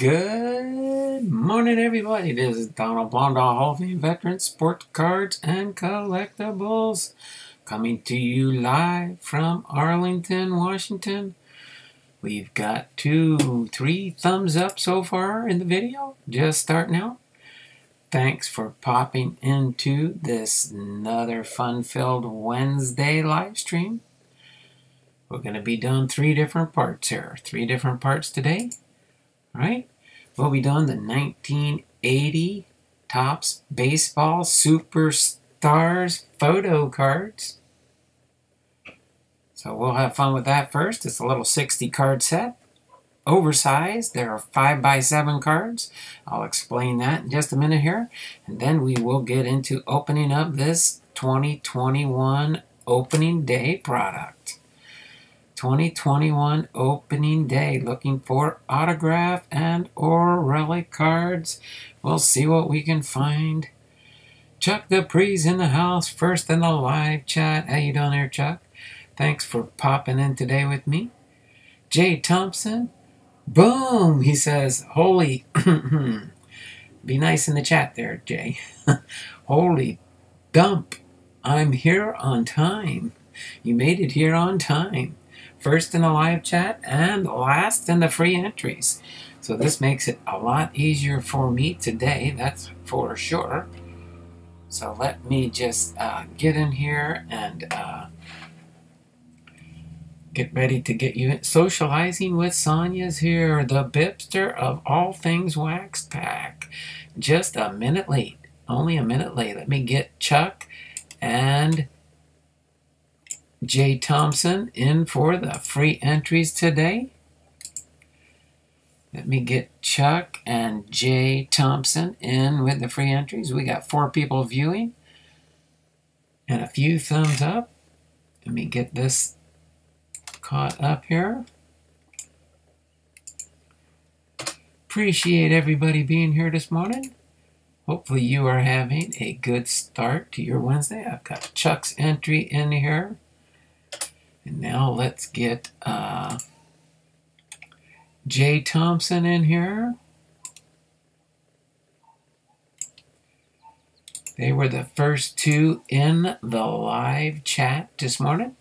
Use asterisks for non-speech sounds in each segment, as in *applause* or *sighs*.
Good morning, everybody. This is Donald Blomdahl, Hall of Fame veteran, sports cards and collectibles, coming to you live from Arlington, Washington. We've got two, three thumbs up so far in the video, just starting out. Thanks for popping into this another fun-filled Wednesday live stream. We're going to be doing three different parts here, three different parts today right? We'll be doing the 1980 Topps Baseball Superstars photo cards. So we'll have fun with that first. It's a little 60 card set. Oversized. There are 5 by 7 cards. I'll explain that in just a minute here. And then we will get into opening up this 2021 opening day product. 2021 opening day. Looking for autograph and or relic cards. We'll see what we can find. Chuck the Dupree's in the house, first in the live chat. How you doing there, Chuck? Thanks for popping in today with me. Jay Thompson. Boom, he says. Holy. *clears throat* Be nice in the chat there, Jay. *laughs* Holy dump. I'm here on time. You made it here on time first in the live chat and last in the free entries. So this makes it a lot easier for me today, that's for sure. So let me just uh, get in here and uh, get ready to get you in. Socializing with Sonia's here, the Bipster of all things Wax Pack. Just a minute late, only a minute late. Let me get Chuck and Jay Thompson in for the free entries today. Let me get Chuck and Jay Thompson in with the free entries. We got four people viewing and a few thumbs up. Let me get this caught up here. Appreciate everybody being here this morning. Hopefully you are having a good start to your Wednesday. I've got Chuck's entry in here. And now let's get uh, Jay Thompson in here. They were the first two in the live chat this morning.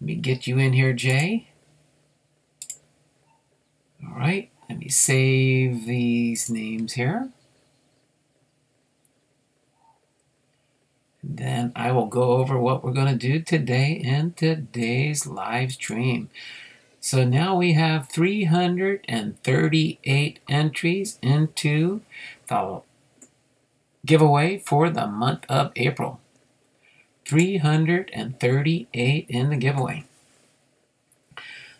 Let me get you in here, Jay. All right, let me save these names here. Then I will go over what we're going to do today in today's live stream. So now we have 338 entries into the giveaway for the month of April. 338 in the giveaway.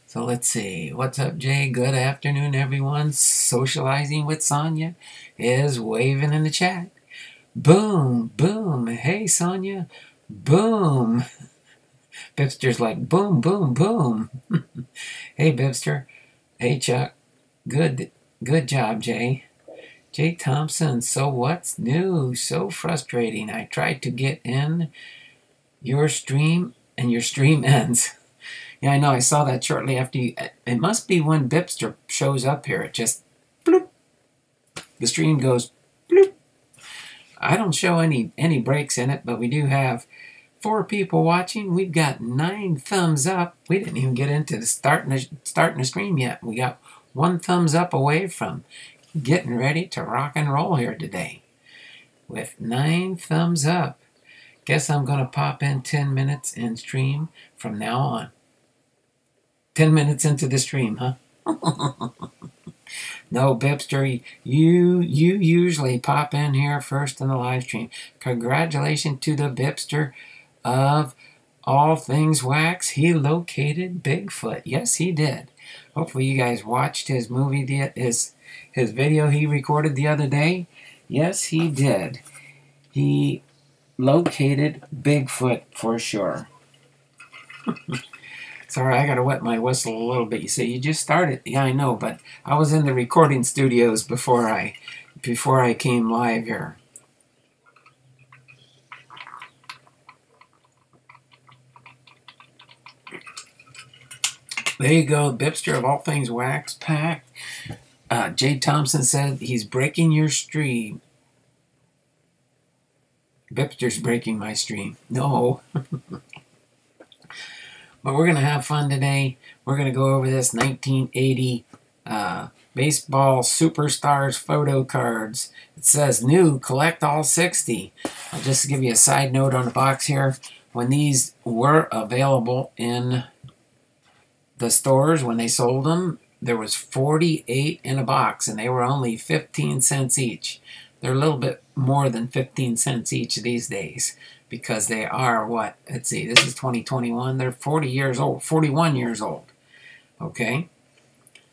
So let's see. What's up, Jay? Good afternoon, everyone. Socializing with Sonia is waving in the chat. Boom, boom. Hey, Sonia. Boom. *laughs* Bipster's like, boom, boom, boom. *laughs* hey, Bipster. Hey, Chuck. Good, good job, Jay. Jay Thompson, so what's new? So frustrating. I tried to get in your stream and your stream *laughs* ends. Yeah, I know. I saw that shortly after you. It must be when Bipster shows up here. It just, bloop. The stream goes I don't show any, any breaks in it, but we do have four people watching. We've got nine thumbs up. We didn't even get into the starting the, starting the stream yet. We got one thumbs up away from getting ready to rock and roll here today. With nine thumbs up. Guess I'm going to pop in 10 minutes and stream from now on. 10 minutes into the stream, huh? *laughs* No, Bipster, you you usually pop in here first in the live stream. Congratulations to the Bipster of all things wax. He located Bigfoot. Yes, he did. Hopefully you guys watched his movie, his his video he recorded the other day. Yes, he did. He located Bigfoot for sure. *laughs* Sorry, I gotta wet my whistle a little bit. You say you just started. Yeah, I know, but I was in the recording studios before I before I came live here. There you go, Bipster of all things wax pack. uh, Jay Thompson said he's breaking your stream. Bipster's breaking my stream. No. *laughs* but we're going to have fun today. We're going to go over this 1980 uh, Baseball Superstars photo cards. It says new, collect all 60. I'll just give you a side note on the box here. When these were available in the stores, when they sold them, there was 48 in a box and they were only 15 cents each. They're a little bit more than 15 cents each these days because they are what? Let's see, this is 2021. They're 40 years old, 41 years old. Okay?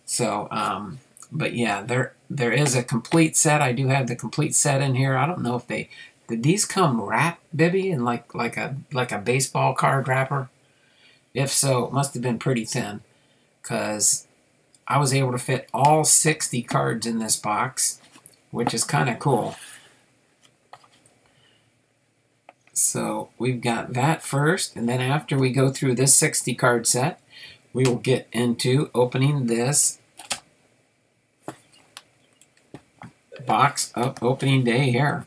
So, um, but yeah, there there is a complete set. I do have the complete set in here. I don't know if they did these come wrapped, Bibby, in like like a like a baseball card wrapper. If so, it must have been pretty thin, because I was able to fit all 60 cards in this box, which is kind of cool. So we've got that first, and then after we go through this 60 card set, we will get into opening this box up opening day here.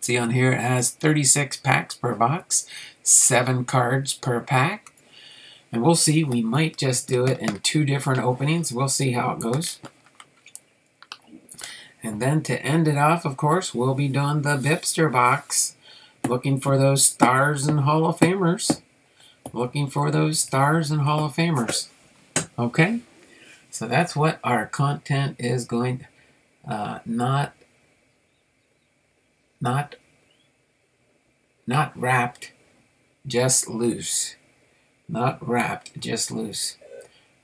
See on here it has 36 packs per box, 7 cards per pack. And we'll see, we might just do it in two different openings. We'll see how it goes. And then to end it off, of course, we'll be doing the Bipster box. Looking for those stars and Hall of Famers. Looking for those stars and Hall of Famers. Okay? So that's what our content is going uh, not not not wrapped just loose not wrapped just loose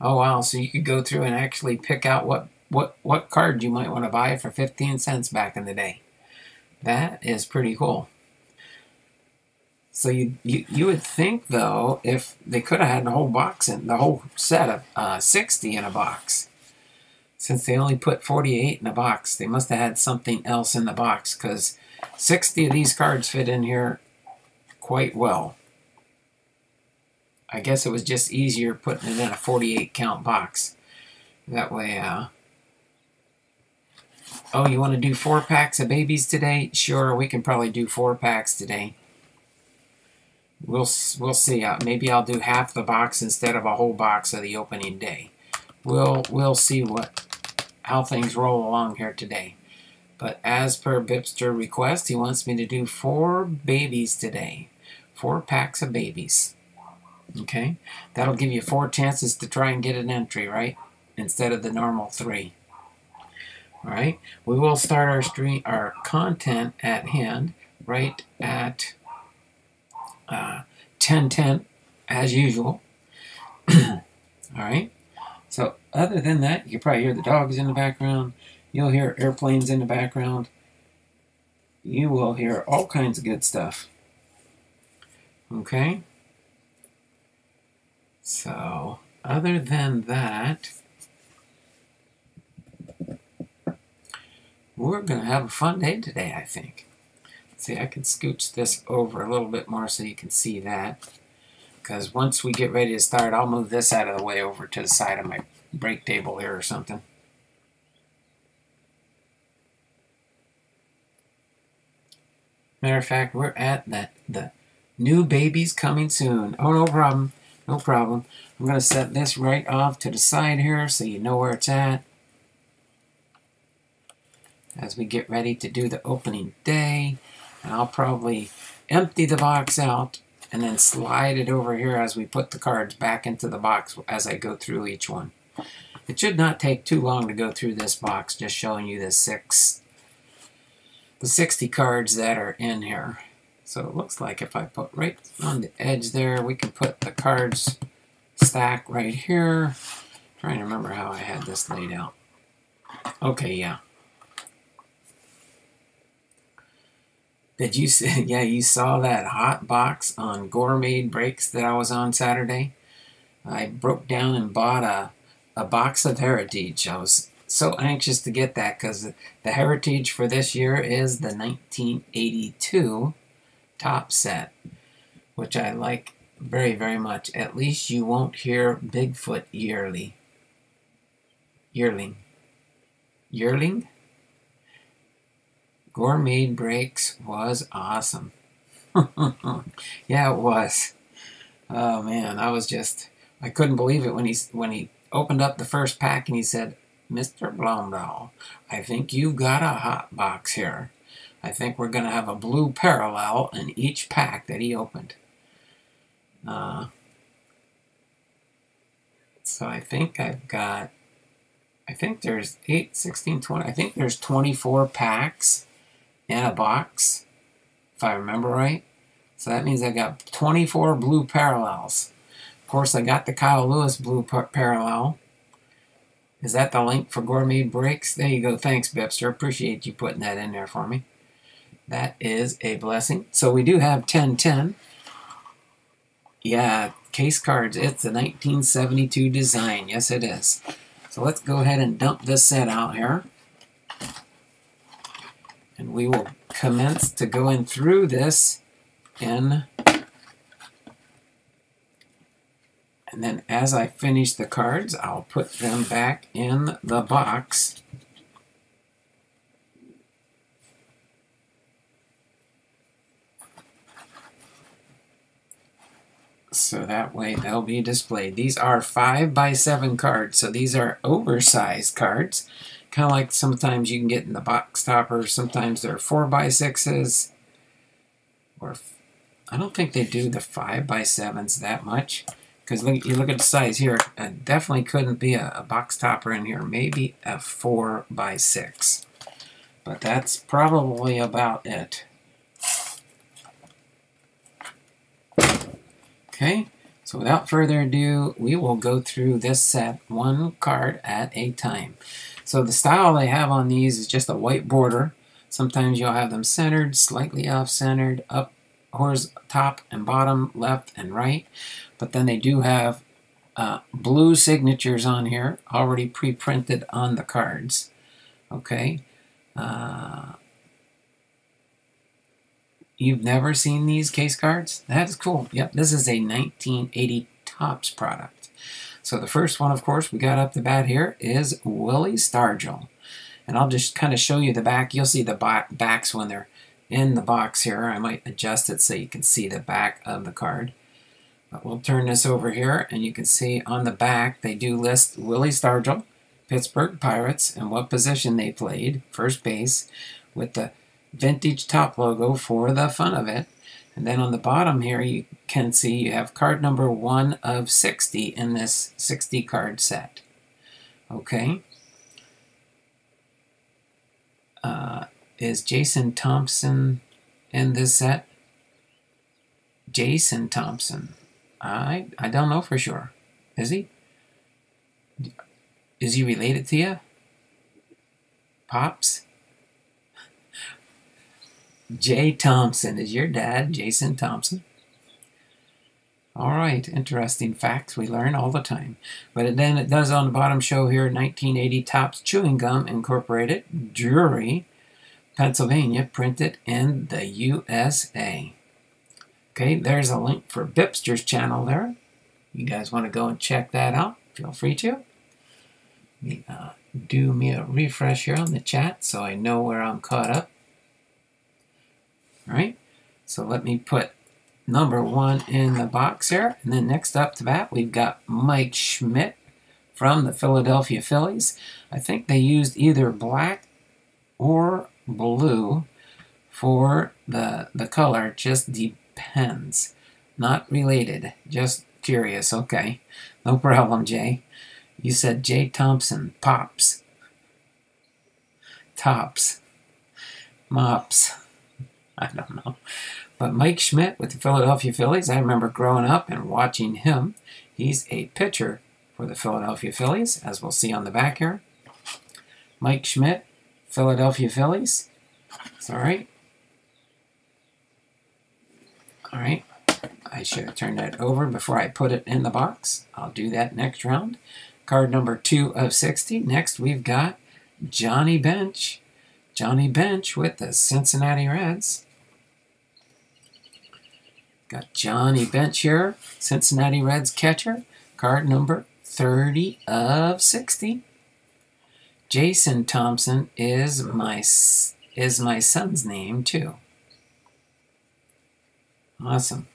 oh wow so you could go through and actually pick out what what what card you might want to buy for 15 cents back in the day that is pretty cool so you, you you would think though if they could have had the whole box in the whole set of uh, 60 in a box since they only put 48 in a box, they must have had something else in the box because 60 of these cards fit in here quite well. I guess it was just easier putting it in a 48 count box. That way, uh, oh, you want to do four packs of babies today? Sure, we can probably do four packs today. We'll, we'll see. Uh, maybe I'll do half the box instead of a whole box of the opening day. We'll, we'll see what how things roll along here today. But as per Bipster request, he wants me to do four babies today. Four packs of babies. Okay? That'll give you four chances to try and get an entry, right? Instead of the normal three. Alright? We will start our stream our content at hand right at uh, 1010 as usual. *clears throat* Alright? So other than that, you probably hear the dogs in the background. You'll hear airplanes in the background. You will hear all kinds of good stuff. Okay? So, other than that, we're going to have a fun day today, I think. See, I can scooch this over a little bit more so you can see that. Because once we get ready to start, I'll move this out of the way over to the side of my break table here or something. Matter of fact, we're at that the new babies coming soon. Oh, no problem. No problem. I'm going to set this right off to the side here so you know where it's at. As we get ready to do the opening day. And I'll probably empty the box out and then slide it over here as we put the cards back into the box as I go through each one. It should not take too long to go through this box, just showing you the six, the 60 cards that are in here. So it looks like if I put right on the edge there, we can put the cards stack right here. I'm trying to remember how I had this laid out. Okay, yeah. Did you see? *laughs* Yeah, you saw that hot box on Gourmet Breaks that I was on Saturday. I broke down and bought a a box of Heritage. I was so anxious to get that because the Heritage for this year is the 1982 Topps set, which I like very, very much. At least you won't hear Bigfoot yearly. Yearling. yearling. Gourmet Breaks was awesome. *laughs* yeah, it was. Oh man, I was just I couldn't believe it when he when he opened up the first pack and he said, "Mr. Blomdahl, I think you've got a hot box here. I think we're going to have a blue parallel in each pack that he opened." Uh, so I think I've got I think there's 8, 16, 20. I think there's 24 packs in a box, if I remember right. So that means I got 24 blue parallels. Of course, I got the Kyle Lewis blue par parallel. Is that the link for Gourmet Breaks? There you go. Thanks, Bipster. Appreciate you putting that in there for me. That is a blessing. So we do have 1010. Yeah, case cards. It's a 1972 design. Yes, it is. So let's go ahead and dump this set out here. And we will commence to going through this in and then as I finish the cards, I'll put them back in the box. so that way they'll be displayed. These are 5 by 7 cards, so these are oversized cards. Kind of like sometimes you can get in the box topper. Sometimes they're 4 by 6s. Or I don't think they do the 5 by 7s that much. Because look, you look at the size here, it definitely couldn't be a, a box topper in here. Maybe a 4 by 6 But that's probably about it. Okay, so without further ado, we will go through this set one card at a time. So the style they have on these is just a white border. Sometimes you'll have them centered, slightly off-centered, up, top and bottom, left and right. But then they do have uh, blue signatures on here, already pre-printed on the cards. Okay. Uh, You've never seen these case cards? That is cool. Yep, this is a 1980 Topps product. So the first one, of course, we got up the bat here is Willie Stargell. And I'll just kind of show you the back. You'll see the backs when they're in the box here. I might adjust it so you can see the back of the card. But we'll turn this over here, and you can see on the back they do list Willie Stargell, Pittsburgh Pirates, and what position they played, first base, with the vintage Topps logo for the fun of it. And then on the bottom here, you can see you have card number 1 of 60 in this 60 card set. Okay. Uh, is Jason Thompson in this set? Jason Thompson. I I don't know for sure. Is he? Is he related to you? Pops? Jay Thompson. Is your dad Jason Thompson? All right, interesting facts we learn all the time. But then it does on the bottom show here 1980 Topps Chewing Gum Incorporated, Duryea, Pennsylvania, printed in the USA. Okay, there's a link for Bipster's channel there. You guys want to go and check that out? Feel free to. Uh, do me a refresh here on the chat so I know where I'm caught up. All right, so let me put number one in the box here. And then next up to that, we've got Mike Schmidt from the Philadelphia Phillies. I think they used either black or blue for the, the color. It Just depends. Not related. Just curious. Okay. No problem, Jay. You said Jay Thompson. Pops. Tops. Mops. I don't know. But Mike Schmidt with the Philadelphia Phillies, I remember growing up and watching him. He's a pitcher for the Philadelphia Phillies, as we'll see on the back here. Mike Schmidt, Philadelphia Phillies. All right. All right. I should have turned that over before I put it in the box. I'll do that next round. Card number two of 60. Next, we've got Johnny Bench. Johnny Bench with the Cincinnati Reds. Got Johnny Bench here, Cincinnati Reds catcher, card number 30 of 60. Jason Thompson is my is my son's name too. Awesome.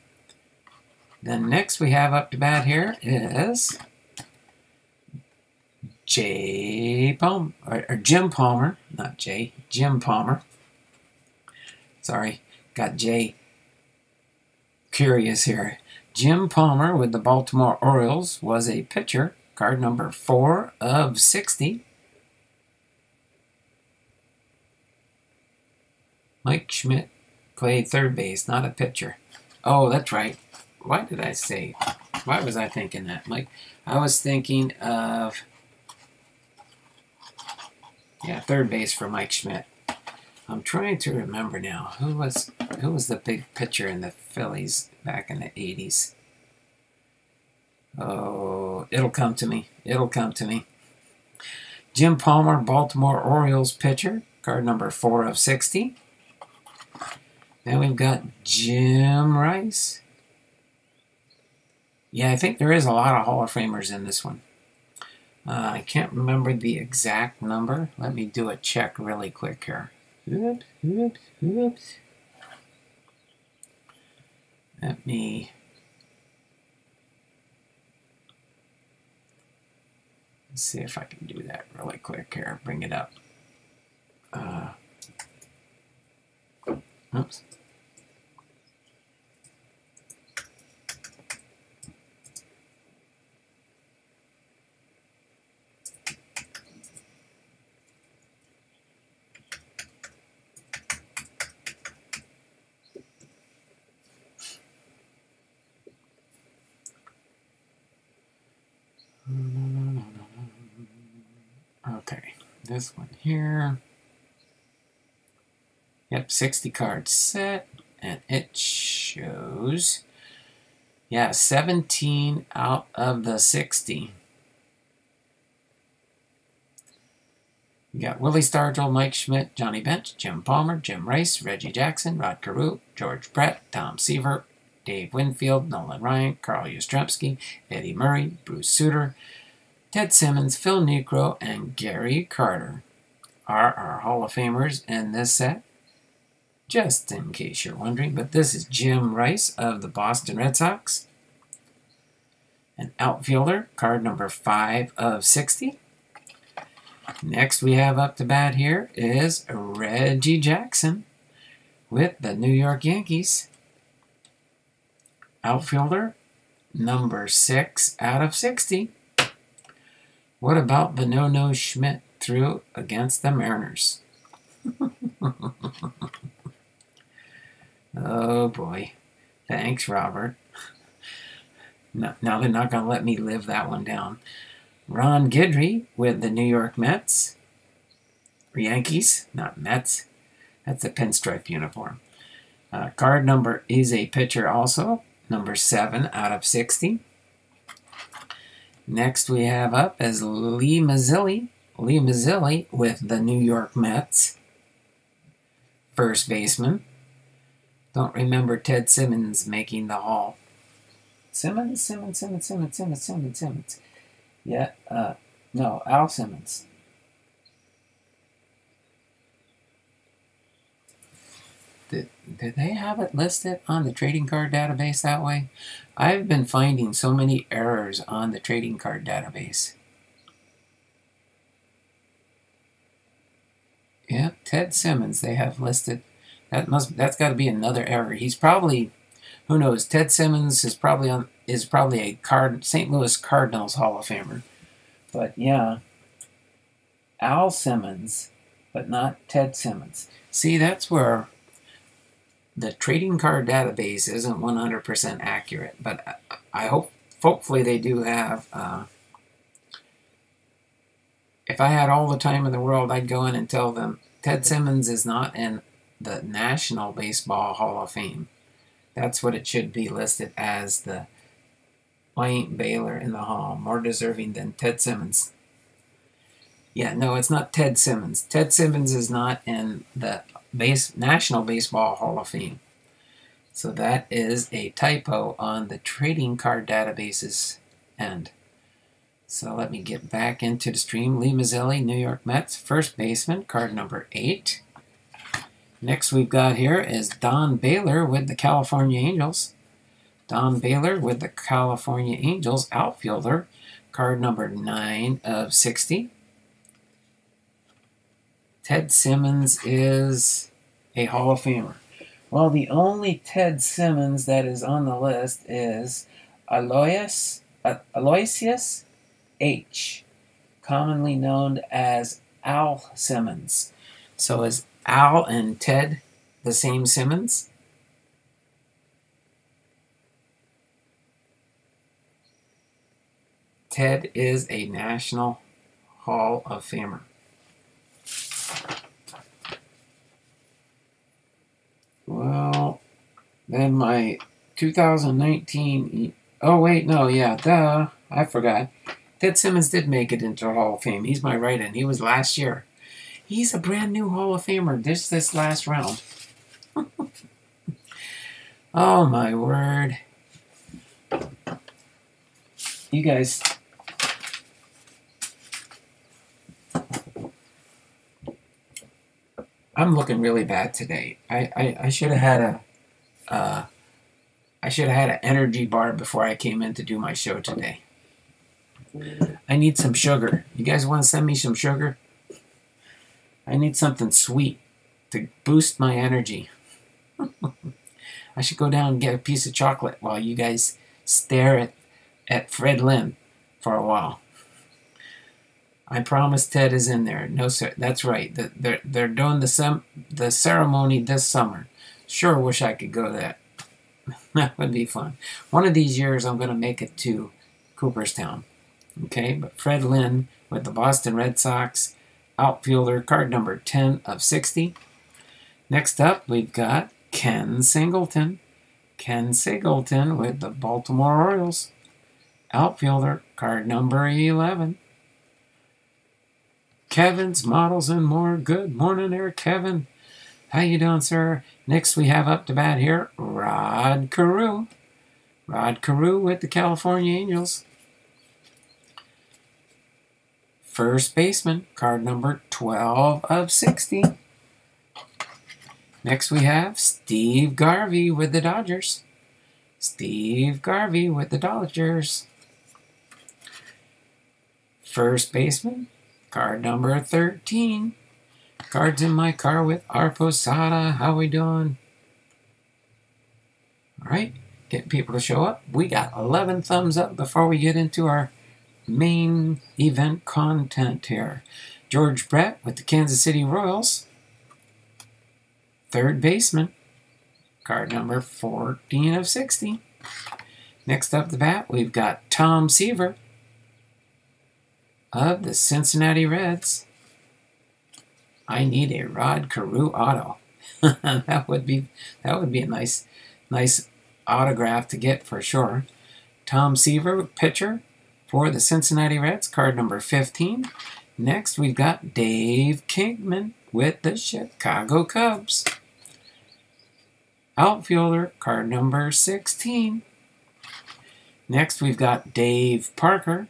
Then next we have up to bat here is Jay Palmer, or, or Jim Palmer, not Jay, Jim Palmer. Sorry, got Jay curious here. Jim Palmer with the Baltimore Orioles was a pitcher, card number 4 of 60. Mike Schmidt played third base, not a pitcher. Oh, that's right. Why did I say? Why was I thinking that, Mike? I was thinking of yeah, third base for Mike Schmidt. I'm trying to remember now who was who was the big pitcher in the Phillies back in the 80s. Oh, it'll come to me. It'll come to me. Jim Palmer, Baltimore Orioles pitcher, card number 4 of 60. Then we've got Jim Rice. Yeah, I think there is a lot of Hall of Famers in this one. Uh, I can't remember the exact number. Let me do a check really quick here. Oops, oops, oops. Let me... see if I can do that really quick here. Bring it up. Uh, oops. Okay, this one here. Yep, 60 card set, and it shows, yeah, 17 out of the 60. You got Willie Stargell, Mike Schmidt, Johnny Bench, Jim Palmer, Jim Rice, Reggie Jackson, Rod Carew, George Brett, Tom Seaver, Dave Winfield, Nolan Ryan, Carl Yastrzemski, Eddie Murray, Bruce Sutter, Ted Simmons, Phil Niekro, and Gary Carter are our Hall of Famers in this set. Just in case you're wondering, but this is Jim Rice of the Boston Red Sox. An outfielder, card number 5 of 60. Next we have up to bat here is Reggie Jackson with the New York Yankees. Outfielder, number 6 out of 60. What about the no-no Schmidt threw against the Mariners? *laughs* oh boy. Thanks, Robert. now they're not going to let me live that one down. Ron Guidry with the New York Mets. Yankees, not Mets. That's a pinstripe uniform. Uh, card number is a pitcher also, number 7 out of 60. Next we have up as Lee Mazzilli. Lee Mazzilli with the New York Mets. First baseman. Don't remember Ted Simmons making the Hall. Simmons, Simmons, Simmons, Simmons, Simmons, Simmons, Simmons. Yeah, uh, no, Al Simmons. Did, they have it listed on the trading card database that way? I've been finding so many errors on the trading card database. Yeah, Ted Simmons, they have listed. That must that's got to be another error. He's probably who knows, Ted Simmons is probably on is probably a card St. Louis Cardinals Hall of Famer. But yeah, Al Simmons, but not Ted Simmons. See, that's where the trading card database isn't 100% accurate, but I hope, hopefully they do have, uh, if I had all the time in the world, I'd go in and tell them Ted Simmons is not in the National Baseball Hall of Fame. That's what it should be listed as the ain't Baylor in the Hall, more deserving than Ted Simmons. Yeah, no, it's not Ted Simmons. Ted Simmons is not in the base, National Baseball Hall of Fame. So that is a typo on the trading card database's end. So let me get back into the stream. Lee Mazzilli, New York Mets, first baseman, card number eight. Next we've got here is Don Baylor with the California Angels. Don Baylor with the California Angels, outfielder, card number 9 of 60. Ted Simmons is a Hall of Famer. Well, the only Ted Simmons that is on the list is Aloysius, uh, Aloysius H., commonly known as Al Simmons. So is Al and Ted the same Simmons? Ted is a National Hall of Famer. Well, then my 2019. Oh, wait, no, yeah, duh. I forgot. Ted Simmons did make it into Hall of Fame. He's my right end. He was last year. He's a brand new Hall of Famer this this last round. *laughs* oh my word. You guys I'm looking really bad today. I, I, I should have had a uh, I should have had an energy bar before I came in to do my show today. I need some sugar. You guys want to send me some sugar? I need something sweet to boost my energy. *laughs* I should go down and get a piece of chocolate while you guys stare at, at Fred Lynn for a while. I promise Ted is in there. No, sir. That's right. They're, they're doing the, sem- the ceremony this summer. Sure wish I could go that. *laughs* that would be fun. One of these years, I'm going to make it to Cooperstown. Okay, but Fred Lynn with the Boston Red Sox, outfielder, card number 10 of 60. Next up, we've got Ken Singleton. Ken Singleton with the Baltimore Orioles, outfielder, card number 11. Kevin's Models and More. Good morning there, Kevin. How you doing, sir? Next we have up to bat here, Rod Carew. Rod Carew with the California Angels. First baseman, card number 12 of 60. Next we have Steve Garvey with the Dodgers. Steve Garvey with the Dodgers. First baseman, Card number 13. Cards in my car with our Posada. How we doing? All right, get people to show up. We got 11 thumbs up before we get into our main event content here. George Brett with the Kansas City Royals. Third baseman. Card number 14 of 60. Next up the bat, we've got Tom Seaver of the Cincinnati Reds. I need a Rod Carew auto. *laughs* that would be that would be a nice nice autograph to get for sure. Tom Seaver, pitcher for the Cincinnati Reds, card number 15. Next, we've got Dave Kingman with the Chicago Cubs. Outfielder, card number 16. Next, we've got Dave Parker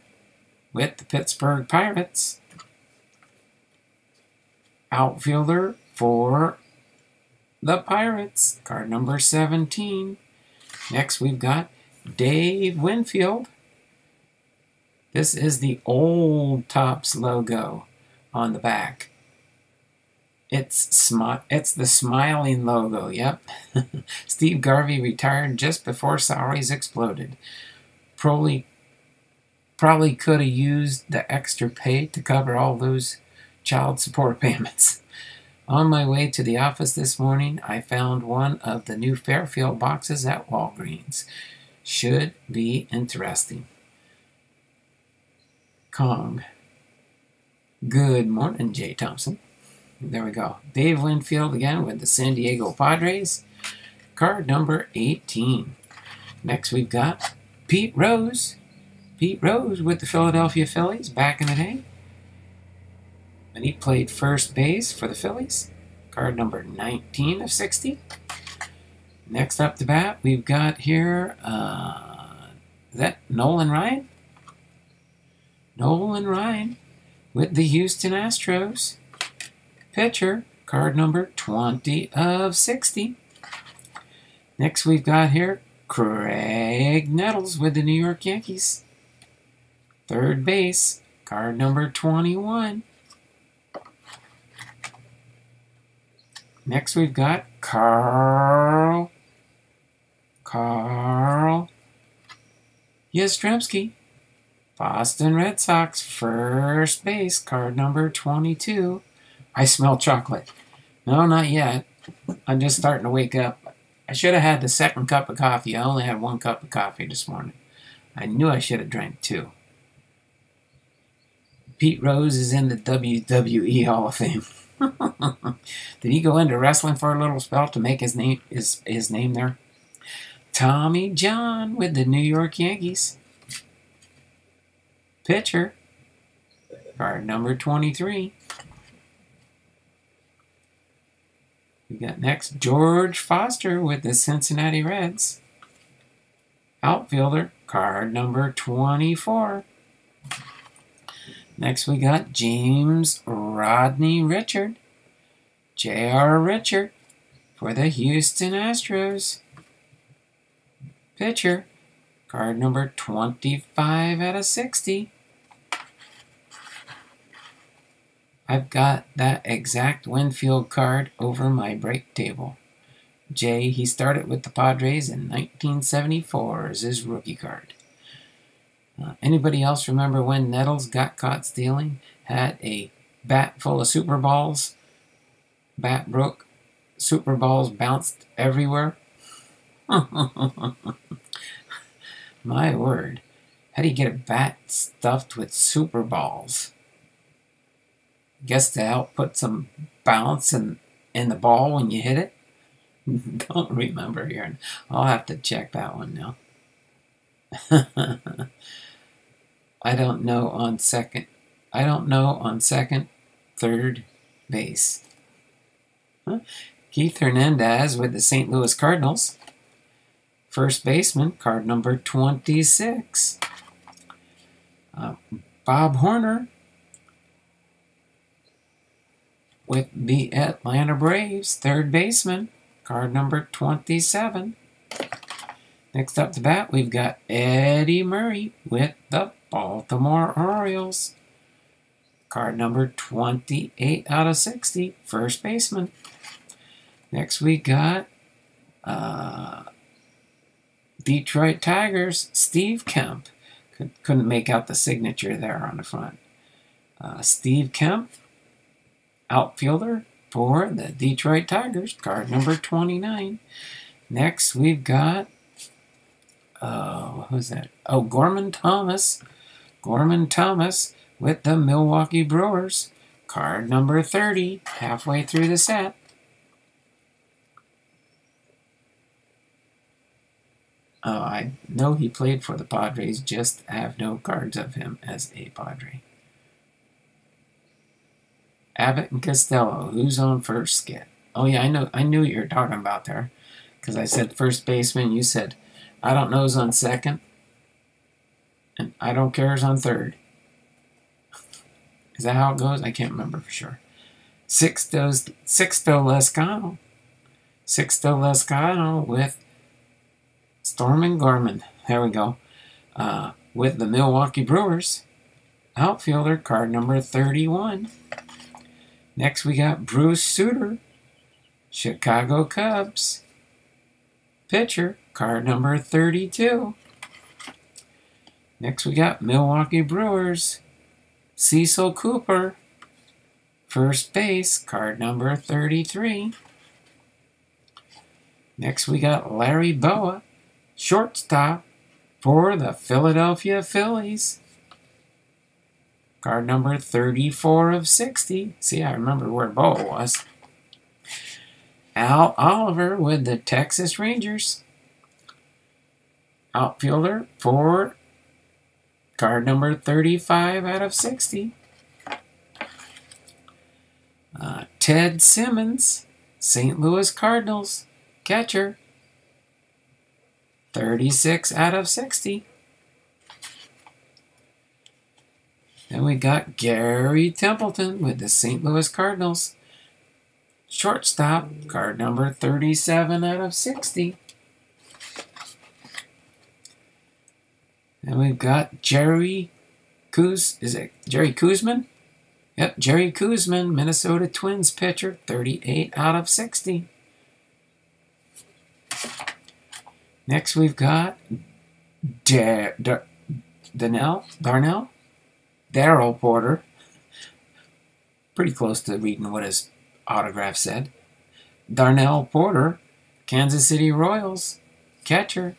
with the Pittsburgh Pirates. Outfielder for the Pirates, card number 17. Next, we've got Dave Winfield. This is the old Topps logo on the back. It's smi- it's the smiling logo, yep. *laughs* Steve Garvey retired just before salaries exploded. Probably probably could have used the extra pay to cover all those child support *laughs* payments. On my way to the office this morning, I found one of the new Fairfield boxes at Walgreens. Should be interesting. Kong. Good morning, Jay Thompson. There we go. Dave Winfield again with the San Diego Padres. Card number 18. Next, we've got Pete Rose Pete Rose with the Philadelphia Phillies back in the day. And he played first base for the Phillies. Card number 19 of 60. Next up to bat, we've got here, uh, that Nolan Ryan? Nolan Ryan with the Houston Astros. Pitcher, card number 20 of 60. Next we've got here Graig Nettles with the New York Yankees. Third base, card number 21. Next we've got Carl Carl Yastrzemski, Boston Red Sox, first base, card number 22. I smell chocolate. No, not yet. I'm just starting to wake up. I should have had the second cup of coffee. I only had one cup of coffee this morning. I knew I should have drank two. Pete Rose is in the WWE Hall of Fame. *laughs* Did he go into wrestling for a little spell to make his name his, his name there? Tommy John with the New York Yankees. Pitcher. Card number 23. We got next George Foster with the Cincinnati Reds. Outfielder, card number 24. Next we got James Rodney Richard. J.R. Richard for the Houston Astros. Pitcher, card number 25 out of 60. I've got that exact Winfield card over my break table. Jay, he started with the Padres in 1974 as his rookie card. Uh, anybody else remember when Nettles got caught stealing? Had a bat full of super balls. Bat broke. Super balls bounced everywhere. *laughs* My word. How do you get a bat stuffed with super balls? Guess to help put some bounce in, in the ball when you hit it? *laughs* Don't remember here. I'll have to check that one now. *laughs* I don't know on second. I don't know on second, third base. Huh? Keith Hernandez with the St. Louis Cardinals. First baseman, card number 26. Uh, Bob Horner with the Atlanta Braves, third baseman, card number 27. Next up to bat, we've got Eddie Murray with the Baltimore Orioles. Card number 28 out of 60, first baseman. Next we got uh, Detroit Tigers, Steve Kemp. Couldn't make out the signature there on the front. Uh, Steve Kemp, outfielder for the Detroit Tigers, card number 29. Next, we've got, uh, who's that? Oh, Gorman Thomas. Gorman Thomas with the Milwaukee Brewers, card number 30, halfway through the set. Oh, I know he played for the Padres, just have no cards of him as a Padre. Abbott and Costello. Who's on first skit? Oh yeah, I know. I knew what you were talking about there, because I said first baseman. You said I don't know who's on second, and I don't care who's on third. Is that how it goes? I can't remember for sure. Sixto, Sixto Lezcano. Sixto Lezcano with Storm and Gorman. There we go. Uh, with the Milwaukee Brewers. Outfielder, card number 31. Next, we got Bruce Sutter, Chicago Cubs. Pitcher, card number 32. Next, we got Milwaukee Brewers, Cecil Cooper. First base, card number 33. Next, we got Larry Bowa, shortstop for the Philadelphia Phillies. Card number 34 of 60. See, I remember where Bowa was. Al Oliver with the Texas Rangers. Outfielder for card number 35 out of 60. Uh, Ted Simmons, St. Louis Cardinals, catcher. 36 out of 60. Then we got Gary Templeton with the St. Louis Cardinals. Shortstop, card number 37 out of 60. And we've got Jerry Kuz, is it Jerry Koosman? Yep, Jerry Koosman, Minnesota Twins pitcher, 38 out of 60. Next, we've got da- da- Danell, Darnell, Darrell Porter. Pretty close to reading what his autograph said. Darnell Porter, Kansas City Royals, catcher,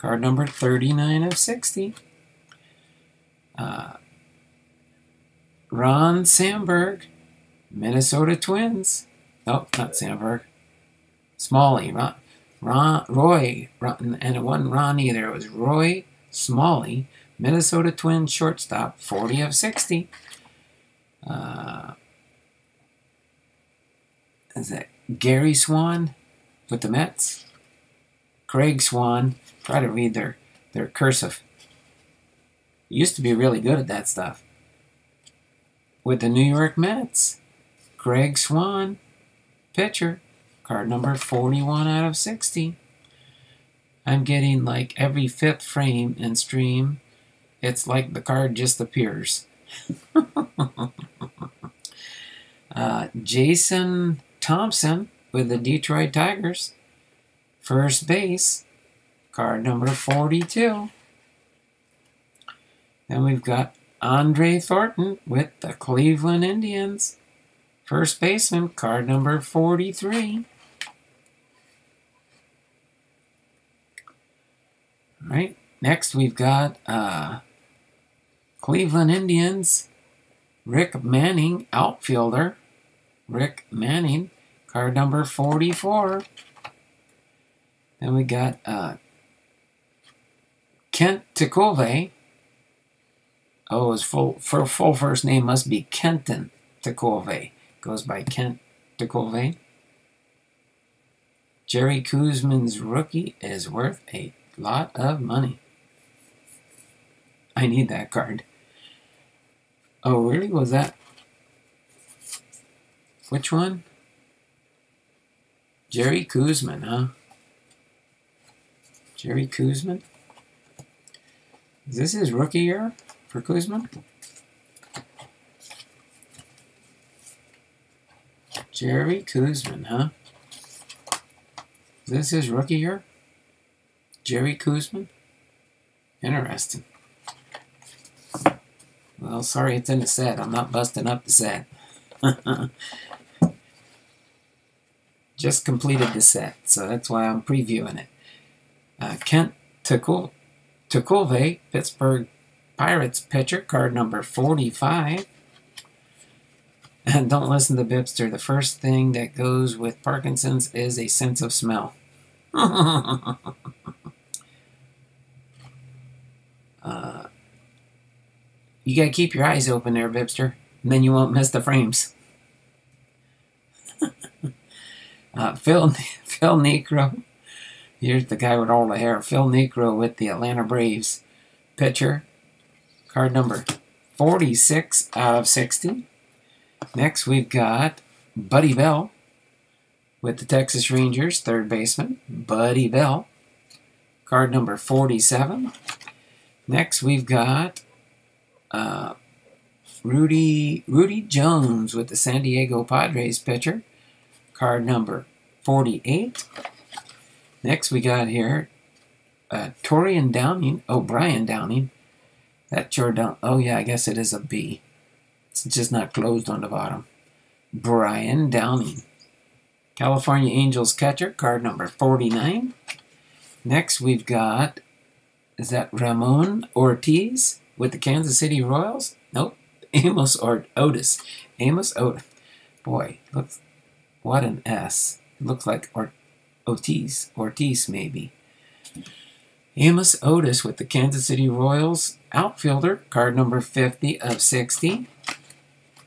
card number 39 of 60. Uh, Ron Sandberg, Minnesota Twins. Oh, not Sandberg. Smalley. Ron, Ron, Roy, Ron, and it wasn't Ron either. It was Roy Smalley, Minnesota Twins shortstop, 40 of 60. Uh, is that Gary Swan with the Mets? Craig Swan. Try to read their, their cursive. Used to be really good at that stuff. With the New York Mets, Greg Swan, pitcher, card number 41 out of 60. I'm getting like every fifth frame and stream. It's like the card just appears. *laughs* uh, Jason Thompson with the Detroit Tigers, first base, card number 42. Then we've got Andre Thornton with the Cleveland Indians. First baseman, card number 43. All right, next we've got uh, Cleveland Indians, Rick Manning, outfielder. Rick Manning, card number 44. Then we got uh, Kent Tekulve, Oh, his full for full first name must be Kenton Tekulve. Goes by Kent Tekulve. Jerry Koosman's rookie is worth a lot of money. I need that card. Oh, really? Was that? Which one? Jerry Koosman, huh? Jerry Koosman? Is this his rookie year? for Kuzma. Jerry Koosman, huh? Is this his rookie year? Jerry Koosman? Interesting. Well, sorry it's in the set. I'm not busting up the set. *laughs* Just completed the set, so that's why I'm previewing it. Uh, Kent Tekulve, Pittsburgh Pirates pitcher, card number 45. And don't listen to Bipster. The first thing that goes with Parkinson's is a sense of smell. *laughs* uh, you gotta keep your eyes open there, Bipster, and then you won't miss the frames. *laughs* uh, Phil *laughs* Phil Niekro. Here's the guy with all the hair. Phil Niekro with the Atlanta Braves pitcher. Card number 46 out of 60. Next, we've got Buddy Bell with the Texas Rangers, third baseman. Buddy Bell. Card number 47. Next, we've got uh, Rudy Rudy Jones with the San Diego Padres pitcher. Card number 48. Next, we got here uh, Torian Downing, O'Brien Downing, That's your don't. Oh, yeah, I guess it is a B. It's just not closed on the bottom. Brian Downing. California Angels catcher, card number 49. Next, we've got, is that Ramon Ortiz with the Kansas City Royals? Nope. *laughs* Amos or Otis. Amos Otis. Boy, looks, what an S. It looks like or- Ortiz. Ortiz, maybe. Amos Otis with the Kansas City Royals outfielder, card number 50 of 60.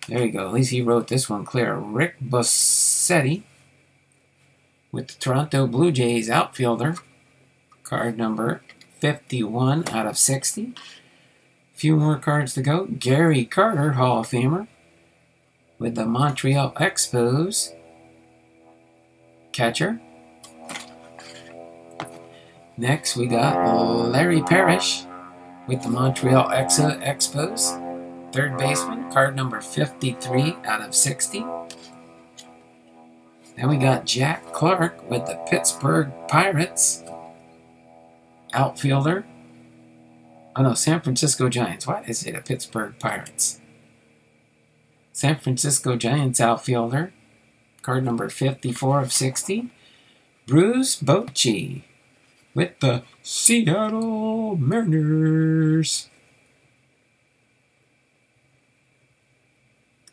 There you go. At least he wrote this one clear. Rick Bosetti with the Toronto Blue Jays outfielder, card number 51 out of 60. few more cards to go. Gary Carter, Hall of Famer, with the Montreal Expos catcher. Next, we got Larry Parrish with the Montreal Exa Expos. Third baseman, card number 53 out of 60. Then we got Jack Clark with the Pittsburgh Pirates. Outfielder. Oh no, San Francisco Giants. Why did I say the Pittsburgh Pirates? San Francisco Giants outfielder. Card number 54 of 60. Bruce Bochte with the Seattle Mariners.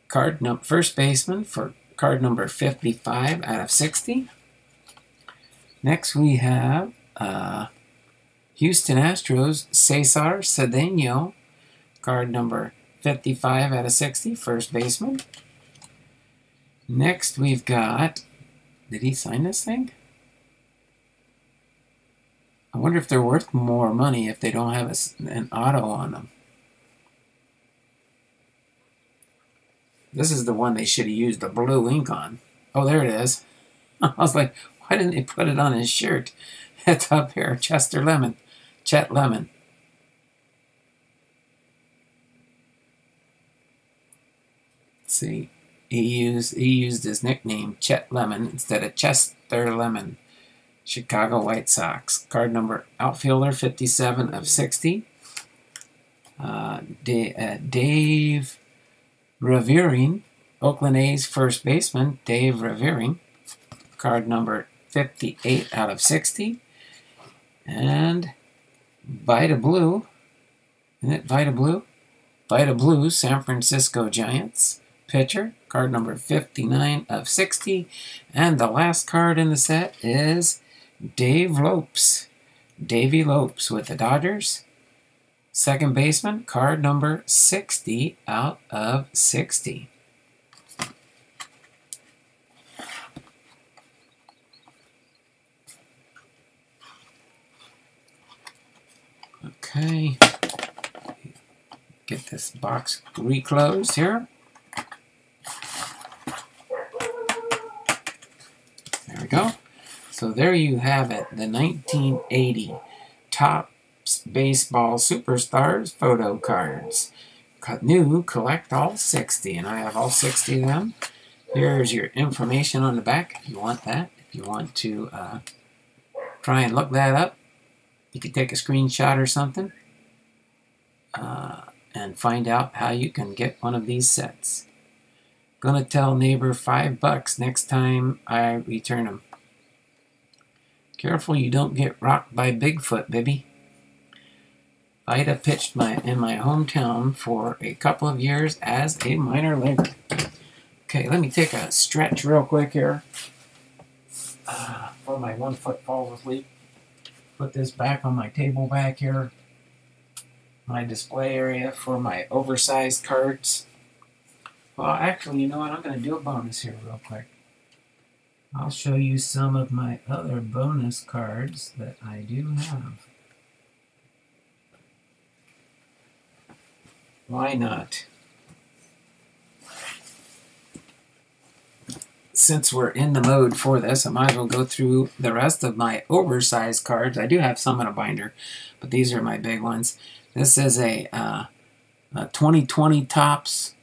Card num first baseman for card number 55 out of 60. Next we have uh, Houston Astros Cesar Cedeno, card number 55 out of 60, first baseman. Next we've got, did he sign this thing? I wonder if they're worth more money if they don't have a, an auto on them. This is the one they should have used the blue ink on. Oh, there it is. *laughs* I was like, why didn't they put it on his shirt? *laughs* It's up here, Chester Lemon, Chet Lemon. See, he used he used his nickname Chet Lemon instead of Chester Lemon. Chicago White Sox. Card number outfielder 57 of 60. Uh, D uh, Dave Revering, Oakland A's first baseman, Dave Revering. Card number 58 out of 60. And Vida Blue, isn't it Vida Blue? Vida Blue, San Francisco Giants pitcher, card number 59 of 60. And the last card in the set is Dave Lopes. Davy Lopes with the Dodgers. Second baseman, card number 60 out of 60. Okay. Get this box reclosed here. There we go. So there you have it, the 1980 Topps Baseball Superstars photo cards. New, collect all 60, and I have all 60 of them. Here's your information on the back if you want that. If you want to uh, try and look that up, you could take a screenshot or something uh, and find out how you can get one of these sets. Gonna tell neighbor five bucks next time I return them. Careful you don't get rocked by Bigfoot, baby. Ida pitched my in my hometown for a couple of years as a minor leaguer. Okay, let me take a stretch real quick here. Uh, before my one foot falls asleep. Put this back on my table back here. My display area for my oversized cards. Well, actually, you know what? I'm going to do a bonus here real quick. I'll show you some of my other bonus cards that I do have. Why not? Since we're in the mode for this, I might as well go through the rest of my oversized cards. I do have some in a binder, but these are my big ones. This is a, uh, a 2020 Topps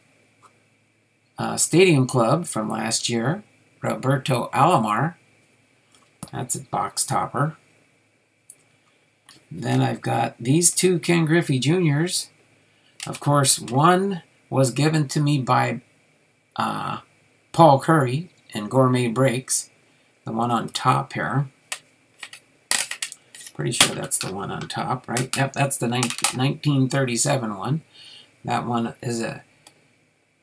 uh, Stadium Club from last year. Roberto Alomar. That's a box topper. Then I've got these two Ken Griffey Juniors. Of course, one was given to me by uh, Paul Curry and Gourmet Breaks. The one on top here. Pretty sure that's the one on top, right? Yep, that's the 1937 one. That one is a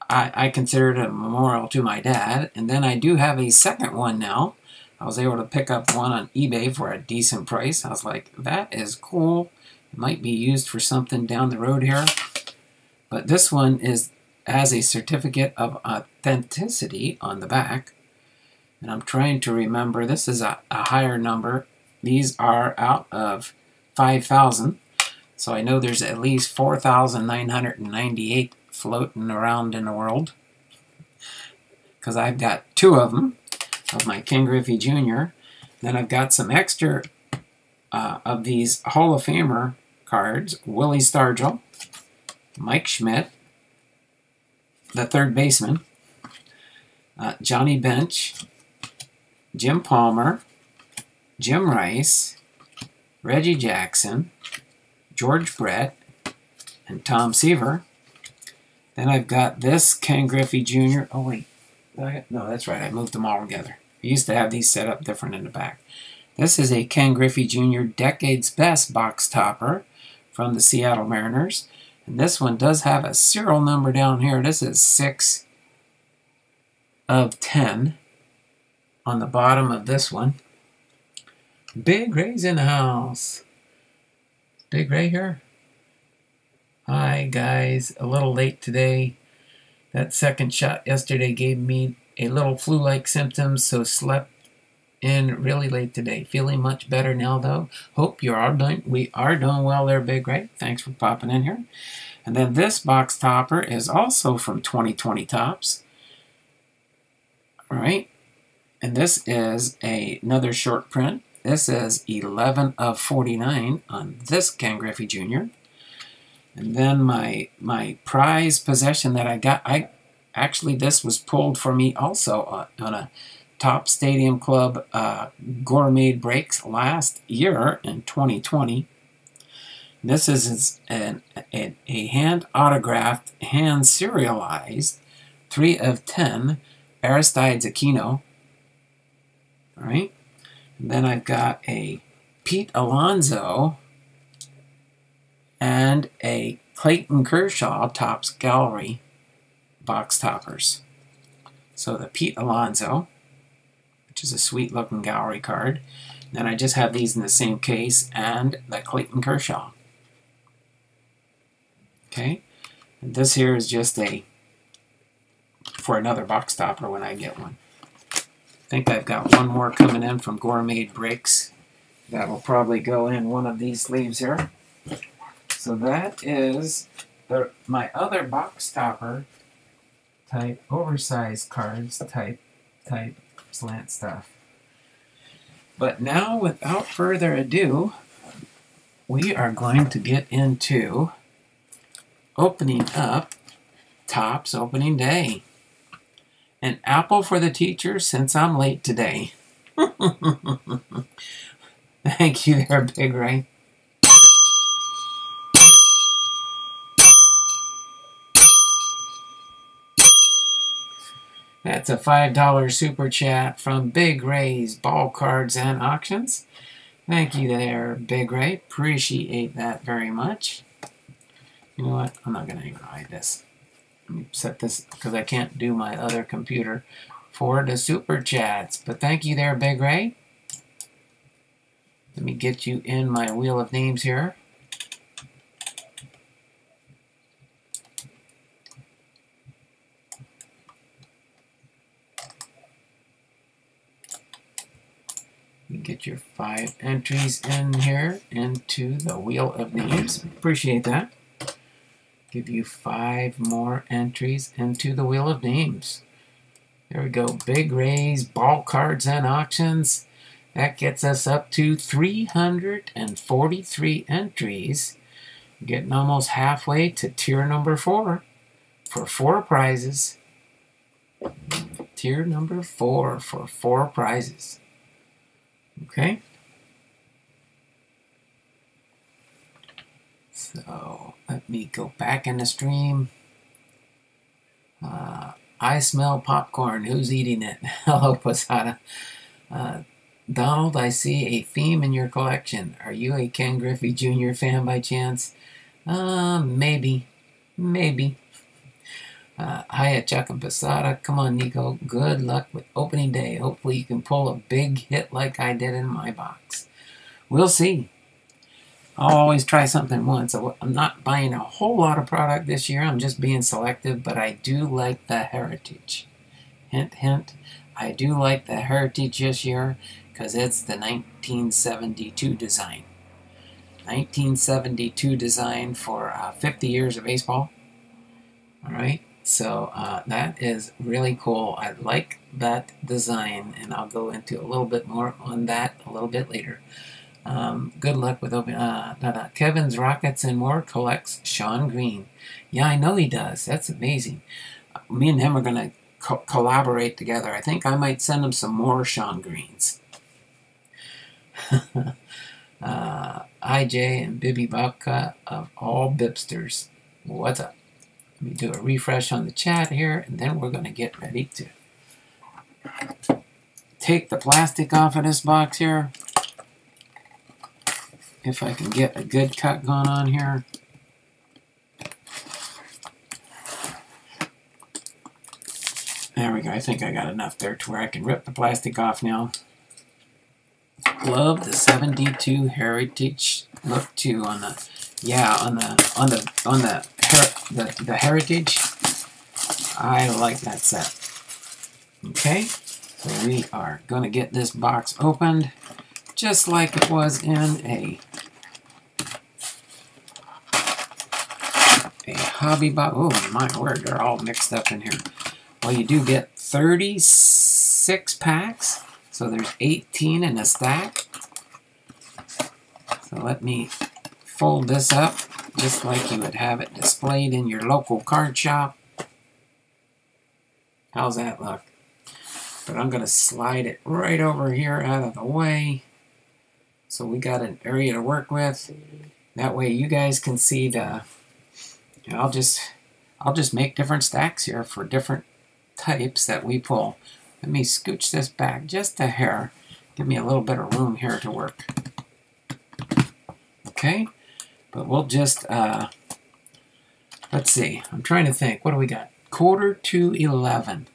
I, I consider it a memorial to my dad. And then I do have a second one now. I was able to pick up one on eBay for a decent price. I was like, that is cool. It might be used for something down the road here. But this one is as a certificate of authenticity on the back. And I'm trying to remember, this is a, a higher number. These are out of 5,000. So I know there's at least 4,998 floating around in the world. Because I've got two of them, of my Ken Griffey Jr. Then I've got some extra uh, of these Hall of Famer cards. Willie Stargell, Mike Schmidt, the third baseman, uh, Johnny Bench, Jim Palmer, Jim Rice, Reggie Jackson, George Brett, and Tom Seaver. Then I've got this Ken Griffey Jr. Oh, wait. No, that's right. I moved them all together. I used to have these set up different in the back. This is a Ken Griffey Jr. Decade's Best box topper from the Seattle Mariners. And this one does have a serial number down here. This is 6 of 10 on the bottom of this one. Big Ray's in the house. Big Ray here. Hi, guys. A little late today. That second shot yesterday gave me a little flu-like symptoms, so slept in really late today. Feeling much better now, though. Hope you are all doing. We are doing well there, Big Ray. Thanks for popping in here. And then this box topper is also from 2020 Topps. All right. And this is a, another short print. This is 11 of 49 on this Ken Griffey Jr. And then my my prize possession that I got, I actually this was pulled for me also on, on a top Stadium Club uh, gourmet breaks last year in 2020. This is an, a hand autographed, hand serialized 3 of 10 Aristides Aquino. All right. And then I've got a Pete Alonso and a Clayton Kershaw Topps Gallery box toppers. So the Pete Alonso, which is a sweet looking gallery card. Then I just have these in the same case and the Clayton Kershaw. Okay, and this here is just a for another box topper when I get one. I think I've got one more coming in from Gourmet Breaks. That will probably go in one of these sleeves here. So that is the, my other box topper type oversized cards type type slant stuff. But now, without further ado, we are going to get into opening up Topps opening day. An apple for the teacher since I'm late today. *laughs* Thank you there, Big Ray. That's a $5 super chat from Big Ray's Ball Cards and Auctions. Thank you there, Big Ray. Appreciate that very much. You know what? I'm not going to even hide this. Let me set this because I can't do my other computer for the super chats. But thank you there, Big Ray. Let me get you in my wheel of names here. Get your five entries in here into the wheel of names. Appreciate that. Give you five more entries into the wheel of names. There we go. Big Rays, ball cards and auctions. That gets us up to 343 entries. Getting almost halfway to tier number four for four prizes. Tier number four for four prizes. Okay. So let me go back in the stream. Uh, I smell popcorn. Who's eating it? *laughs* Hello, Posada. Uh, Donald, I see a theme in your collection. Are you a Ken Griffey Jr. fan by chance? Uh, maybe. Maybe. Uh, hi at Chuck and Posada. Come on, Nico. Good luck with opening day. Hopefully you can pull a big hit like I did in my box. We'll see. I'll always try something once. I'm not buying a whole lot of product this year. I'm just being selective, but I do like the Heritage. Hint, hint. I do like the Heritage this year because it's the 1972 design. 1972 design for uh, 50 years of baseball. All right, so uh, that is really cool. I like that design, and I'll go into a little bit more on that a little bit later. Um, good luck with open. Uh, Kevin's Rockets and More collects Shawn Green. Yeah, I know he does. That's amazing. Me and him are going to co collaborate together. I think I might send him some more Shawn Greens. *laughs* uh, IJ and Bibby Bucka of all Bipsters. What's up? Let me do a refresh on the chat here, and then we're going to get ready to take the plastic off of this box here. If I can get a good cut going on here. There we go. I think I got enough there to where I can rip the plastic off now. Love the 72 Heritage look too on the yeah on the on the on the the, the Heritage. I like that set. Okay, so we are gonna get this box opened just like it was in a a hobby box. Oh my word, they're all mixed up in here. Well, you do get 36 packs. So there's 18 in a stack. So let me fold this up just like you would have it displayed in your local card shop. How's that look? But I'm going to slide it right over here out of the way. So we got an area to work with. That way you guys can see the... I'll just I'll just make different stacks here for different types that we pull. Let me scooch this back just a hair. Give me a little bit of room here to work. Okay, but we'll just, uh, let's see. I'm trying to think. What do we got? Quarter to 11.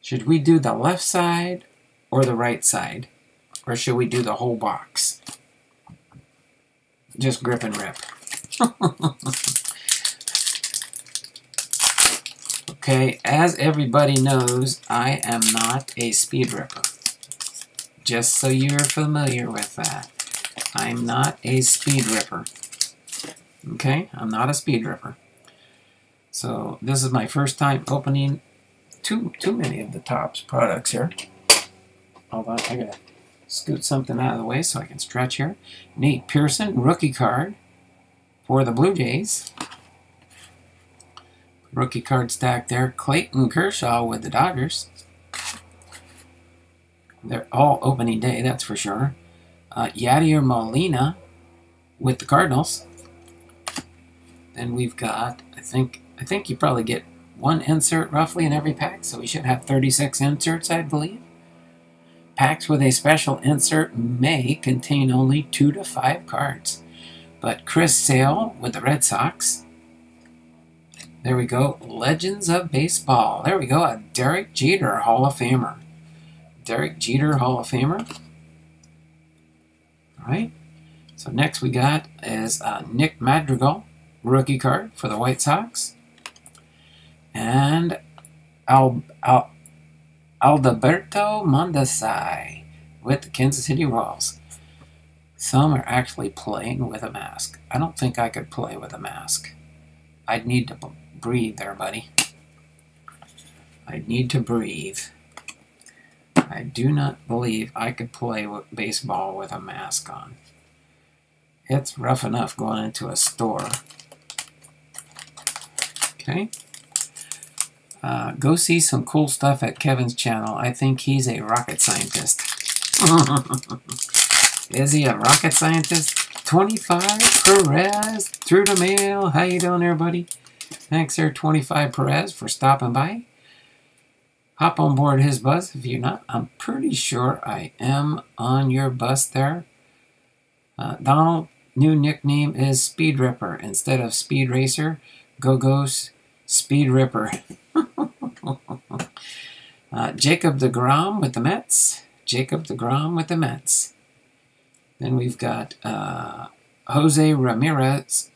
Should we do the left side or the right side? Or should we do the whole box? Just grip and rip. *laughs* Okay, as everybody knows, I am not a speed ripper. Just so you're familiar with that. I'm not a speed ripper. Okay, I'm not a speed ripper. So this is my first time opening too too many of the Topps products here. Hold on, I gotta scoot something out of the way so I can stretch here. Nate Pearson, rookie card for the Blue Jays. Rookie card stack there. Clayton Kershaw with the Dodgers. They're all opening day, that's for sure. Uh, Yadier Molina with the Cardinals. Then we've got, I think, I think you probably get one insert roughly in every pack, so we should have 36 inserts, I believe. Packs with a special insert may contain only two to five cards. But Chris Sale with the Red Sox, there we go. Legends of Baseball. There we go. A Derek Jeter Hall of Famer. Derek Jeter Hall of Famer. Right. So next we got is uh, Nick Madrigal, rookie card for the White Sox. And Al, Al, Alberto Mondesi with the Kansas City Royals. Some are actually playing with a mask. I don't think I could play with a mask. I'd need to breathe there, buddy. I'd need to breathe. I do not believe I could play baseball with a mask on. It's rough enough going into a store. Okay. Uh, go see some cool stuff at Kevin's channel. I think he's a rocket scientist. *laughs* Is he a rocket scientist? 25 Perez through the mail. How you doing everybody? Thanks there, 25 Perez, for stopping by. Hop on board his bus if you're not. I'm pretty sure I am on your bus there. Uh, Donald, new nickname is Speed Ripper. Instead of Speed Racer, Go Go's Speed Ripper. *laughs* uh, Jacob DeGrom with the Mets. Jacob DeGrom with the Mets. Then we've got uh, Jose Ramirez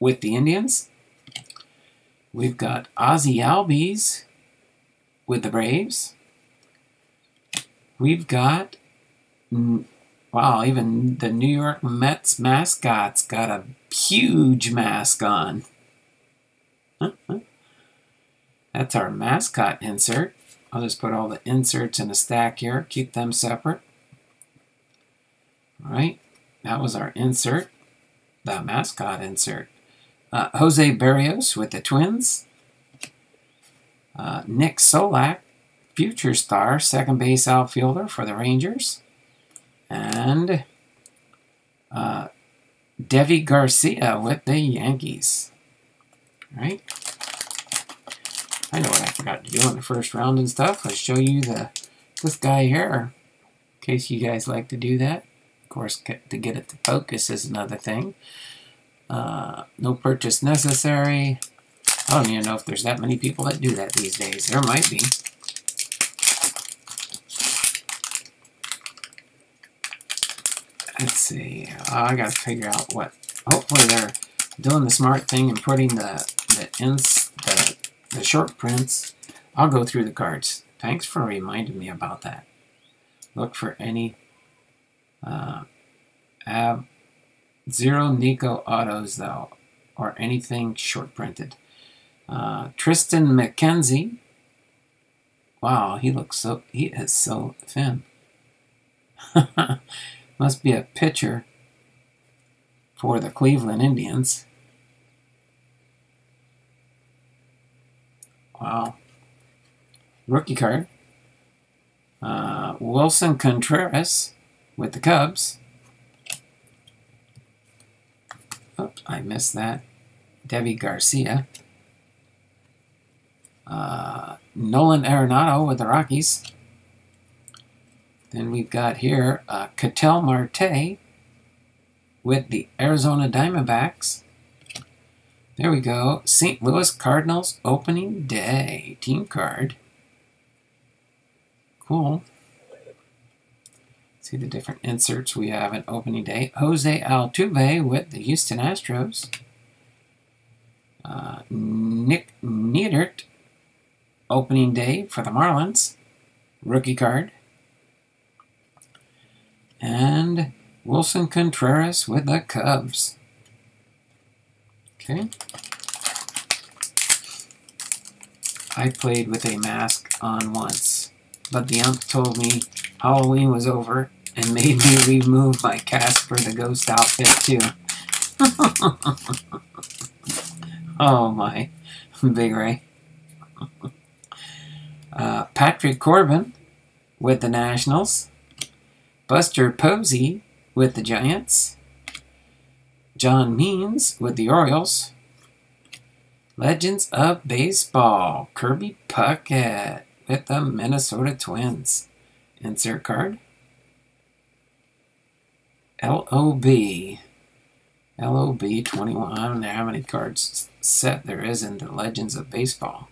with the Indians. We've got Ozzie Albies with the Braves. We've got mm, Wow, even the New York Mets mascot's got a huge mask on. *laughs* That's our mascot insert. I'll just put all the inserts in a stack here, keep them separate. All right, that was our insert, the mascot insert. Uh, Jose Berrios with the Twins. Uh, Nick Solak, future star, second base outfielder for the Rangers. And uh, Deivi Garcia with the Yankees. All right. I know what I forgot to do in the first round and stuff. Let's show you the this guy here, in case you guys like to do that. Of course, to get it to focus is another thing. Uh, no purchase necessary. I don't even know if there's that many people that do that these days. There might be. Let's see. Oh, I gotta figure out what. Hopefully they're doing the smart thing and putting the the ins the the short prints. I'll go through the cards. Thanks for reminding me about that. Look for any uh, ab zero Nico autos though, or anything short printed. Uh, Triston McKenzie. Wow, he looks so he is so thin. *laughs* Must be a pitcher for the Cleveland Indians. Wow. Rookie card. Uh, Willson Contreras with the Cubs. Oops, I missed that. Deivi Garcia. Uh, Nolan Arenado with the Rockies. Then we've got here uh, Ketel Marte with the Arizona Diamondbacks. There we go. St. Louis Cardinals opening day team card. Cool. See the different inserts we have at opening day. Jose Altuve with the Houston Astros. Uh, Nick Neidert, opening day for the Marlins. Rookie card. And Willson Contreras with the Cubs. Okay. I played with a mask on once, but the ump told me Halloween was over and made me remove my Casper the Ghost outfit too. *laughs* oh my, Big Ray. *laughs* Uh, Patrick Corbin with the Nationals. Buster Posey with the Giants. John Means with the Orioles. Legends of Baseball, Kirby Puckett with the Minnesota Twins. Insert card. LOB. LOB 21. I don't know how many cards set there is in the Legends of Baseball.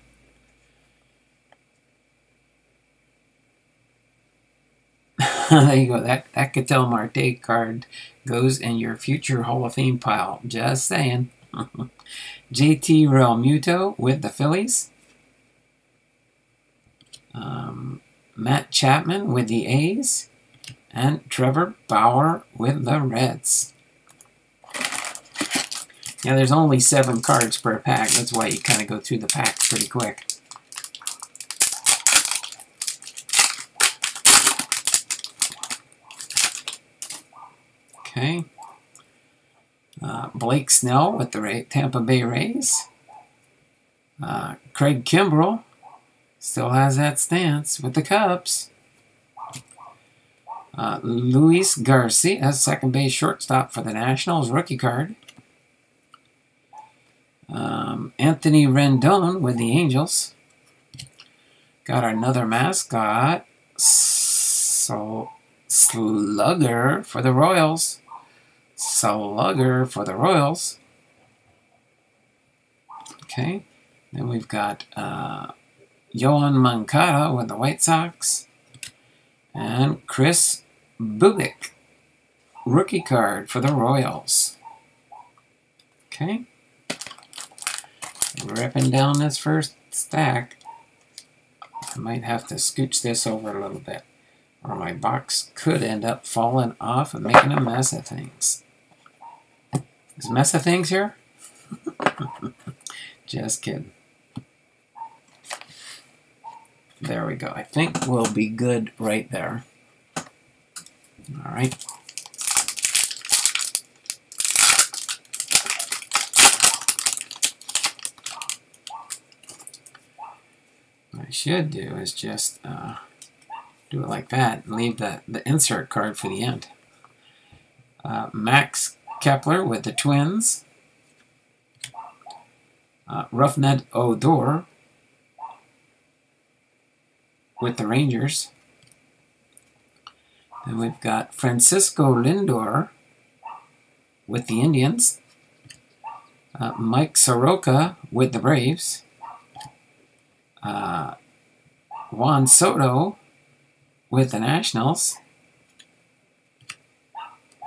*laughs* there you go. That, that Ketel Marte card goes in your future Hall of Fame pile. Just saying. *laughs* JT Realmuto with the Phillies. Um, Matt Chapman with the A's. And Trevor Bauer with the Reds. Yeah, there's only seven cards per pack. That's why you kind of go through the packs pretty quick. Okay. Uh, Blake Snell with the Tampa Bay Rays. Uh, Craig Kimbrel still has that stance with the Cubs. Uh, Luis Garcia, second base shortstop for the Nationals, rookie card. Um, Anthony Rendon with the Angels. Got another mascot, so Slugger for the Royals. Slugger for the Royals. Okay, then we've got uh, Yoan Moncada with the White Sox. And Chris Bubic, rookie card for the Royals. Okay. Ripping down this first stack. I might have to scooch this over a little bit. or my box could end up falling off and making a mess of things. Is mess of things here? *laughs* Just kidding. There we go. I think we'll be good right there. All right. What I should do is just uh, do it like that and leave the, the insert card for the end. Uh, Max Kepler with the Twins. Uh, Rougned Odor with the Rangers. Then we've got Francisco Lindor with the Indians. Uh, Mike Soroka with the Braves. Uh, Juan Soto with the Nationals.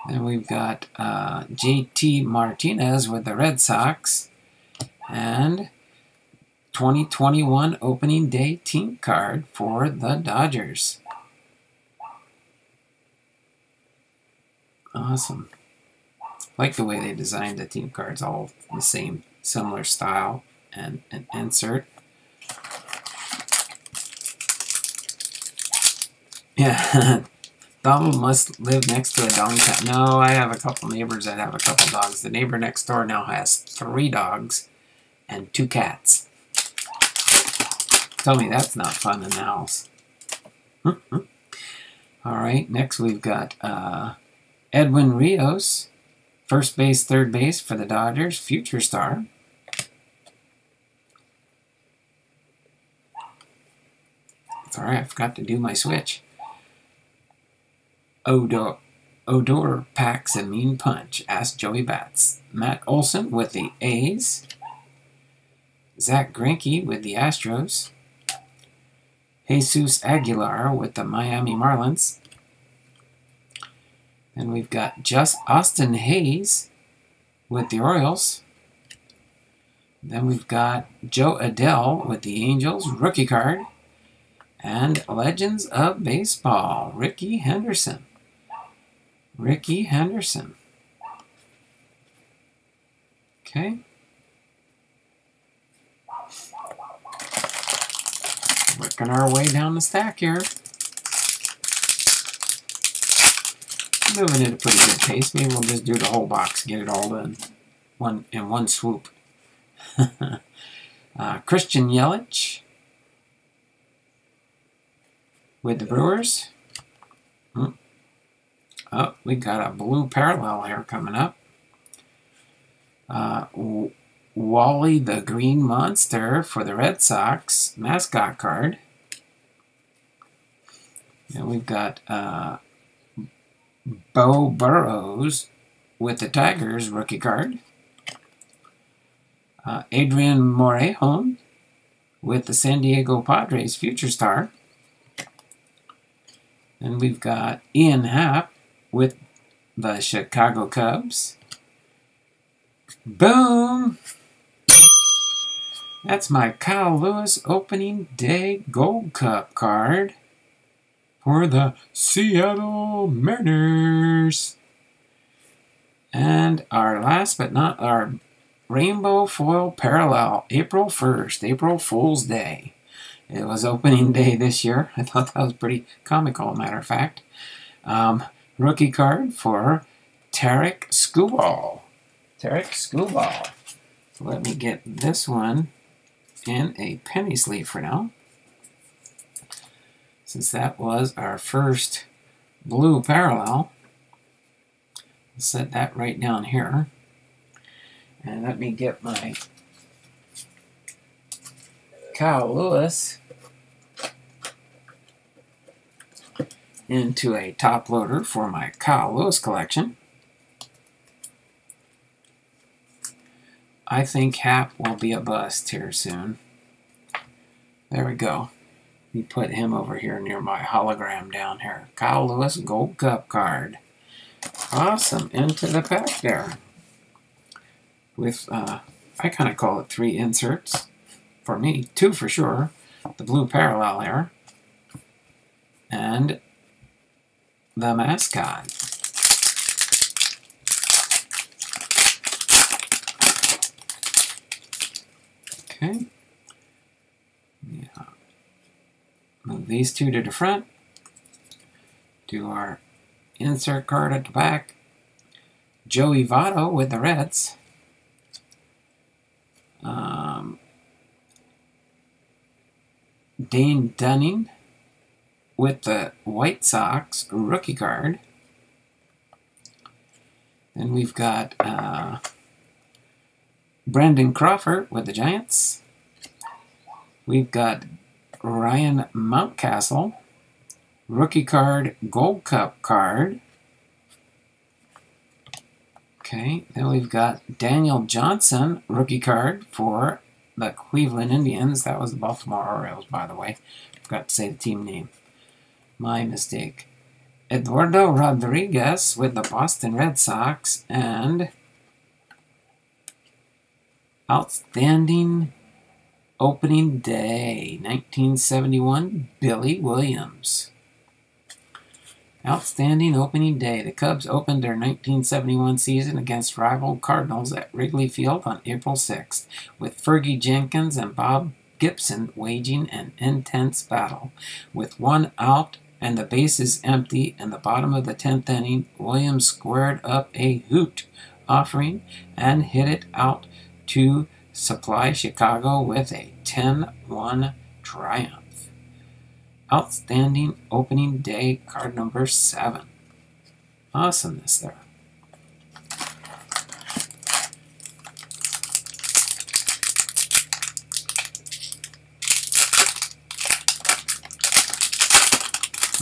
Then we've got uh, JD Martinez with the Red Sox. And 2021 opening day team card for the Dodgers. Awesome. Like the way they designed the team cards, all the same, similar style and an insert. Yeah, *laughs* Donald must live next to a dog cat. No, I have a couple neighbors that have a couple dogs. The neighbor next door now has three dogs and two cats. Tell me that's not fun in the house. All right, next we've got uh, Edwin Rios, first base, third base for the Dodgers, future star. Sorry, I forgot to do my switch. Odor, Odor packs a mean punch. Ask Joey Bats. Matt Olson with the A's. Zack Greinke with the Astros. Jesus Aguilar with the Miami Marlins. Then we've got just Austin Hays with the Orioles. Then we've got Jo Adell with the Angels, rookie card. And Legends of Baseball, Rickey Henderson. Rickey Henderson. Okay. Working our way down the stack here. Moving at a pretty good pace. Maybe we'll just do the whole box, get it all done one in one swoop. *laughs* uh, Christian Yelich with the Brewers. Hmm. Oh, we got a blue parallel here coming up. Uh, Wally the Green Monster for the Red Sox mascot card. And we've got uh, Beau Burrows with the Tigers rookie card. Uh, Adrian Morejon with the San Diego Padres future star. And we've got Ian Happ with the Chicago Cubs. Boom! That's my Kyle Lewis opening day Gold Cup card for the Seattle Mariners. And our last but not our Rainbow Foil Parallel, April 1st, April Fool's Day. It was opening day this year. *laughs* I thought that was pretty comical, matter of fact. Um, rookie card for Tarik Skubal. Tarik Skubal. Let me get this one in a penny sleeve for now. Since that was our first blue parallel, set that right down here. And let me get my Kyle Lewis into a top loader for my Kyle Lewis collection. I think Happ will be a bust here soon. There we go. We put him over here near my hologram down here. Kyle Lewis Gold Cup card. Awesome. Into the pack there. With, uh, I kind of call it three inserts. For me, two for sure. The blue parallel here. And the mascot. Okay. Yeah. Move these two to the front. Do our insert card at the back. Joey Votto with the Reds. Um, Dane Dunning with the White Sox rookie card. Then we've got uh, Brandon Crawford with the Giants. We've got Ryan Mountcastle, rookie card, Gold Cup card. Okay, then we've got Daniel Johnson, rookie card for the Cleveland Indians. That was the Baltimore Orioles, by the way. Forgot to say the team name. My mistake. Eduardo Rodriguez with the Boston Red Sox and Outstanding Opening Day 1971 Billy Williams. Outstanding opening day. The Cubs opened their 1971 season against rival Cardinals at Wrigley Field on April 6th, with Fergie Jenkins and Bob Gibson waging an intense battle. With one out and the bases empty in the bottom of the 10th inning, Williams squared up a hoot offering and hit it out to supply Chicago with a 10 1 triumph. Outstanding opening day card number seven. Awesomeness there.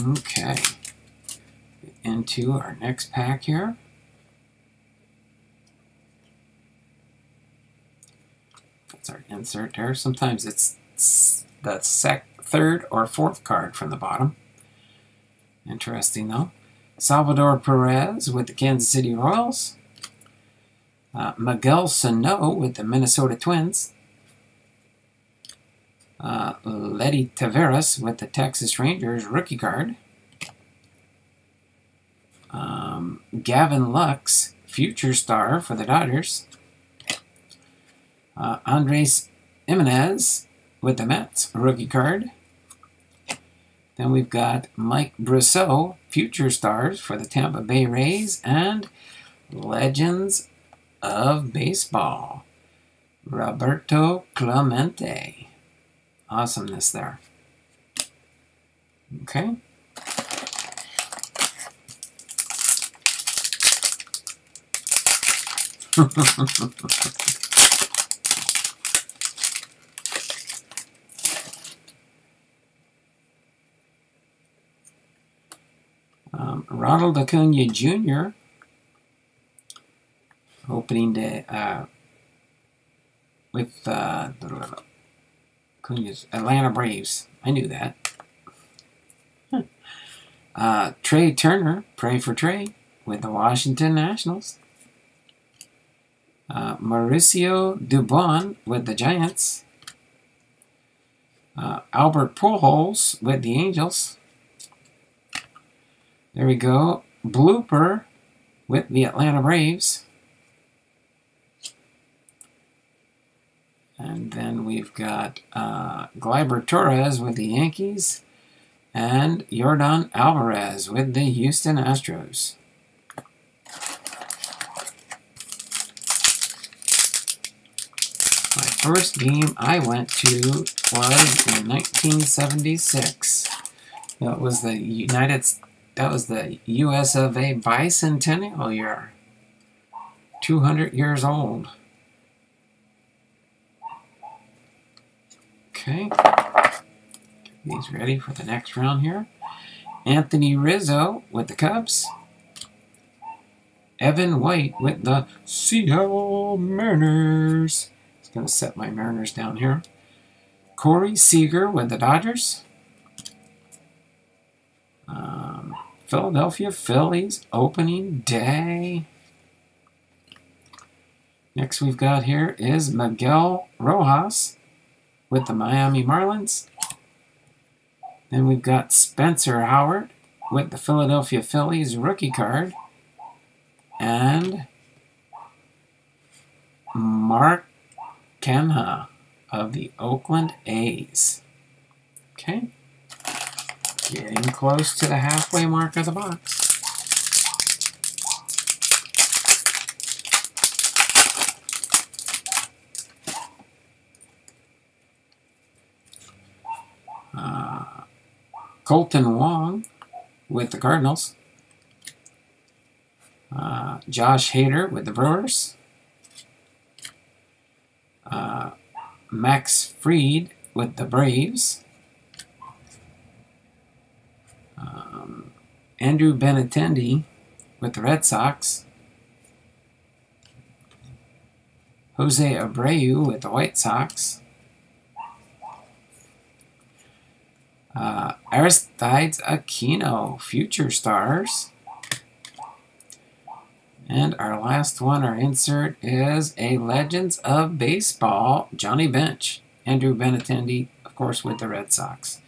Okay. Into our next pack here. Our insert there. Sometimes it's the sec third or fourth card from the bottom. Interesting, though. Salvador Perez with the Kansas City Royals. Uh, Miguel Sano with the Minnesota Twins. Uh, Leody Taveras with the Texas Rangers rookie card. Um, Gavin Lux, future star for the Dodgers. Uh, Andres Gimenez with the Mets rookie card. Then we've got Mike Brosseau, Future Stars for the Tampa Bay Rays, and Legends of Baseball, Roberto Clemente. Awesomeness there. Okay. *laughs* Um, Ronald Acuna Jr. opening day uh, with uh, Acuna's Atlanta Braves. I knew that. Uh, Trea Turner, pray for Trey, with the Washington Nationals. Uh, Mauricio Dubon with the Giants. Uh, Albert Pujols with the Angels. There we go. Blooper with the Atlanta Braves. And then we've got uh, Gleyber Torres with the Yankees and Jordan Alvarez with the Houston Astros. My first game I went to was in 1976. That was the United that was the US of A bicentennial year. 200 years old. Okay. Get these ready for the next round here. Anthony Rizzo with the Cubs. Evan White with the Seattle Mariners. Just going to set my Mariners down here. Corey Seager with the Dodgers. Um, Philadelphia Phillies opening day. Next we've got here is Miguel Rojas with the Miami Marlins. Then we've got Spencer Howard with the Philadelphia Phillies rookie card. And Mark Canha of the Oakland A's. Okay. Getting close to the halfway mark of the box. Uh, Kolten Wong with the Cardinals. Uh, Josh Hader with the Brewers. Uh, Max Fried with the Braves. Um, Andrew Benintendi with the Red Sox. Jose Abreu with the White Sox. Uh, Aristides Aquino, Future Stars. And our last one, our insert, is a Legends of Baseball, Johnny Bench. Andrew Benintendi, of course, with the Red Sox.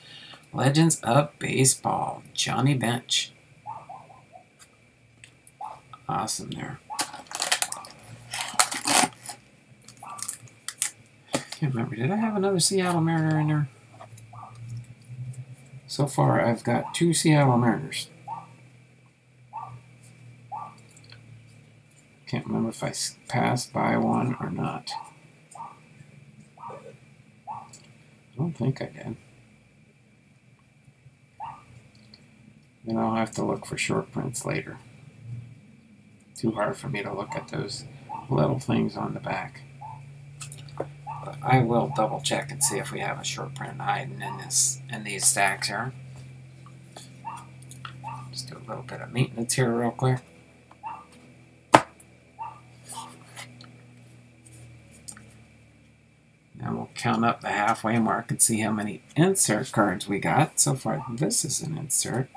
Legends of Baseball, Johnny Bench. Awesome there. Can't remember, did I have another Seattle Mariner in there? So far, I've got two Seattle Mariners. Can't remember if I passed by one or not. I don't think I did. Then I'll have to look for short prints later. Too hard for me to look at those little things on the back. But I will double check and see if we have a short print hiding in this in these stacks here. Just do a little bit of maintenance here real quick. Now we'll count up the halfway mark and see how many insert cards we got. So far, this is an insert.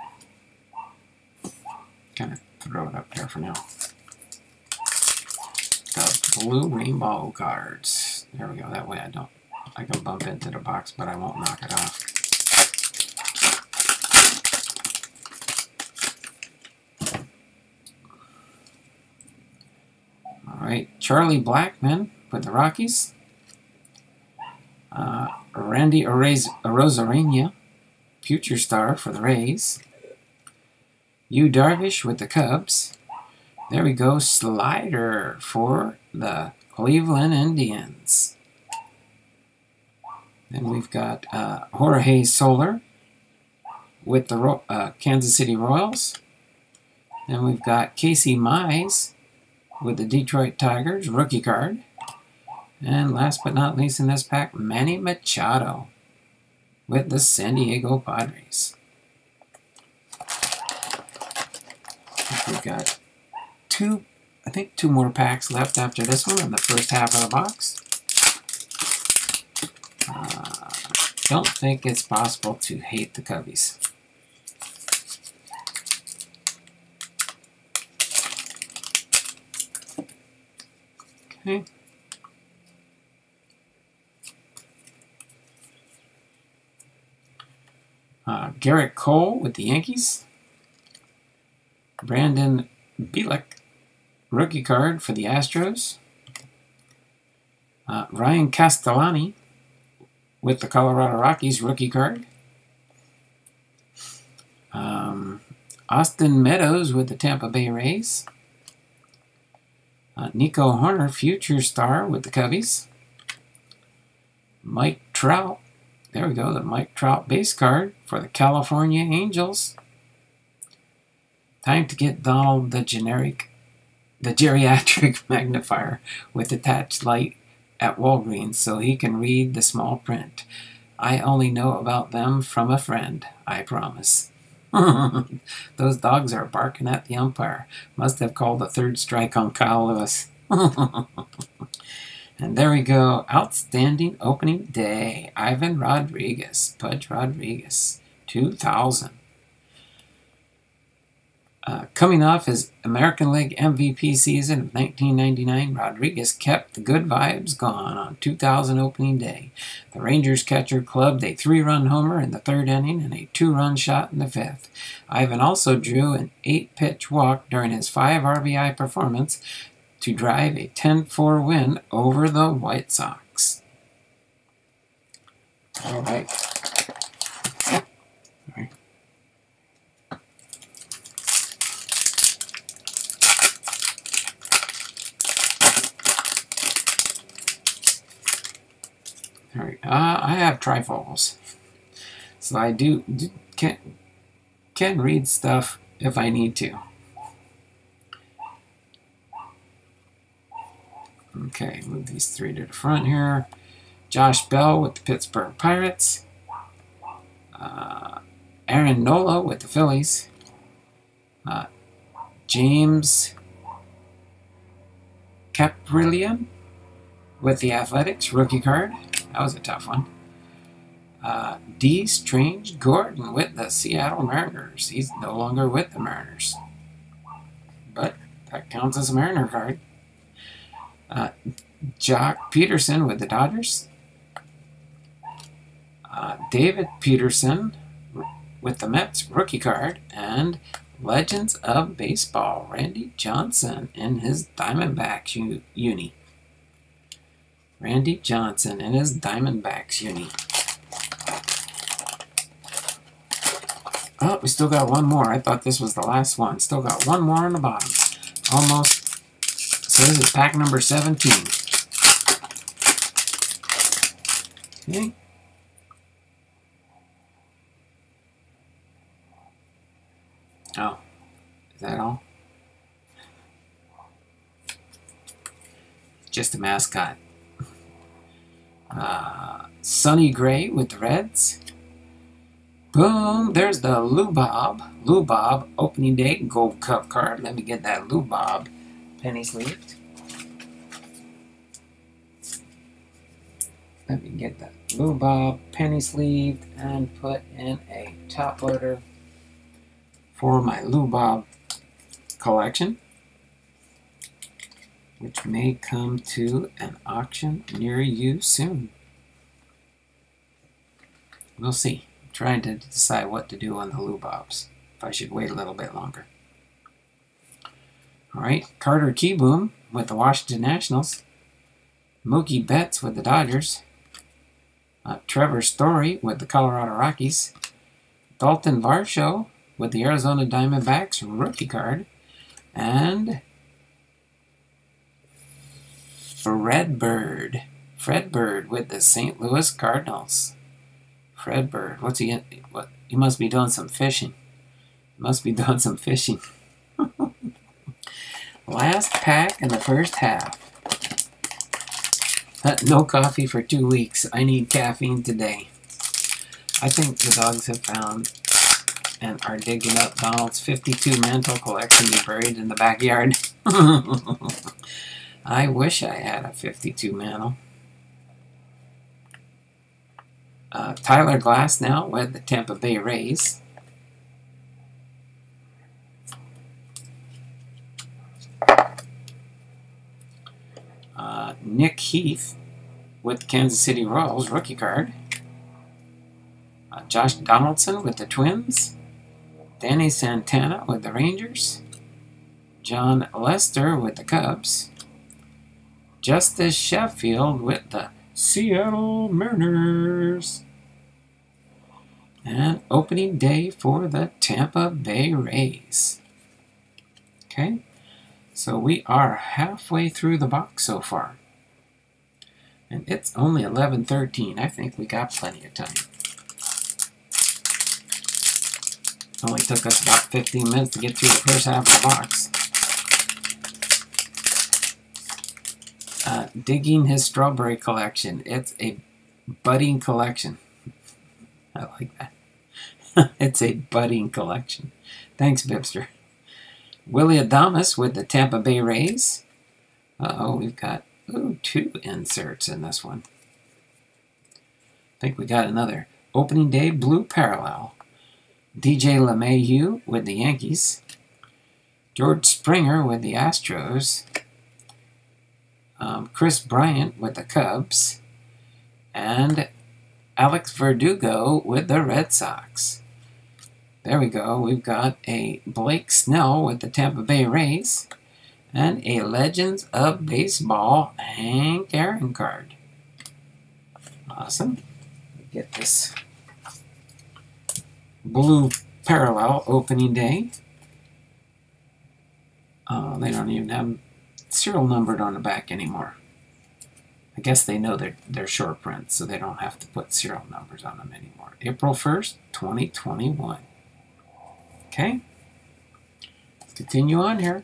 Kind of throw it up there for now. The blue rainbow cards. There we go. That way I don't, I can bump into the box, but I won't knock it off. All right, Charlie Blackmon with the Rockies. Uh, Randy Arozarena, future star for the Rays. Yu Darvish with the Cubs. There we go, slider for the Cleveland Indians. Then we've got uh, Jorge Soler with the uh, Kansas City Royals. Then we've got Casey Mize with the Detroit Tigers, rookie card. And last but not least in this pack, Manny Machado with the San Diego Padres. We've got two, I think two more packs left after this one in the first half of the box. Uh, don't think it's possible to hate the Cubbies. Okay. Uh, Gerrit Cole with the Yankees. Brandon Bielak, rookie card for the Astros. Uh, Ryan Castellani with the Colorado Rockies, rookie card. Um, Austin Meadows with the Tampa Bay Rays. Uh, Nico Hoerner, future star with the Cubbies. Mike Trout there we go, the Mike Trout base card for the California Angels. Time to get Donald the generic, the geriatric *laughs* magnifier with attached light at Walgreens so he can read the small print. I only know about them from a friend, I promise. *laughs* Those dogs are barking at the umpire. Must have called the third strike on Kyle Lewis. *laughs* And there we go. Outstanding opening day. Ivan Rodriguez. Pudge Rodriguez. 2000. Uh, coming off his American League MVP season of 1999, Rodriguez kept the good vibes going on 2000 opening day. The Rangers catcher clubbed a three run homer in the third inning and a two run shot in the fifth. Ivan also drew an eight pitch walk during his five RBI performance to drive a 10 4 win over the White Sox. All right. All right. Uh, I have trifocals, so I do, do can can read stuff if I need to. Okay, move these three to the front here. Josh Bell with the Pittsburgh Pirates. Uh, Aaron Nola with the Phillies. Uh, James Kaprielian with the Athletics, rookie card. That was a tough one. Uh, Dee Strange-Gordon with the Seattle Mariners. He's no longer with the Mariners. But that counts as a Mariner card. Uh, Joc Pederson with the Dodgers. Uh, David Peterson with the Mets rookie card. And Legends of Baseball, Randy Johnson in his Diamondbacks uni. Randy Johnson in his Diamondbacks uni. Oh, we still got one more. I thought this was the last one. Still got one more on the bottom. Almost. So this is pack number 17. Okay. Oh, is that all? Just a mascot. Uh, Sonny Gray with the Reds. Boom, there's the Lou Bob. Lou Bob opening day gold cup card. Let me get that Lou Bob penny sleeved. Let me get that Lou Bob penny sleeved and put in a top loader for my Lou Bob collection, which may come to an auction near you soon. We'll see. I'm trying to decide what to do on the Lou Bobs, if I should wait a little bit longer. All right, Carter Kieboom with the Washington Nationals. Mookie Betts with the Dodgers. Uh, Trevor Story with the Colorado Rockies. Dalton Varsho with the Arizona Diamondbacks rookie card. And Fred Bird. Fred Bird with the St. Louis Cardinals. Fred Bird. What's he? What? He must be doing some fishing. He must be *laughs* doing some fishing. *laughs* Last pack in the first half. *laughs* No coffee for two weeks. I need caffeine today. I think the dogs have found and are digging up Donald's 52 mantle collection buried in the backyard. I wish I had a 52 mantle. Uh, Tyler Glasnow with the Tampa Bay Rays. Uh, Nick Heath with Kansas City Royals rookie card. Uh, Josh Donaldson with the Twins. Danny Santana with the Rangers. Jon Lester with the Cubs. Justus Sheffield with the Seattle Mariners. And opening day for the Tampa Bay Rays. Okay, so we are halfway through the box so far. And it's only 11.13. I think we got plenty of time. Only took us about 15 minutes to get through the first half of the box. Uh, digging his strawberry collection. It's a budding collection. *laughs* I like that. *laughs* it's a budding collection. Thanks, Bipster. Willy Adames with the Tampa Bay Rays. Uh oh, we've got ooh, two inserts in this one. I think we got another opening day blue parallel. DJ LeMahieu with the Yankees. George Springer with the Astros. Um, Kris Bryant with the Cubs. And Alex Verdugo with the Red Sox. There we go. We've got a Blake Snell with the Tampa Bay Rays and a Legends of Baseball Hank Aaron card. Awesome. Get this blue parallel opening day. Uh, they don't even have serial numbered on the back anymore. I guess they know they're, they're short prints, so they don't have to put serial numbers on them anymore. April 1st, 2021. Okay? Let's continue on here.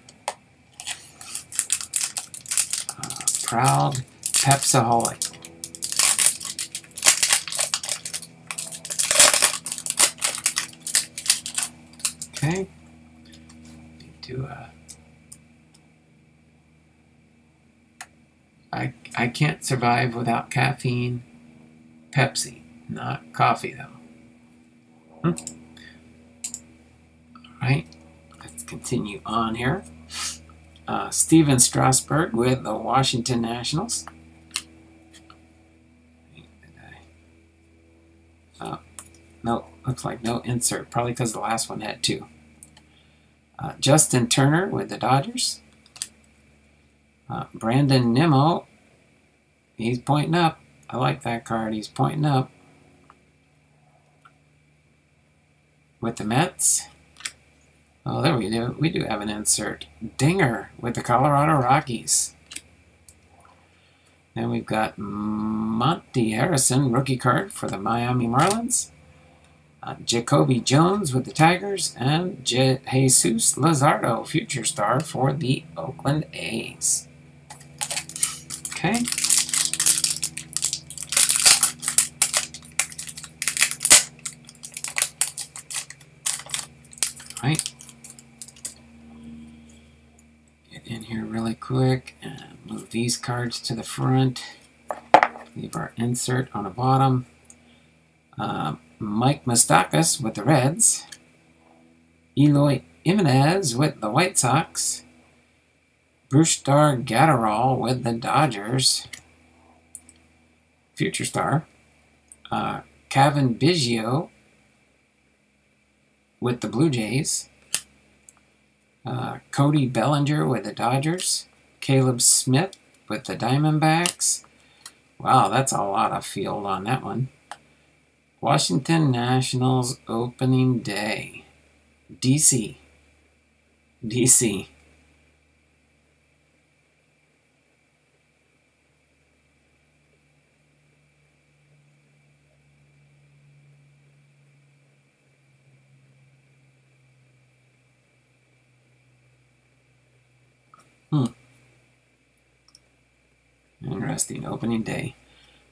Uh, proud Pepsaholic. Okay. Do a. I I can't survive without caffeine. Pepsi, not coffee though. Hmm. All right. Let's continue on here. Uh, Stephen Strasburg with the Washington Nationals. Oh, no, looks like no insert. Probably because the last one had two. Uh, Justin Turner with the Dodgers. Uh, Brandon Nimmo, he's pointing up. I like that card. He's pointing up. With the Mets. Oh, there we do. We do have an insert. Dinger with the Colorado Rockies. Then we've got Monte Harrison, rookie card for the Miami Marlins uh, Jacoby Jones with the Tigers, and Je Jesus Luzardo, future star for the Oakland A's. Okay. Right. Get in here really quick and move these cards to the front. Leave our insert on the bottom. Uh, Mike Moustakas with the Reds, Eloy Jimenez with the White Sox, Brusdar Graterol with the Dodgers, future star, uh, Cavan Biggio with the Blue Jays, uh, Cody Bellinger with the Dodgers, Caleb Smith with the Diamondbacks. Wow, that's a lot of field on that one. Washington Nationals opening day. DC. DC. Hmm. Interesting opening day.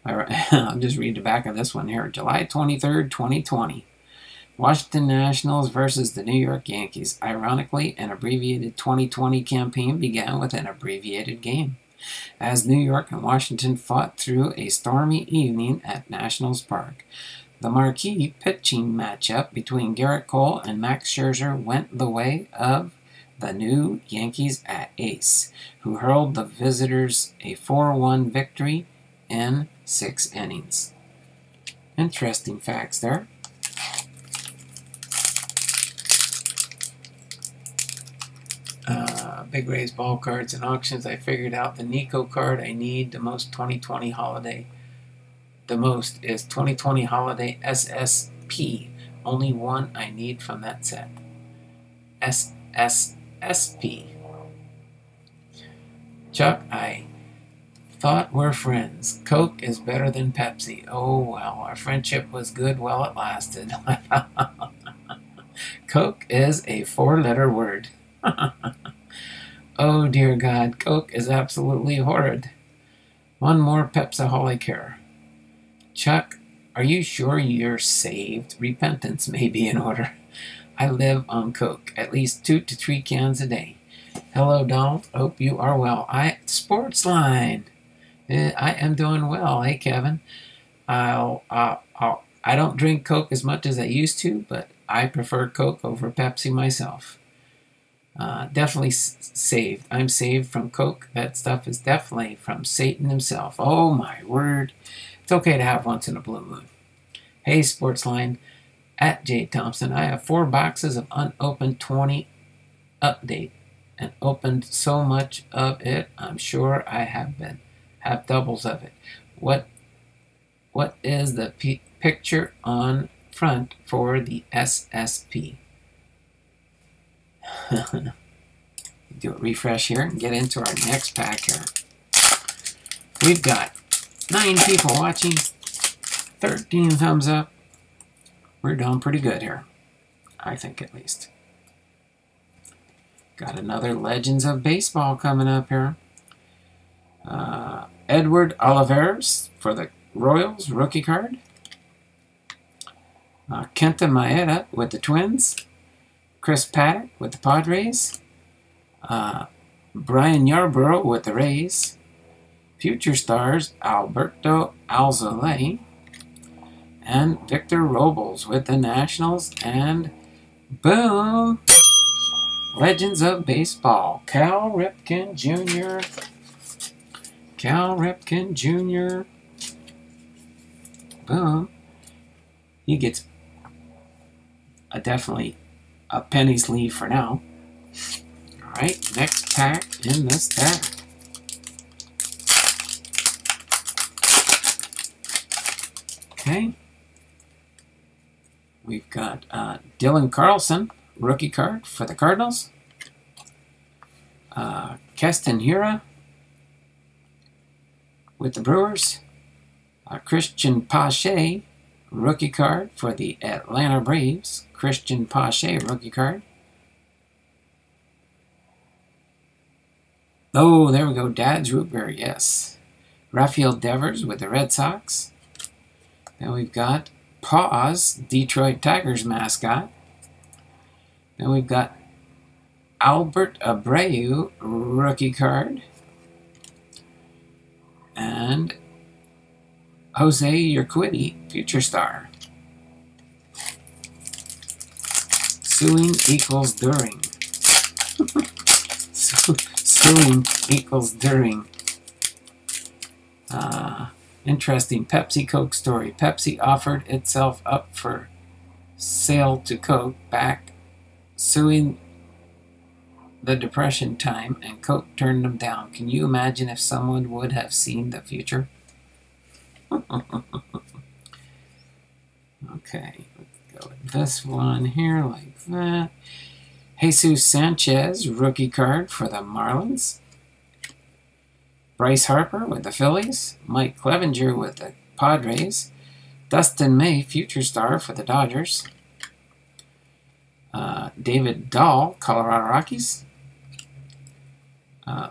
I'll *laughs* just read the back of this one here. July 23rd, 2020. Washington Nationals versus the New York Yankees. Ironically, an abbreviated 2020 campaign began with an abbreviated game. As New York and Washington fought through a stormy evening at Nationals Park, the marquee pitching matchup between Gerrit Cole and Max Scherzer went the way of the new Yankees at ace, who hurled the visitors a 4 1 victory in six innings. Interesting facts there. Uh, big raise ball cards and auctions. I figured out the Nico card I need the most 2020 holiday. The most is 2020 holiday SSP. Only one I need from that set. SSSP. Chuck, I thought we're friends. Coke is better than Pepsi. Oh, well, our friendship was good while it lasted. *laughs* Coke is a four letter word. *laughs* oh, dear God, Coke is absolutely horrid. One more Pepsaholic here. Chuck, are you sure you're saved? Repentance may be in order. I live on Coke, at least two to three cans a day. Hello, Donald. Hope you are well. I Sportsline. Eh, I am doing well. Hey, Kevin. I'll, I'll, I'll, I don't drink Coke as much as I used to, but I prefer Coke over Pepsi myself. Uh, definitely saved. I'm saved from Coke. That stuff is definitely from Satan himself. Oh my word. It's okay to have once in a blue moon. Hey, Sportsline, at Jay Thompson, I have four boxes of unopened 20 update and opened so much of it, I'm sure I have been have doubles of it. What what is the picture on front for the SSP? *laughs* Do a refresh here and get into our next pack here. We've got nine people watching, 13 thumbs up. We're doing pretty good here. I think at least. Got another Legends of Baseball coming up here. Uh, Edward Olivares for the Royals, rookie card. Uh, Kenta Maeda with the Twins. Chris Paddack with the Padres. Uh, Brian Yarbrough with the Rays. Future stars Alberto Alzolay and Victor Robles with the Nationals. And boom! Legends of Baseball. Cal Ripken Jr. Cal Ripken Jr. Boom. He gets a definitely a penny's leave for now. Alright, next pack in this deck. Okay. We've got uh, Dylan Carlson, rookie card for the Cardinals. Uh, Keston Hiura with the Brewers. Uh, Cristian Pache, rookie card for the Atlanta Braves. Cristian Pache, rookie card. Oh, there we go. Dad's root beer, yes. Rafael Devers with the Red Sox. Then we've got Paws, Detroit Tigers mascot. Then we've got Albert Abreu, rookie card. And Jose Urquidy, future star. Suing equals during. *laughs* Suing equals during. Uh, interesting Pepsi Coke story. Pepsi offered itself up for sale to Coke back suing the Depression time, and Coke turned them down. Can you imagine if someone would have seen the future? *laughs* okay, let's go with this one here like that. Jesus Sanchez, rookie card for the Marlins. Bryce Harper with the Phillies. Mike Clevinger with the Padres. Dustin May, future star for the Dodgers. Uh, David Dahl, Colorado Rockies. Uh,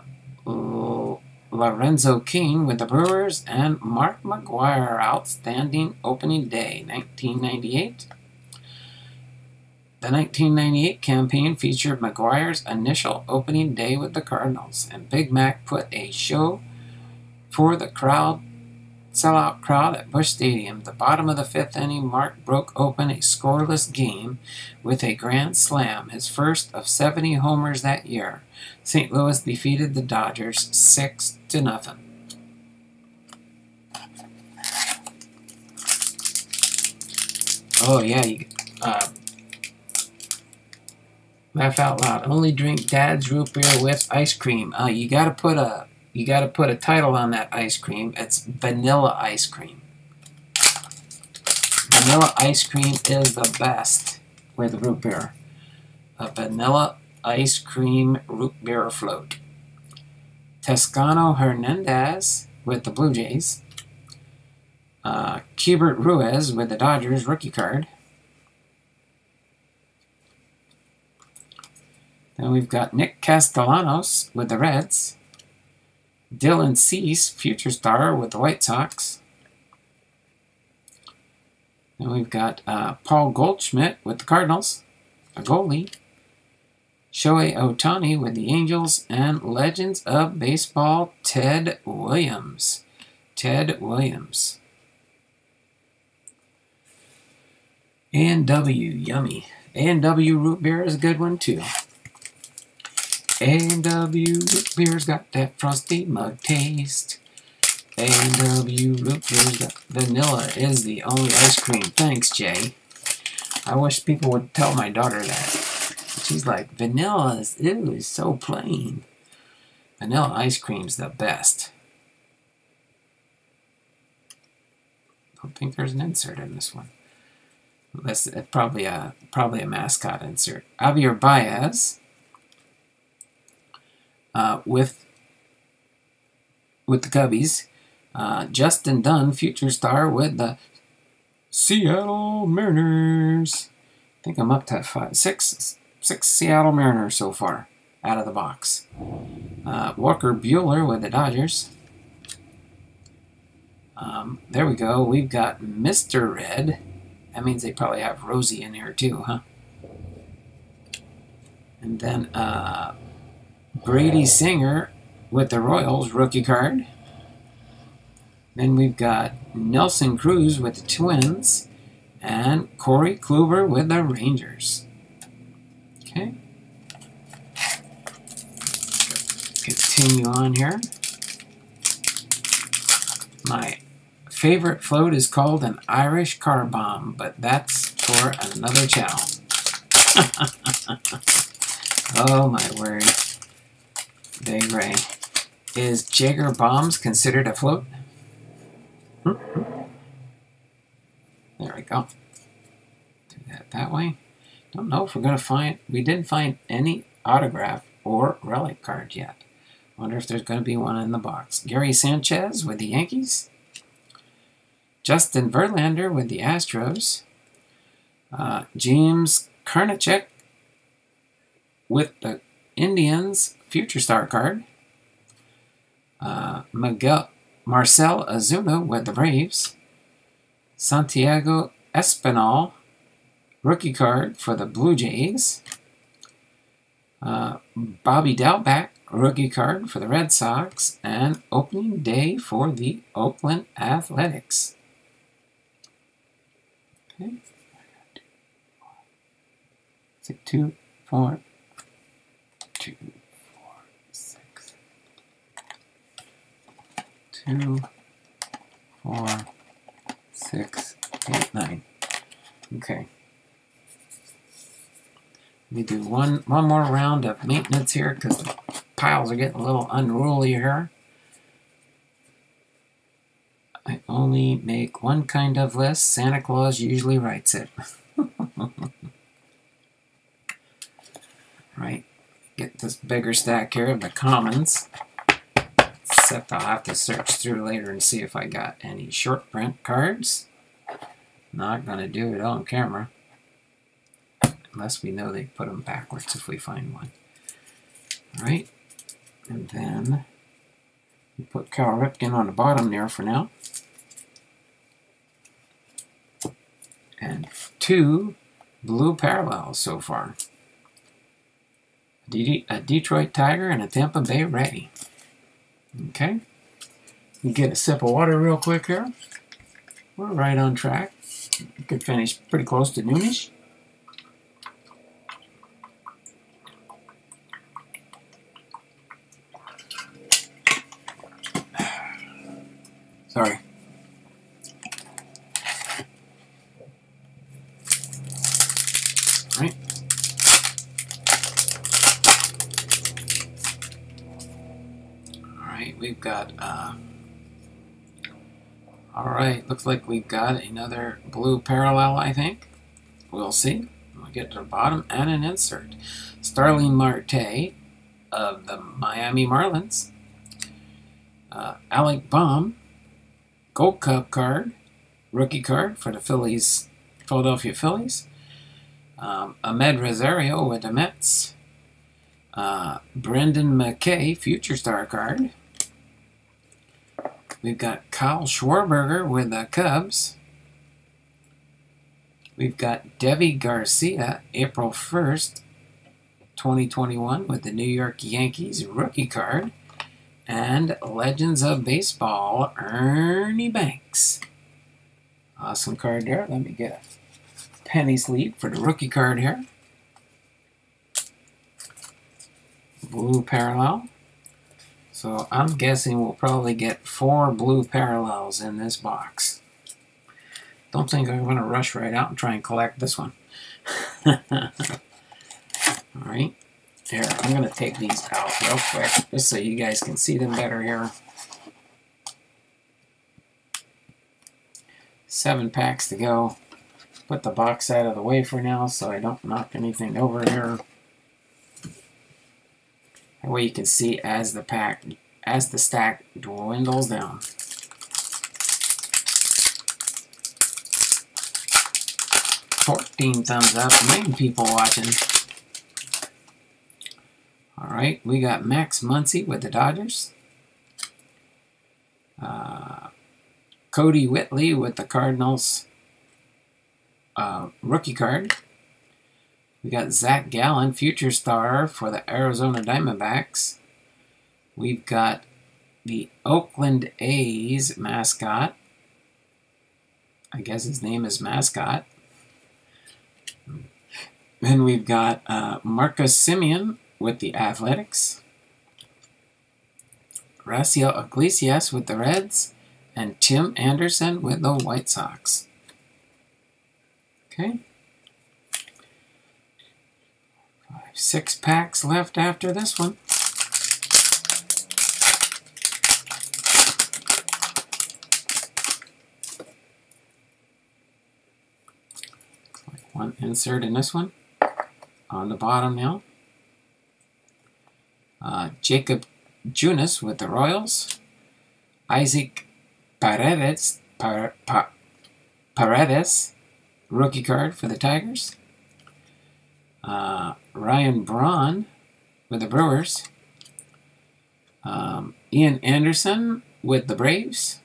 Lorenzo Cain with the Brewers, and Mark McGwire, outstanding opening day, 1998. The 1998 campaign featured McGwire's initial opening day with the Cardinals, and Big Mac put a show for the crowd sellout crowd at Busch Stadium. The bottom of the fifth inning, Mark broke open a scoreless game with a grand slam, his first of 70 homers that year. St. Louis defeated the Dodgers 6 to nothing. Oh yeah, uh, laugh out loud. Only drink Dad's root beer with ice cream. Uh, you got to put a you got to put a title on that ice cream. It's vanilla ice cream. Vanilla ice cream is the best with root beer. A vanilla ice cream root beer float. Toscano Hernandez with the Blue Jays. Uh, Keibert Ruiz with the Dodgers rookie card. Then we've got Nick Castellanos with the Reds. Dylan Cease, future star with the White Sox. Then we've got uh, Paul Goldschmidt with the Cardinals, a goalie. Shohei Ohtani with the Angels, and Legends of Baseball, Ted Williams. Ted Williams. A&W, yummy. A&W root beer is a good one too. A&W root beer's got that frosty mug taste. A&W root beer's got vanilla is the only ice cream. Thanks, Jay. I wish people would tell my daughter that. She's like, vanilla is, ew, is so plain. Vanilla ice cream's the best. Don't think there's an insert in this one. That's uh, probably a probably a mascot insert. Javier Baez uh, with with the Cubbies. Uh, Justin Dunn, future star with the Seattle Mariners. I think I'm up to five, six, six Seattle Mariners so far out of the box. Uh, Walker Buehler with the Dodgers. Um, there we go. We've got Mr. Red. That means they probably have Rosie in here too, huh? And then uh, Brady Singer with the Royals rookie card. Then we've got Nelson Cruz with the Twins and Corey Kluber with the Rangers. Okay. Continue on here. My favorite float is called an Irish car bomb, but that's for another channel. *laughs* oh my word. Big Ray. Is Jager Bombs considered a float? There we go. Do that that way. Don't know if we're going to find... We didn't find any autograph or relic card yet. Wonder if there's going to be one in the box. Gary Sanchez with the Yankees. Justin Verlander with the Astros. Uh, James Karinchak with the Indians Future Star card. Uh, Miguel Marcell Ozuna with the Braves. Santiago Espinal, rookie card for the Blue Jays. Uh, Bobby Dalbec, rookie card for the Red Sox. And opening day for the Oakland Athletics. Okay. Six, two, four, two, two, four, six, eight, nine. Okay. Let me do one, one more round of maintenance here because the piles are getting a little unruly here. I only make one kind of list. Santa Claus usually writes it. *laughs* right. Get this bigger stack here of the commons except I'll have to search through later and see if I got any short print cards. Not going to do it on camera. Unless we know they put them backwards if we find one. Alright. And then we put Cal Ripken on the bottom there for now. And two blue parallels so far. A Detroit Tiger and a Tampa Bay Ray. Okay. You get a sip of water real quick here. We're right on track. We could finish pretty close to noonish. Sorry. we've got, uh, all right, looks like we've got another blue parallel, I think. We'll see. We'll get to the bottom and an insert. Starling Marte of the Miami Marlins. Uh, Alec Bohm, Gold Cup card, rookie card for the Phillies, Philadelphia Phillies. Um, Amed Rosario with the Mets. Uh, Brendan McKay, future star card. We've got Kyle Schwarber with the Cubs. We've got Deivi Garcia, April 1st, 2021, with the New York Yankees rookie card. And Legends of Baseball, Ernie Banks. Awesome card there. Let me get a penny sleeve for the rookie card here. blue parallel. So I'm guessing we'll probably get four blue parallels in this box. Don't think I'm going to rush right out and try and collect this one. *laughs* Alright, here, I'm going to take these out real quick, just so you guys can see them better here. Seven packs to go. Put the box out of the way for now so I don't knock anything over here. That way you can see as the pack, as the stack dwindles down. Fourteen thumbs up, main people watching. All right, we got Max Muncy with the Dodgers. Uh, Kodi Whitley with the Cardinals uh, rookie card. We got Zach Gallen, future star for the Arizona Diamondbacks. We've got the Oakland A's mascot. I guess his name is Mascot. Then we've got uh, Marcus Semien with the Athletics. Raisel Iglesias with the Reds. And Tim Anderson with the White Sox. Okay. Five, six packs left after this one. one insert in this one on the bottom now. Uh, Jakob Junis with the Royals. Isaac Paredes, Paredes rookie card for the Tigers. Uh, Ryan Braun with the Brewers. Um, Ian Anderson with the Braves.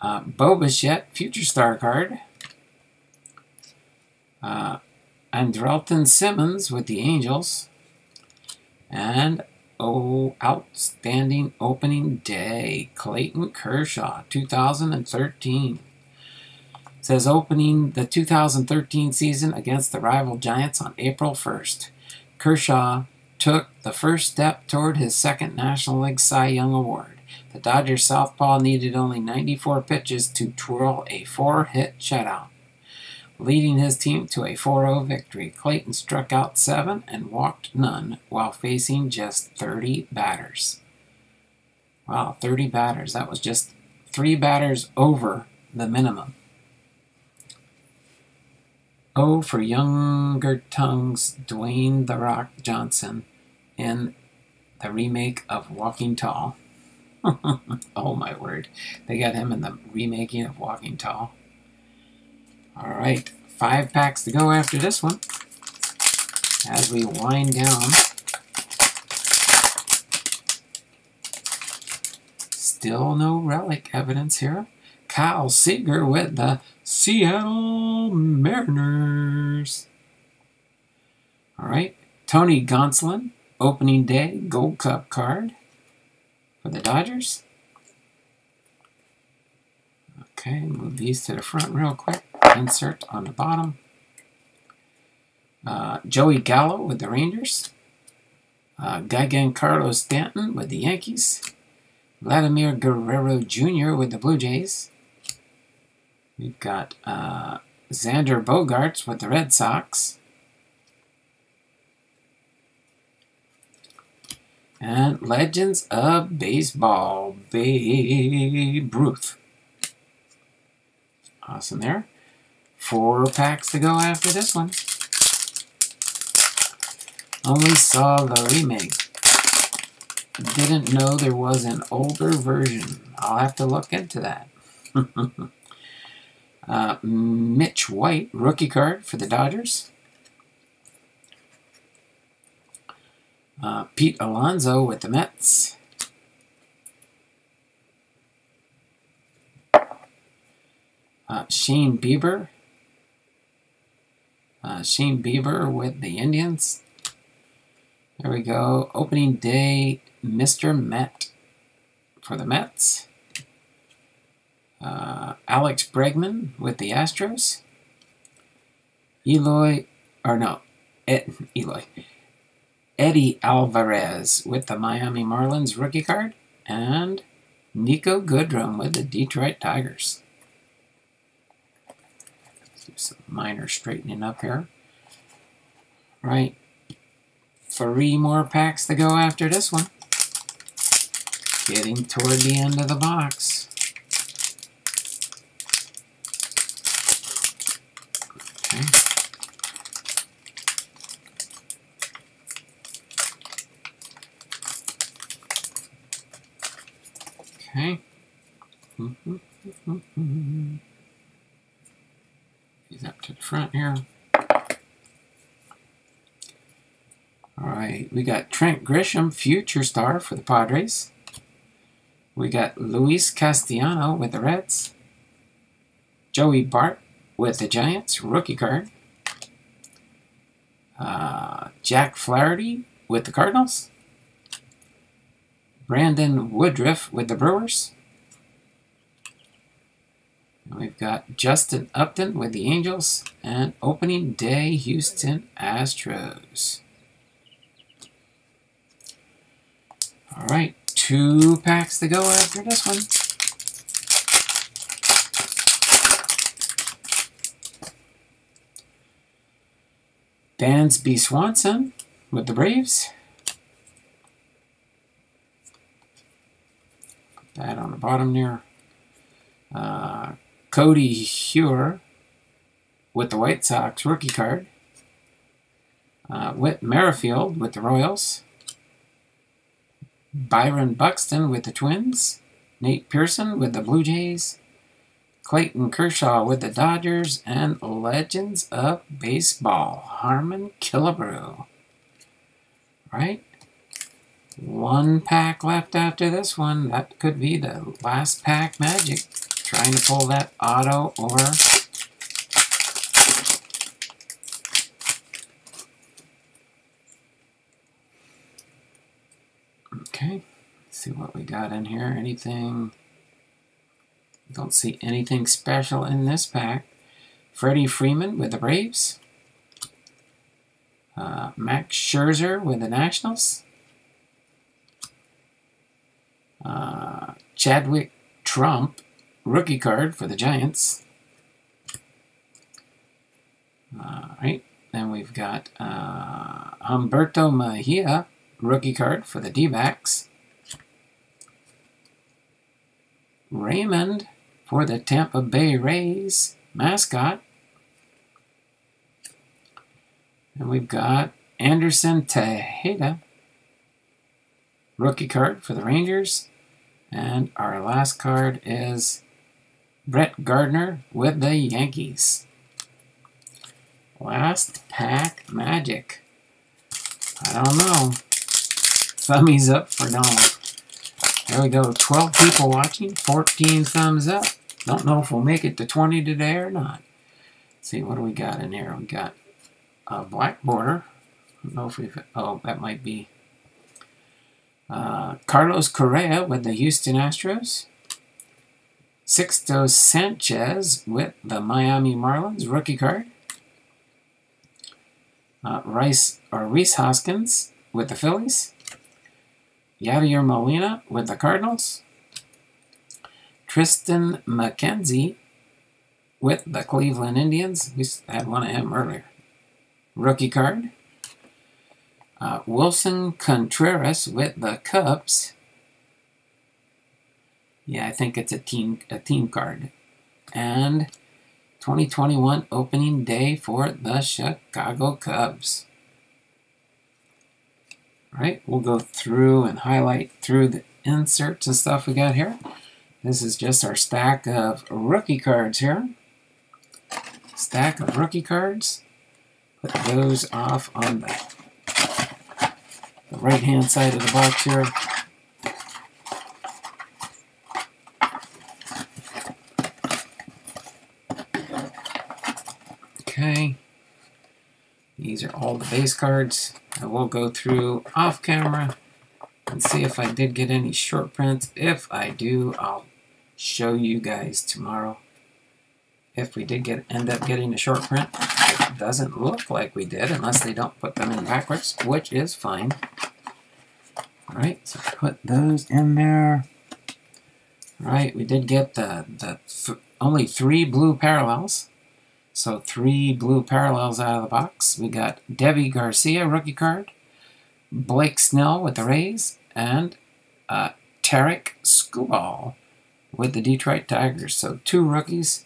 Uh, Bo Bichette, future star card. Uh, Andrelton Simmons with the Angels. And, oh, outstanding opening day, Clayton Kershaw, 2013 says opening the 2013 season against the rival Giants on April 1st. Kershaw took the first step toward his second National League Cy Young Award. The Dodgers southpaw needed only 94 pitches to twirl a four-hit shutout, leading his team to a 4-0 victory. Clayton struck out seven and walked none while facing just 30 batters. Wow, 30 batters. That was just three batters over the minimum. Oh, for younger tongues, Dwayne The Rock Johnson in the remake of Walking Tall. *laughs* oh my word. They got him in the remaking of Walking Tall. Alright, five packs to go after this one. As we wind down. Still no relic evidence here. Kyle Seager with the Seattle Mariners. All right, Tony Gonsolin, opening day Gold Cup card for the Dodgers. Okay, move these to the front real quick. Insert on the bottom. Uh, Joey Gallo with the Rangers. Uh, Giancarlo Stanton with the Yankees. Vladimir Guerrero Jr. with the Blue Jays. We've got uh, Xander Bogaerts with the Red Sox. And Legends of Baseball, Babe Ruth. Awesome there. Four packs to go after this one. Only saw the remake. Didn't know there was an older version. I'll have to look into that. *laughs* Uh, Mitch White, rookie card for the Dodgers. Uh, Pete Alonso with the Mets. Uh, Shane Bieber. Uh, Shane Bieber with the Indians. There we go. Opening day, Mr. Met for the Mets. Uh, Alex Bregman with the Astros. Eloy, or no, Ed, Eloy. Eddy Alvarez with the Miami Marlins rookie card, and Niko Goodrum with the Detroit Tigers. do some minor straightening up here. Right. Three more packs to go after this one. Getting toward the end of the box. Okay. Okay. He's up to the front here. All right, we got Trent Grisham, future star for the Padres. We got Luis Castellano with the Reds. Joey Bart with the Giants, rookie card. Uh, Jack Flaherty with the Cardinals. Brandon Woodruff with the Brewers. We've got Justin Upton with the Angels and opening day Houston Astros. All right, two packs to go after this one. Dansby Swanson with the Braves. That on the bottom there. Uh, Codi Heuer with the White Sox rookie card. Uh, Whit Merrifield with the Royals. Byron Buxton with the Twins. Nate Pearson with the Blue Jays. Clayton Kershaw with the Dodgers. And Legends of Baseball, Harmon Killebrew. Right? One pack left after this one. That could be the last pack magic. Trying to pull that auto or... Okay, Let's see what we got in here. Anything... Don't see anything special in this pack. Freddie Freeman with the Braves. Uh, Max Scherzer with the Nationals. Uh, Chadwick Tromp, rookie card for the Giants. All right. Then we've got uh, Humberto Mejia, rookie card for the D-backs. Raymond for the Tampa Bay Rays mascot. And we've got Anderson Tejeda, rookie card for the Rangers. And our last card is Brett Gardner with the Yankees. Last pack magic. I don't know. Thummies up for Donald. There we go. 12 people watching. 14 thumbs up. Don't know if we'll make it to 20 today or not. Let's see, what do we got in here? We got a black border. I don't know if we've... Oh, that might be uh, Carlos Correa with the Houston Astros. Sixto Sanchez with the Miami Marlins rookie card. Uh, Rice or Rhys Hoskins with the Phillies. Yadier Molina with the Cardinals. Triston McKenzie with the Cleveland Indians. We had one of him earlier. Rookie card. Uh, Willson Contreras with the Cubs. Yeah, I think it's a team a team card. And 2021 opening day for the Chicago Cubs. All right, we'll go through and highlight through the inserts and stuff we got here. This is just our stack of rookie cards here. Stack of rookie cards. Put those off on the the right hand side of the box here. Okay, these are all the base cards. I will go through off camera and see if I did get any short prints. If I do, I'll show you guys tomorrow. If we did get end up getting a short print. It doesn't look like we did unless they don't put them in backwards, which is fine. All right, so put those in there. All right, we did get the, the th only three blue parallels. So three blue parallels out of the box. We got Deivi Garcia, rookie card. Blake Snell with the Rays. And uh, Tarik Skubal with the Detroit Tigers. So two rookies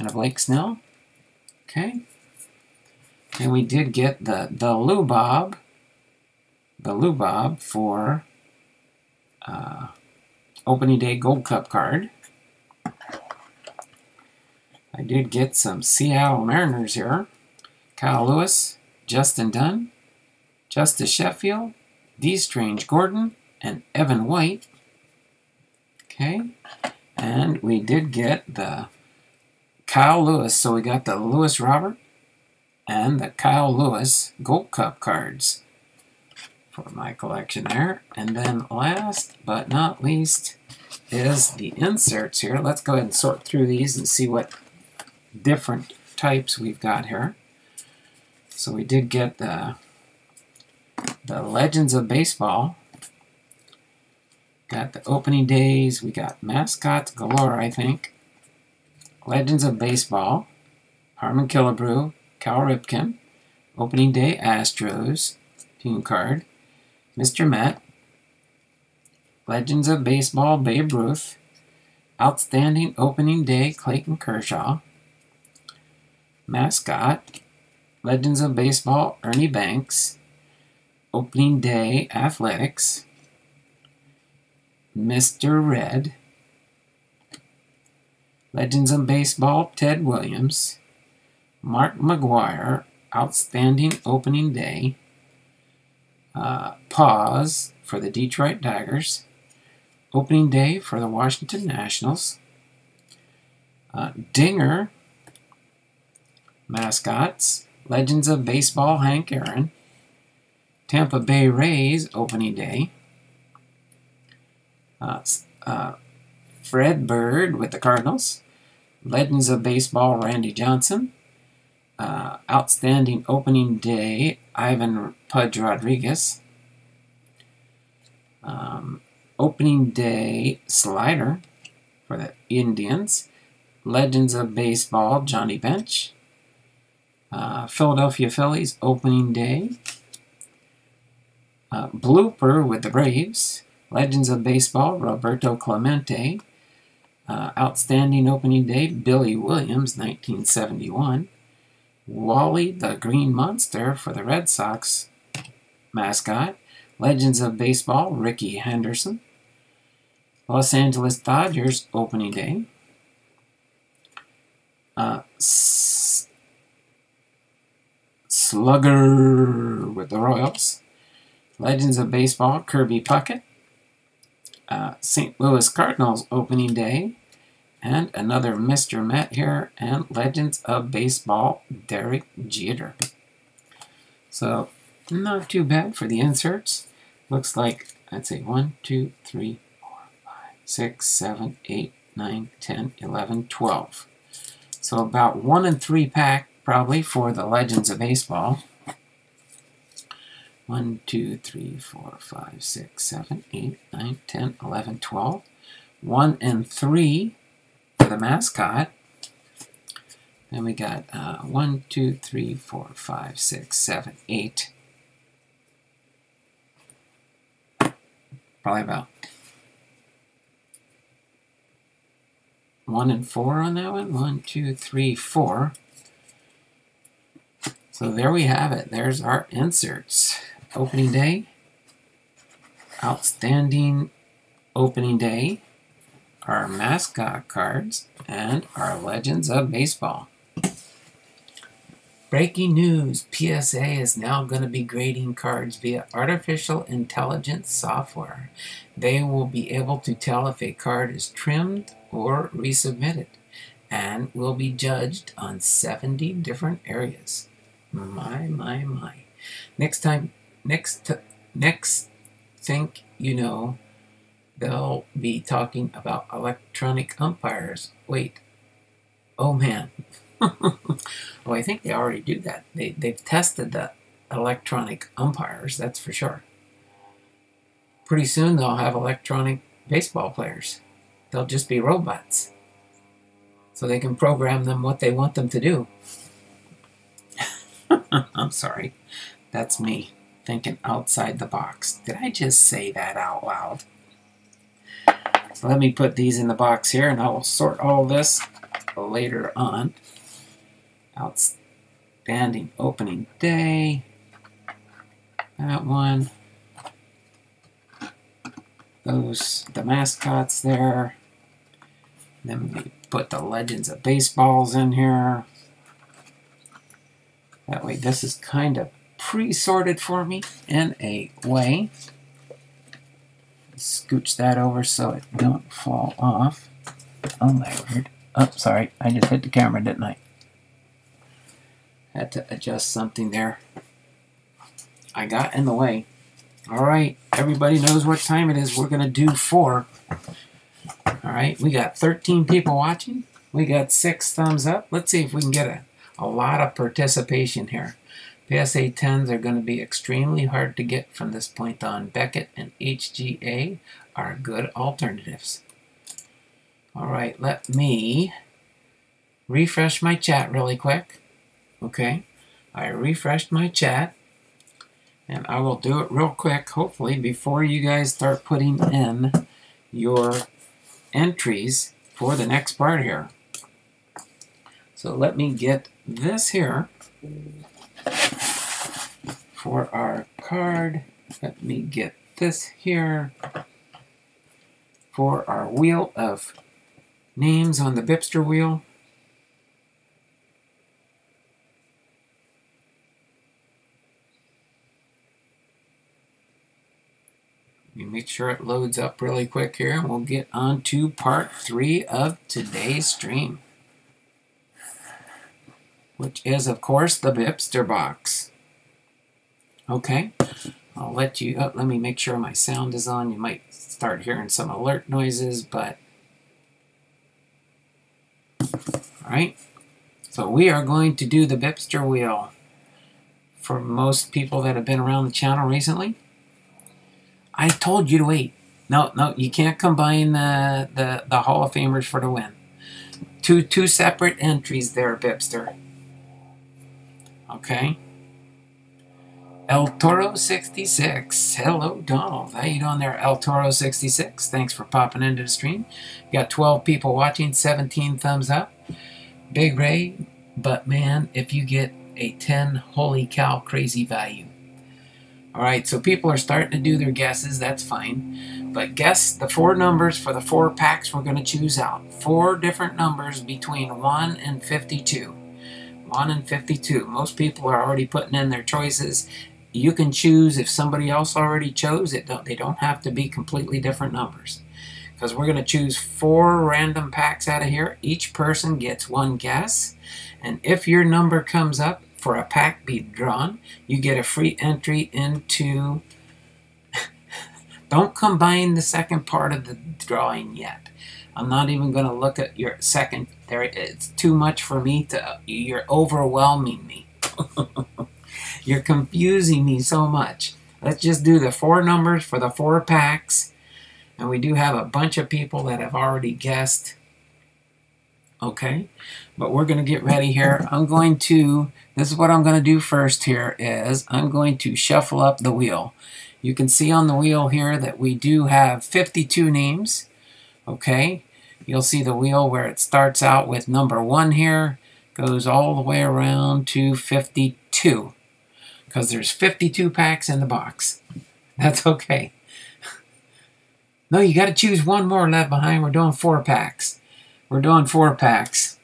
and a Blake Snell. Okay. And we did get the, the Lou Bob, the Lou Bob for uh, opening day Gold Cup card. I did get some Seattle Mariners here. Kyle Lewis, Justin Dunn, Justus Sheffield, Dee Strange-Gordon, and Evan White. Okay. And we did get the Kyle Lewis. So we got the Lewis Robert and the Kyle Lewis Gold Cup cards for my collection there. And then last but not least is the inserts here. Let's go ahead and sort through these and see what different types we've got here. So we did get the, the Legends of Baseball. Got the opening days. We got mascots galore, I think. Legends of Baseball. Harmon Killebrew. Cal Ripken. Opening day Astros. Team card. Mr. Met. Legends of Baseball Babe Ruth. Outstanding Opening Day Clayton Kershaw. Mascot, Legends of Baseball, Ernie Banks, Opening Day Athletics, Mr. Red, Legends of Baseball, Ted Williams, Mark McGwire, Outstanding Opening Day, uh, Paws for the Detroit Tigers, Opening Day for the Washington Nationals, uh, Dinger. Mascots, Legends of Baseball, Hank Aaron, Tampa Bay Rays, opening day, uh, uh, Fred Bird with the Cardinals, Legends of Baseball, Randy Johnson, uh, Outstanding Opening Day, Ivan Pudge Rodriguez, um, Opening Day Slider for the Indians, Legends of Baseball, Johnny Bench, uh, Philadelphia Phillies opening day. Uh, blooper with the Braves. Legends of Baseball, Roberto Clemente. Uh, outstanding opening day, Billy Williams, 1971. Wally the Green Monster for the Red Sox mascot. Legends of Baseball, Rickey Henderson. Los Angeles Dodgers opening day. Uh, Slugger with the Royals. Legends of Baseball, Kirby Puckett. Uh, St. Louis Cardinals opening day. And another Mr. Met here. And Legends of Baseball, Derek Jeter. So, not too bad for the inserts. Looks like, I'd say 1, 2, 3, 4, 5, 6, 7, 8, 9, 10, 11, 12. So about 1 and 3 pack probably for the Legends of Baseball. 1, 2, 3, 4, 5, 6, 7, 8, 9, 10, 11, 12. 1 and 3 for the mascot. And we got uh, 1, 2, 3, 4, 5, 6, 7, 8. Probably about 1 and 4 on that one. 1, 2, 3, 4. So there we have it. There's our inserts. Opening day. Outstanding opening day. Our mascot cards. And our Legends of Baseball. Breaking news. PSA is now going to be grading cards via artificial intelligence software. They will be able to tell if a card is trimmed or resubmitted and will be judged on 70 different areas. My, my, my. Next time, next, next think you know, they'll be talking about electronic umpires. Wait, oh man. *laughs* oh, I think they already do that. They, they've tested the electronic umpires, that's for sure. Pretty soon they'll have electronic baseball players. They'll just be robots. So they can program them what they want them to do. *laughs* I'm sorry. That's me thinking outside the box. Did I just say that out loud? So let me put these in the box here and I will sort all this later on. Outstanding opening day. That one. Those, the mascots there. Then we put the Legends of Baseballs in here. That way this is kind of pre-sorted for me in a way. Scooch that over so it don't fall off. Oh my word. Oh, sorry. I just hit the camera, didn't I? Had to adjust something there. I got in the way. All right. Everybody knows what time it is. We're going to do four. All right. We got 13 people watching. We got six thumbs up. Let's see if we can get a, a lot of participation here. PSA 10s are going to be extremely hard to get from this point on. Beckett and HGA are good alternatives. All right, let me refresh my chat really quick. Okay, I refreshed my chat. And I will do it real quick, hopefully, before you guys start putting in your entries for the next part here. So let me get this here for our card. Let me get this here for our wheel of names on the Bipster wheel. Let me make sure it loads up really quick here and we'll get on to part three of today's stream which is of course the Bipster box Okay, I'll let you, oh, let me make sure my sound is on. You might start hearing some alert noises, but, all right. So we are going to do the Bipster wheel. For most people that have been around the channel recently, I told you to wait. No, no, you can't combine the, the, the Hall of Famers for the win. Two, two separate entries there, Bipster. Okay. El Toro 66. Hello, Donald. How you doing there, El Toro 66? Thanks for popping into the stream. got 12 people watching, 17 thumbs up. Big Ray, but man, if you get a 10, holy cow, crazy value. All right, so people are starting to do their guesses. That's fine. But guess the four numbers for the four packs we're going to choose out. Four different numbers between 1 and 52. 1 and 52. Most people are already putting in their choices you can choose if somebody else already chose it. They don't have to be completely different numbers. Because we're going to choose four random packs out of here. Each person gets one guess. And if your number comes up for a pack be drawn, you get a free entry into... *laughs* don't combine the second part of the drawing yet. I'm not even going to look at your second. There, it's too much for me to. You're overwhelming me. *laughs* You're confusing me so much. Let's just do the four numbers for the four packs. And we do have a bunch of people that have already guessed. Okay, but we're going to get ready here. I'm going to, this is what I'm going to do first here is I'm going to shuffle up the wheel. You can see on the wheel here that we do have 52 names. Okay, you'll see the wheel where it starts out with number one here, goes all the way around to 52 because there's 52 packs in the box. *laughs* That's okay. *laughs* No, you got to choose one more left behind. We're doing four packs. We're doing four packs.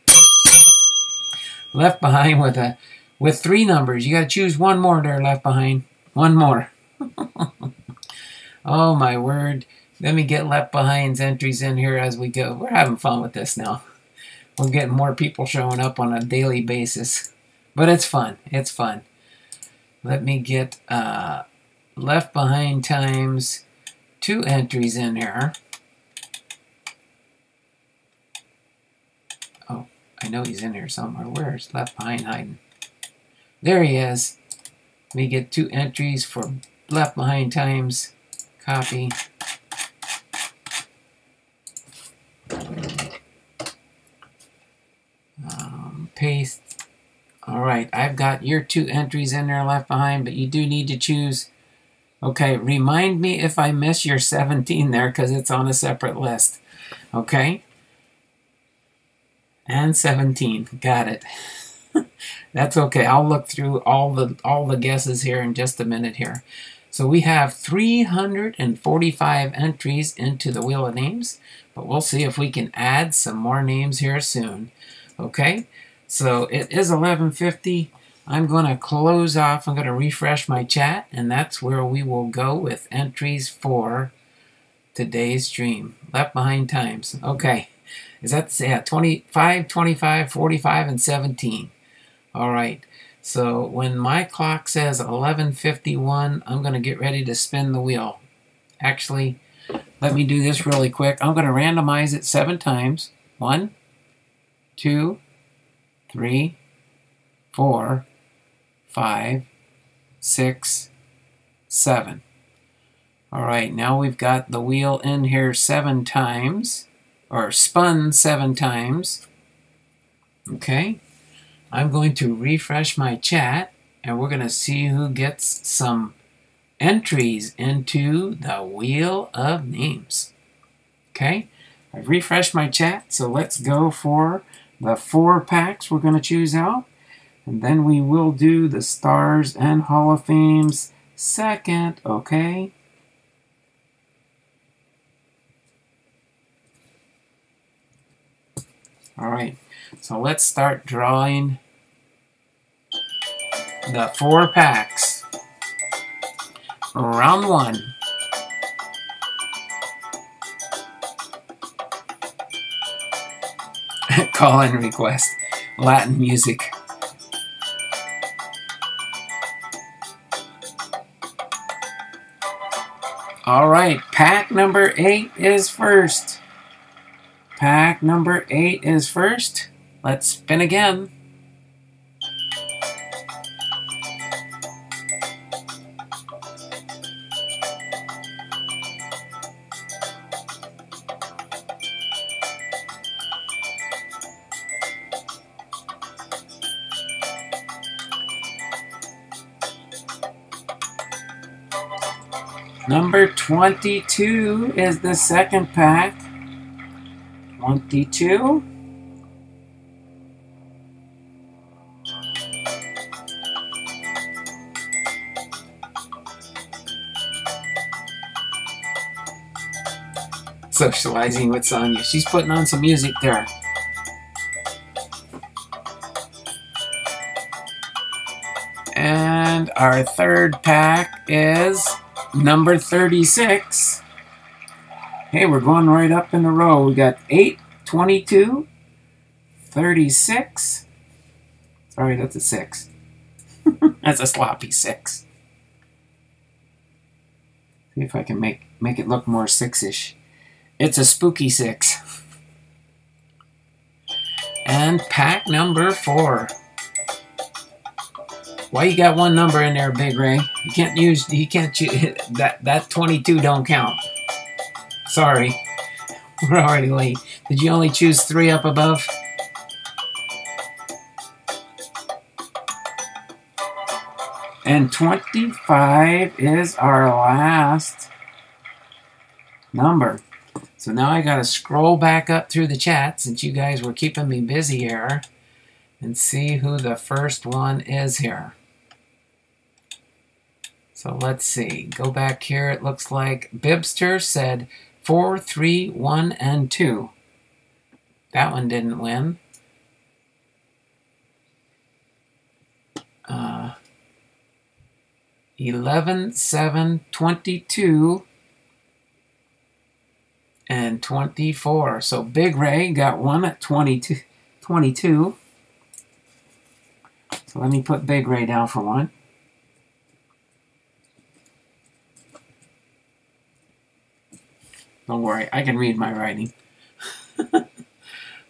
Left behind with a with three numbers. You got to choose one more there left behind. One more. *laughs* oh my word. Let me get left behind's entries in here as we go. We're having fun with this now. We're getting more people showing up on a daily basis. But it's fun. It's fun. Let me get uh, left behind times two entries in here. Oh, I know he's in here somewhere. Where's left behind hiding? There he is. We get two entries for left behind times. Copy. Um, paste. All right, I've got your two entries in there left behind, but you do need to choose. Okay, remind me if I miss your 17 there because it's on a separate list. Okay? And 17. Got it. *laughs* That's okay. I'll look through all the all the guesses here in just a minute here. So we have 345 entries into the Wheel of Names, but we'll see if we can add some more names here soon. Okay? So it is 1150. I'm going to close off. I'm going to refresh my chat, and that's where we will go with entries for today's stream. Left Behind Times. Okay. Is that yeah, 25, 25, 45, and 17. All right. So when my clock says 1151, I'm going to get ready to spin the wheel. Actually, let me do this really quick. I'm going to randomize it seven times. One, two, three, four, five, six, seven. All right, now we've got the wheel in here seven times, or spun seven times. Okay, I'm going to refresh my chat, and we're going to see who gets some entries into the Wheel of Names. Okay, I've refreshed my chat, so let's go for the four packs we're going to choose out. And then we will do the Stars and Hall of Fames second, okay? All right, so let's start drawing the four packs. Round one. *laughs* Call and request. Latin music. All right, pack number eight is first. Pack number eight is first. Let's spin again. Number 22 is the second pack. 22. Socializing with Sonya. She's putting on some music there. And our third pack is number 36. Hey, we're going right up in a row. We got 8, 22, 36. Sorry, that's a 6. *laughs* that's a sloppy 6. See if I can make, make it look more 6-ish. It's a spooky 6. And pack number 4. Why you got one number in there, Big Ray? You can't use, you can't choose, *laughs* that, that 22 don't count. Sorry. *laughs* We're already late. Did you only choose three up above? And 25 is our last number. So now I got to scroll back up through the chat since you guys were keeping me busy here and see who the first one is here. So let's see. Go back here. It looks like Bipster said 4, 3, 1, and 2. That one didn't win. Uh, 11, 7, 22, and 24. So Big Ray got one at 22. 22. So let me put Big Ray down for one. Don't worry, I can read my writing. *laughs* All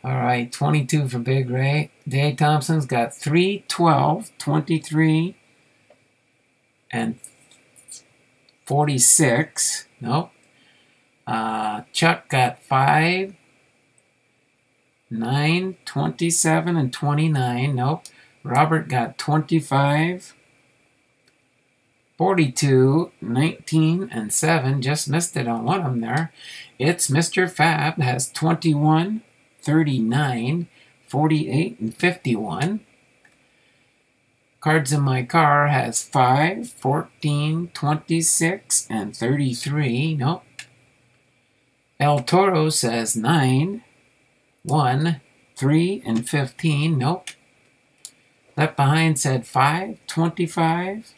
right, 22 for Big Ray. Dave Thompson's got 3, 12, 23, and 46. Nope. Uh, Chuck got 5, 9, 27, and 29. Nope. Robert got 25, 42, 19, and 7. Just missed it on one of them there. It's Mr. Fab has 21, 39, 48, and 51. Cards in my car has 5, 14, 26, and 33. Nope. El Toro says 9, 1, 3, and 15. Nope. Left Behind said 5, 25.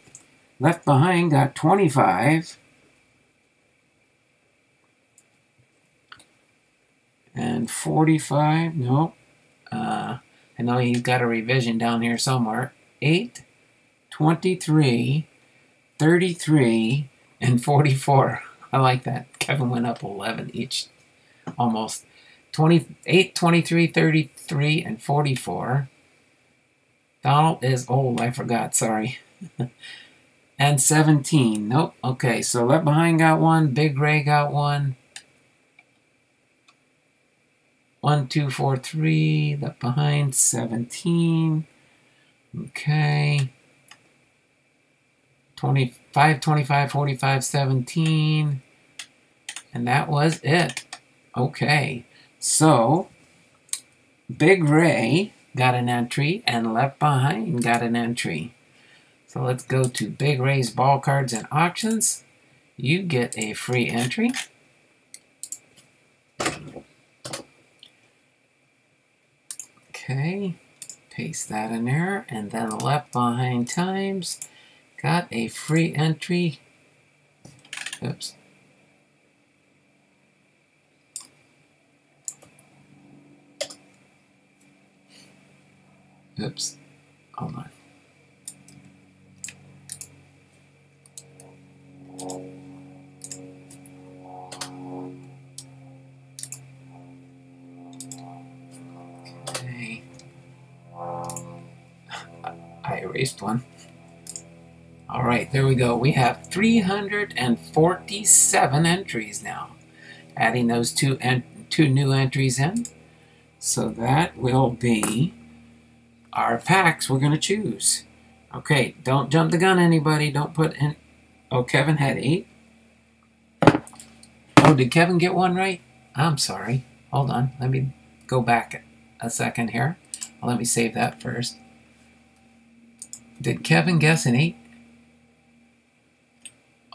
Left Behind got 25. And 45. Nope. Uh, I know he's got a revision down here somewhere. 8, 23, 33, and 44. I like that. *laughs* Kevin went up 11 each, almost. 28, 23, 33, and 44. Donald is old. I forgot. Sorry. *laughs* and 17. Nope. Okay, so Left Behind got one. Big Ray got one. One, two, four, three. Left Behind, 17. Okay. 25, 25, 45, 17. And that was it. Okay. So, Big Ray got an entry and Left Behind got an entry. So let's go to Big Ray's Ball Cards and Auctions. You get a free entry. Okay paste that in there, and then left behind times, got a free entry. Oops. Oops. Hold on. erased one. All right, there we go. We have 347 entries now. Adding those two, two new entries in. So that will be our packs we're going to choose. Okay, don't jump the gun, anybody. Don't put in... Oh, Kevin had eight. Oh, did Kevin get one right? I'm sorry. Hold on. Let me go back a second here. let me save that first. Did Kevin guess an 8?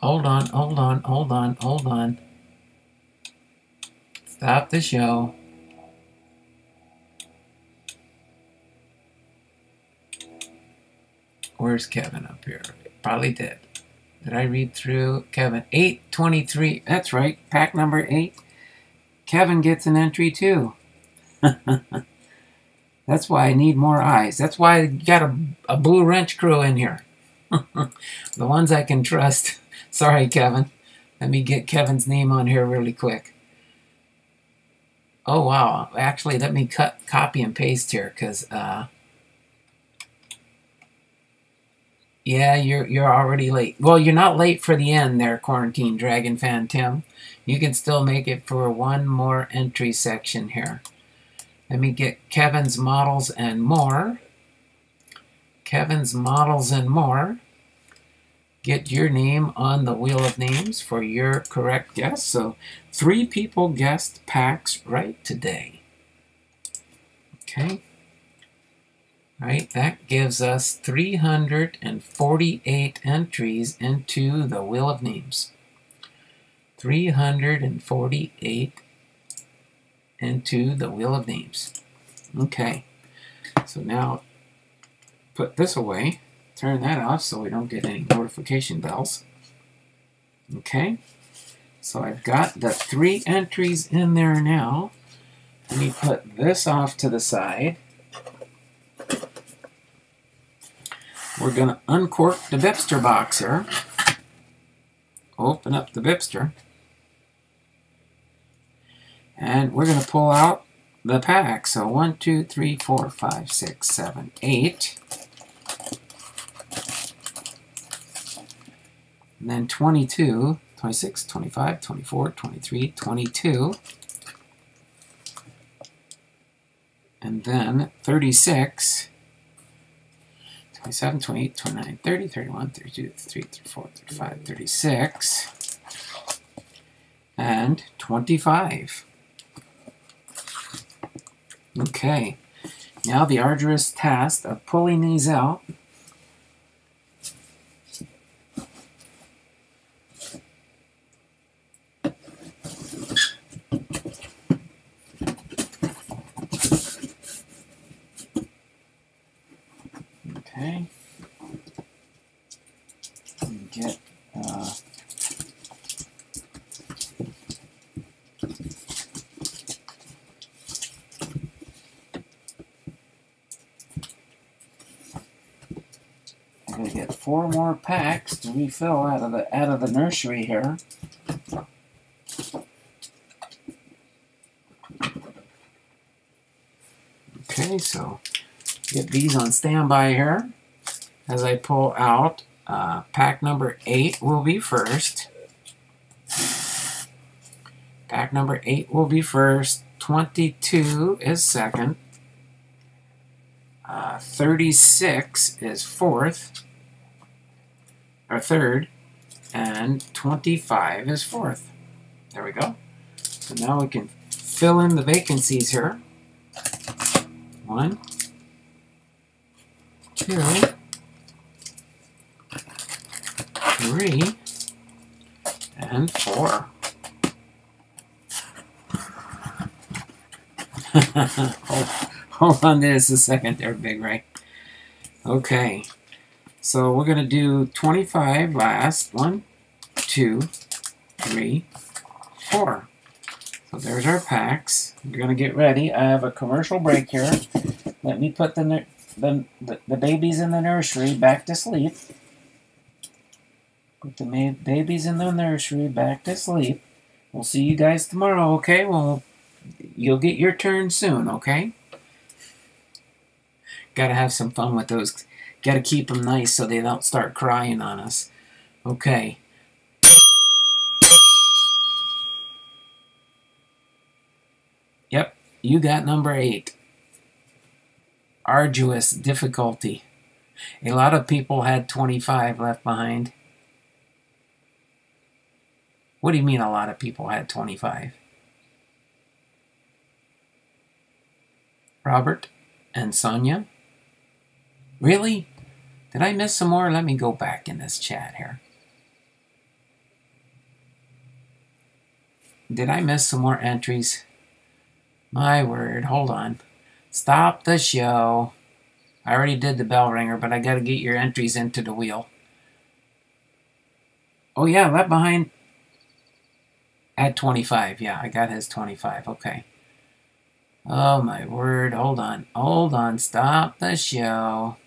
Hold on, hold on, hold on, hold on. Stop the show. Where's Kevin up here? Probably did. Did I read through Kevin? 823. That's right. Pack number 8. Kevin gets an entry too. *laughs* That's why I need more eyes. That's why I got a, a blue wrench crew in here. *laughs* the ones I can trust. Sorry, Kevin. Let me get Kevin's name on here really quick. Oh, wow. Actually, let me cut, copy and paste here because, uh, yeah, you're, you're already late. Well, you're not late for the end there, Quarantine Dragon Fan Tim. You can still make it for one more entry section here. Let me get Kevin's models and more. Kevin's models and more. Get your name on the wheel of names for your correct guess. So three people guessed packs right today. Okay. Right, that gives us 348 entries into the wheel of names. 348 into the wheel of names. Okay, so now put this away, turn that off so we don't get any notification bells. Okay, so I've got the three entries in there now. Let me put this off to the side. We're going to uncork the Bipster box here. Open up the Bipster. And we're going to pull out the pack. So one, two, three, four, five, six, seven, eight. And then 22, 26, 25, 24, 23, 22. And then 36, 27, 28, 29, 30, 31, 32, 33, 34, 35, 36. And 25. Okay, now the arduous task of pulling these out. Okay. Get uh, I'm gonna get four more packs to refill out of the out of the nursery here. Okay, so get these on standby here as I pull out. Uh, pack number eight will be first. Pack number eight will be first. 22 is second. Uh, 36 is fourth, or third, and 25 is fourth. There we go. So now we can fill in the vacancies here. One, two, three, and four. *laughs* hold, hold on this a second there, Big Ray. Okay, so we're going to do 25 last. One, two, three, four. So there's our packs. We're going to get ready. I have a commercial break here. Let me put the, the, the, babies in the nursery back to sleep. Put the babies in the nursery back to sleep. We'll see you guys tomorrow, okay? Well, you'll get your turn soon, okay? Gotta have some fun with those. Gotta keep them nice so they don't start crying on us. Okay. Yep, you got number eight. Arduous difficulty. A lot of people had 25 left behind. What do you mean a lot of people had 25? Robert and Sonia? Really? Did I miss some more? Let me go back in this chat here. Did I miss some more entries? My word, hold on. Stop the show. I already did the bell ringer, but I got to get your entries into the wheel. Oh yeah, left behind at 25. Yeah, I got his 25. Okay. Oh my word. Hold on. Hold on. Stop the show.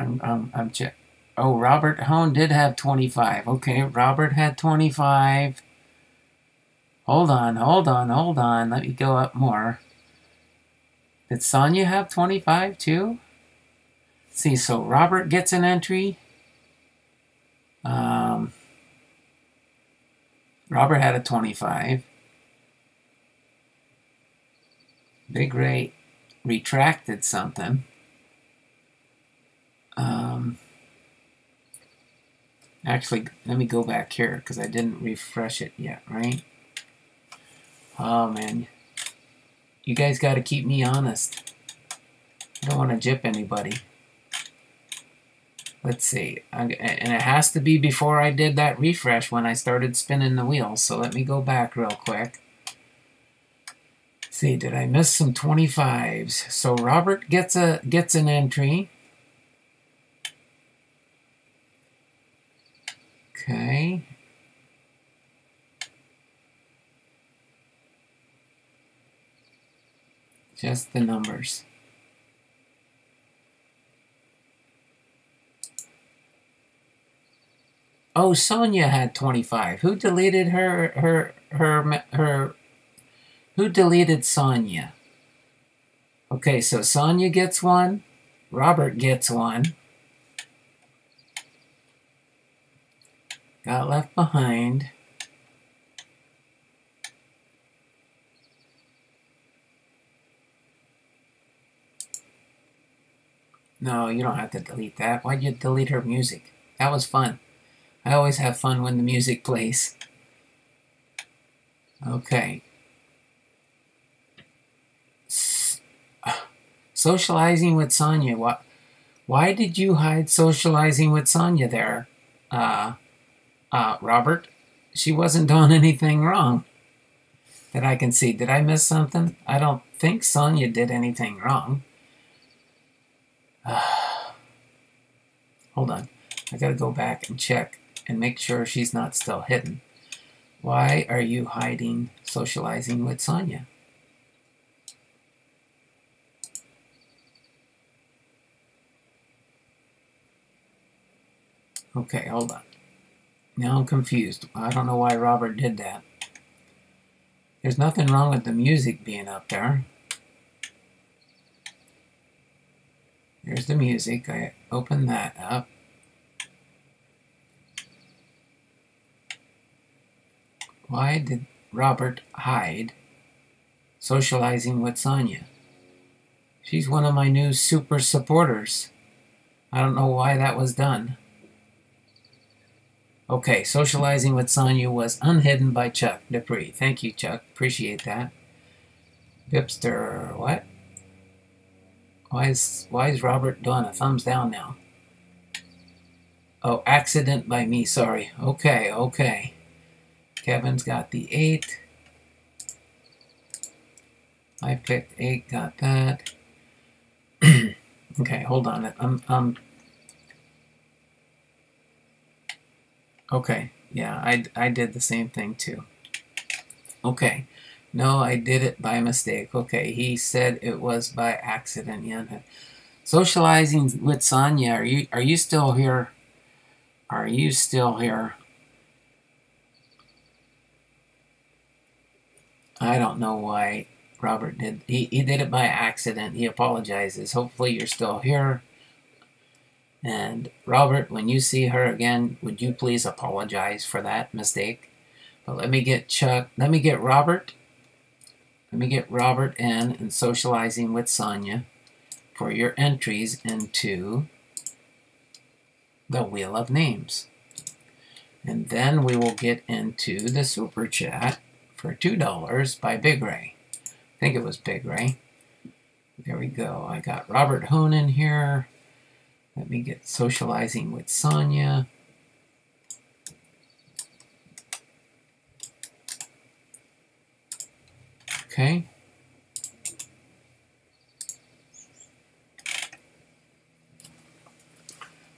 I'm, I'm, I'm check. Oh, Robert Hone did have 25. Okay, Robert had 25. Hold on, hold on, hold on. Let me go up more. Did Sonya have 25 too? see, so Robert gets an entry. Um, Robert had a 25. Big Ray retracted something. Um, actually, let me go back here because I didn't refresh it yet, right? Oh, man. You guys got to keep me honest. I don't want to jip anybody. Let's see. And it has to be before I did that refresh when I started spinning the wheels. So let me go back real quick. see, did I miss some 25s? So Robert gets a gets an entry. Okay. Just the numbers. Oh, Sonia had 25. Who deleted her her her her Who deleted Sonia? Okay, so Sonia gets one. Robert gets one. Got left behind. No, you don't have to delete that. Why'd you delete her music? That was fun. I always have fun when the music plays. Okay. S socializing with Sonia. What? Why did you hide socializing with Sonia there, uh, uh, Robert? She wasn't doing anything wrong that I can see. Did I miss something? I don't think Sonia did anything wrong. *sighs* Hold on. I gotta go back and check and make sure she's not still hidden. Why are you hiding socializing with Sonia? Okay, hold on. Now I'm confused. I don't know why Robert did that. There's nothing wrong with the music being up there. Here's the music. I open that up. Why did Robert hide socializing with Sonia? She's one of my new super supporters. I don't know why that was done. Okay, socializing with Sonya was unhidden by Chuck Dupree. Thank you, Chuck. Appreciate that. Bipster, what? Why is why is Robert doing a thumbs down now? Oh, accident by me, sorry. Okay, okay. Kevin's got the eight. I picked eight, got that. *clears throat* okay, hold on. I'm, I'm. Okay, yeah, I, I did the same thing too. Okay, no, I did it by mistake. Okay, he said it was by accident. Yeah. Socializing with Sonia. Are you are you still here? Are you still here? I don't know why Robert did. He, he did it by accident. He apologizes. Hopefully you're still here. And Robert, when you see her again, would you please apologize for that mistake? But let me get Chuck. Let me get Robert. Let me get Robert in and socializing with Sonia for your entries into the Wheel of Names. And then we will get into the Super Chat for $2 by Big Ray. I think it was Big Ray. There we go. I got Robert Honan here. Let me get socializing with Sonia. Okay.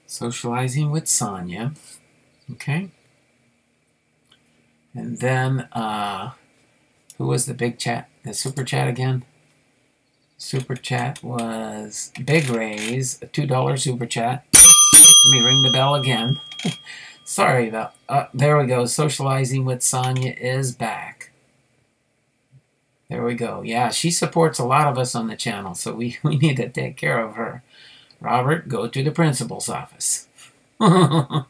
Socializing with Sonia. Okay. And then, uh, who was the big chat, the super chat again? Super chat was Big Rays, a $2 super chat. Let me ring the bell again. *laughs* Sorry about, uh, there we go. Socializing with Sonia is back. There we go. Yeah, she supports a lot of us on the channel, so we, *laughs* we need to take care of her. Robert, go to the principal's office. *laughs* All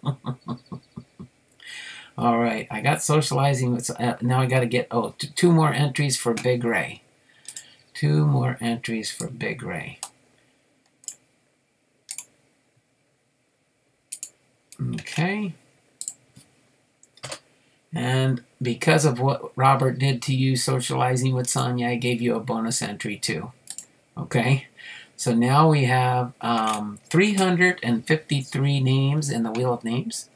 right, I got socializing. With, uh, now I got to get, oh, two more entries for Big Ray. Two more entries for Big Ray. Okay. And because of what Robert did to you socializing with Sonia, I gave you a bonus entry too. Okay. So now we have um, 353 names in the Wheel of Names.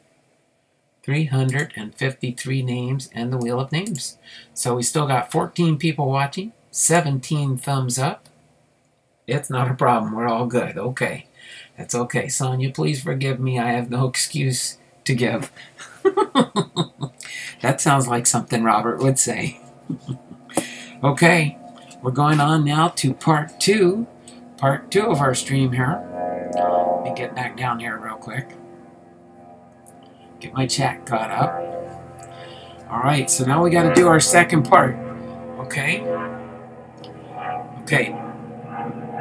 353 names and the Wheel of Names. So we still got 14 people watching, 17 thumbs up. It's not a problem. We're all good. Okay. That's okay. Sonia, please forgive me. I have no *laughs* excuse to give. *laughs* that sounds like something Robert would say. *laughs* okay. We're going on now to part two. Part two of our stream here. Let me get back down here real quick. Get my chat caught up. All right, so now we got to do our second part. Okay? Okay.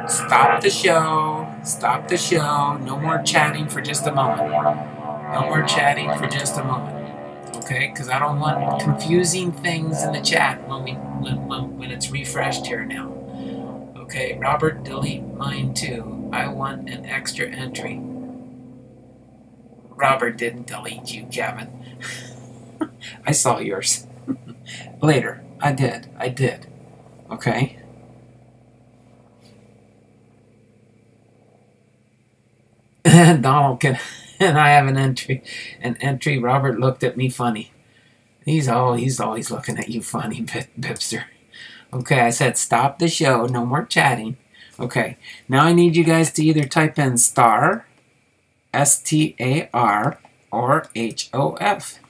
Stop the show. Stop the show. No more chatting for just a moment. No more chatting for just a moment. Okay? Because I don't want confusing things in the chat when we when, when, when it's refreshed here now. Okay, Robert, delete mine too. I want an extra entry. Robert didn't delete you, Kevin. *laughs* I saw yours. *laughs* Later. I did. I did. Okay? *laughs* Donald can and I have an entry an entry. Robert looked at me funny. He's all he's always looking at you funny, *laughs* Bipster. Okay, I said stop the show, no more chatting. Okay, now I need you guys to either type in star, S T A R, or H O F.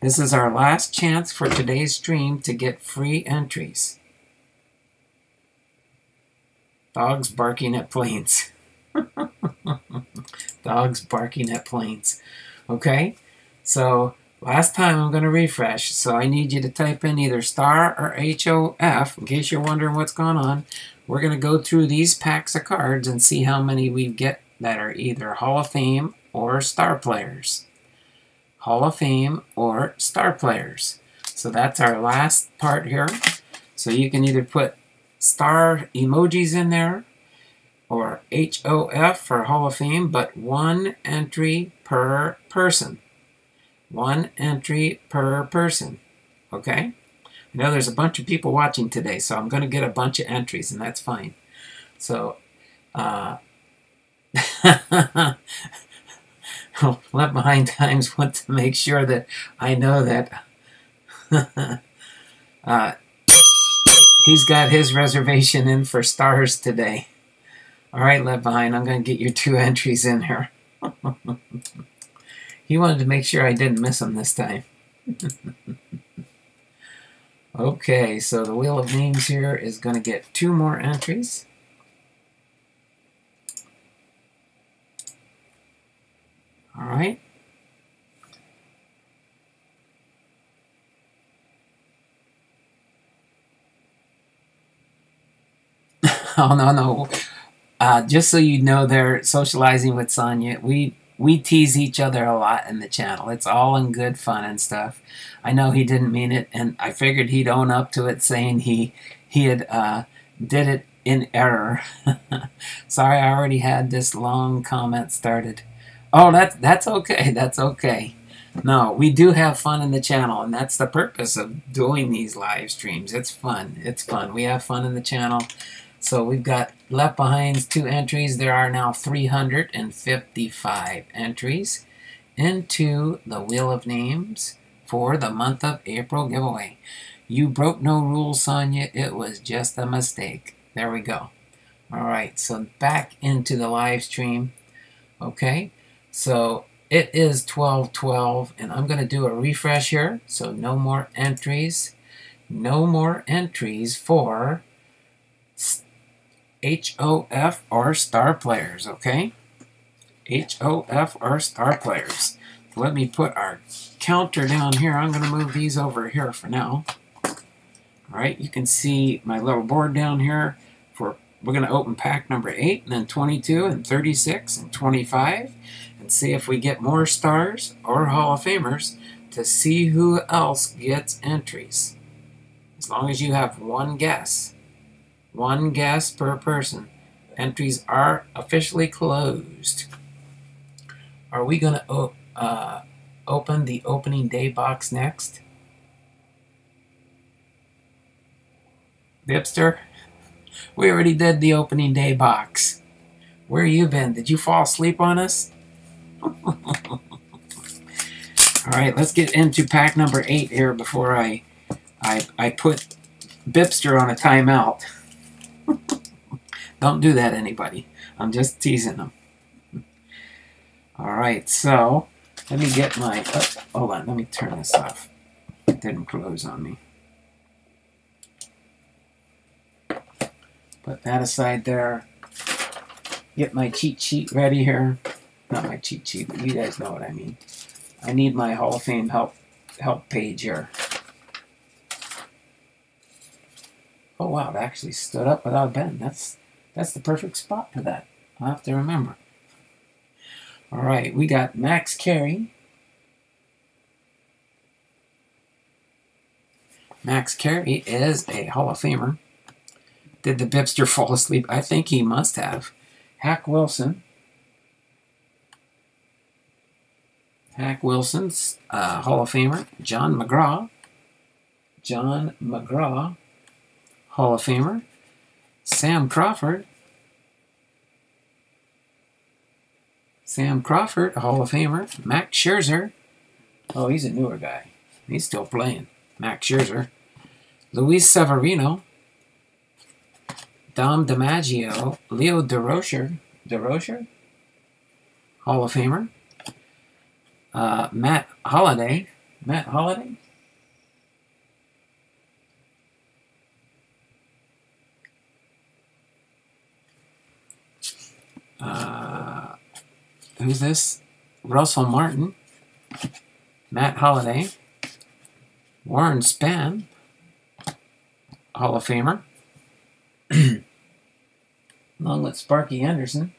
This is our last chance for today's stream to get free entries. Dogs barking at planes. *laughs* Dogs barking at planes. Okay? So, last time I'm going to refresh. So, I need you to type in either star or HOF in case you're wondering what's going on. We're going to go through these packs of cards and see how many we get that are either Hall of Fame or star players. Hall of Fame or star players. So that's our last part here. So you can either put star emojis in there or HOF for Hall of Fame, but one entry per person. One entry per person. Okay? I know there's a bunch of people watching today, so I'm going to get a bunch of entries, and that's fine. So, uh, *laughs* Left Behind Times want to make sure that I know that *laughs* uh, he's got his reservation in for stars today. All right, Behind, I'm going to get your two *laughs* entries in here. *laughs* he wanted to make sure I didn't miss him this time. *laughs* okay, so the Wheel of Names here is going to get two more entries. All right. oh no no. Uh, just so you know, they're socializing with Sonya. We we tease each other a lot in the channel. It's all in good fun and stuff. I know he didn't mean it, and I figured he'd own up to it, saying he he had uh, did it in error. *laughs* Sorry, I already had this long comment started. Oh, that's that's okay. *laughs* That's okay. No, we do have fun in the channel, and that's the purpose of doing these live streams. It's fun. It's fun. We have fun in the channel. So we've got Left Behind's two entries. There are now 355 entries into the Wheel of Names for the month of April giveaway. You broke no rules, Sonya. It was just a mistake. There we go. All right, so back into the live stream. Okay. So it is 1212 and I'm going to do a refresh here. So no more entries. No more entries for HOF or star players, okay? HOF or star players. Let me put our counter down here. I'm going to move these over here for now. All right, you can see my little board down here for we're going to open pack number 8 and then 22 and 36 and 25 and see if we get more stars or Hall of Famers to see who else gets entries. As long as you have one guess. One guess per person. Entries are officially closed. Are we going to uh, open the opening day box next? Bipster? We already did the opening day box. Where you been? Did you fall asleep on us? *laughs* All right, let's get into pack number eight here before I, I, I put Bipster on a timeout. Don't do that, anybody. I'm just teasing them. All right, so let me get my. Oh, hold on, let me turn this off. It didn't close on me. Put that aside there. Get my cheat sheet ready here not my cheat sheet, but you guys know what I mean. I need my Hall of Fame help help page here. Oh wow, it actually stood up without a bend. That's that's the perfect spot for that. I'll have to remember. All right, we got Max Carey. Max Carey is a Hall of Famer. Did the Bipster *laughs* fall asleep? I think he must have. Hack Wilson. Hack Wilson's uh, Hall of Famer. John McGraw. John McGraw, Hall of Famer. Sam Crawford. Sam Crawford, Hall of Famer. Max Scherzer. Oh, he's a newer guy. He's still playing. Max Scherzer. Luis Severino. Dom DiMaggio. Leo Durocher. Durocher? Hall of Famer. Uh, Matt Holliday. Matt Holliday? Uh, who's this? Russell Martin, Matt Holliday, Warren Spahn, Hall of Famer, *clears throat* along with Sparky Anderson.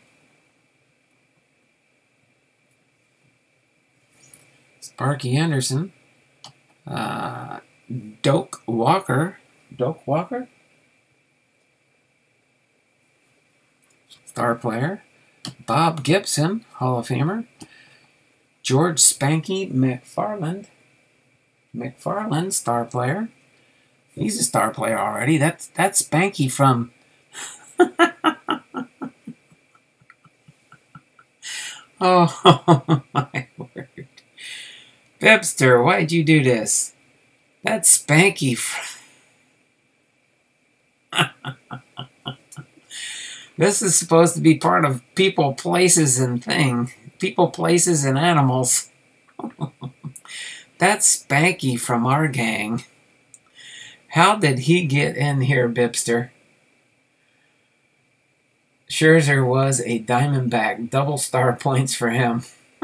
Sparky Anderson, uh, Doak Walker, Doak Walker, star player, Bob Gibson, Hall of Famer, George Spanky McFarland, McFarland, star player. He's a star player already. That's that's Spanky from. *laughs* oh *laughs* my word, Bipster, why'd you do this? That's Spanky. *laughs* This is supposed to be part of people, places, and thing. People, places, and animals. *laughs* That's Spanky from our gang. How did he get in here, Bipster? Scherzer was a Diamondback. Double star *laughs* points for him. *laughs*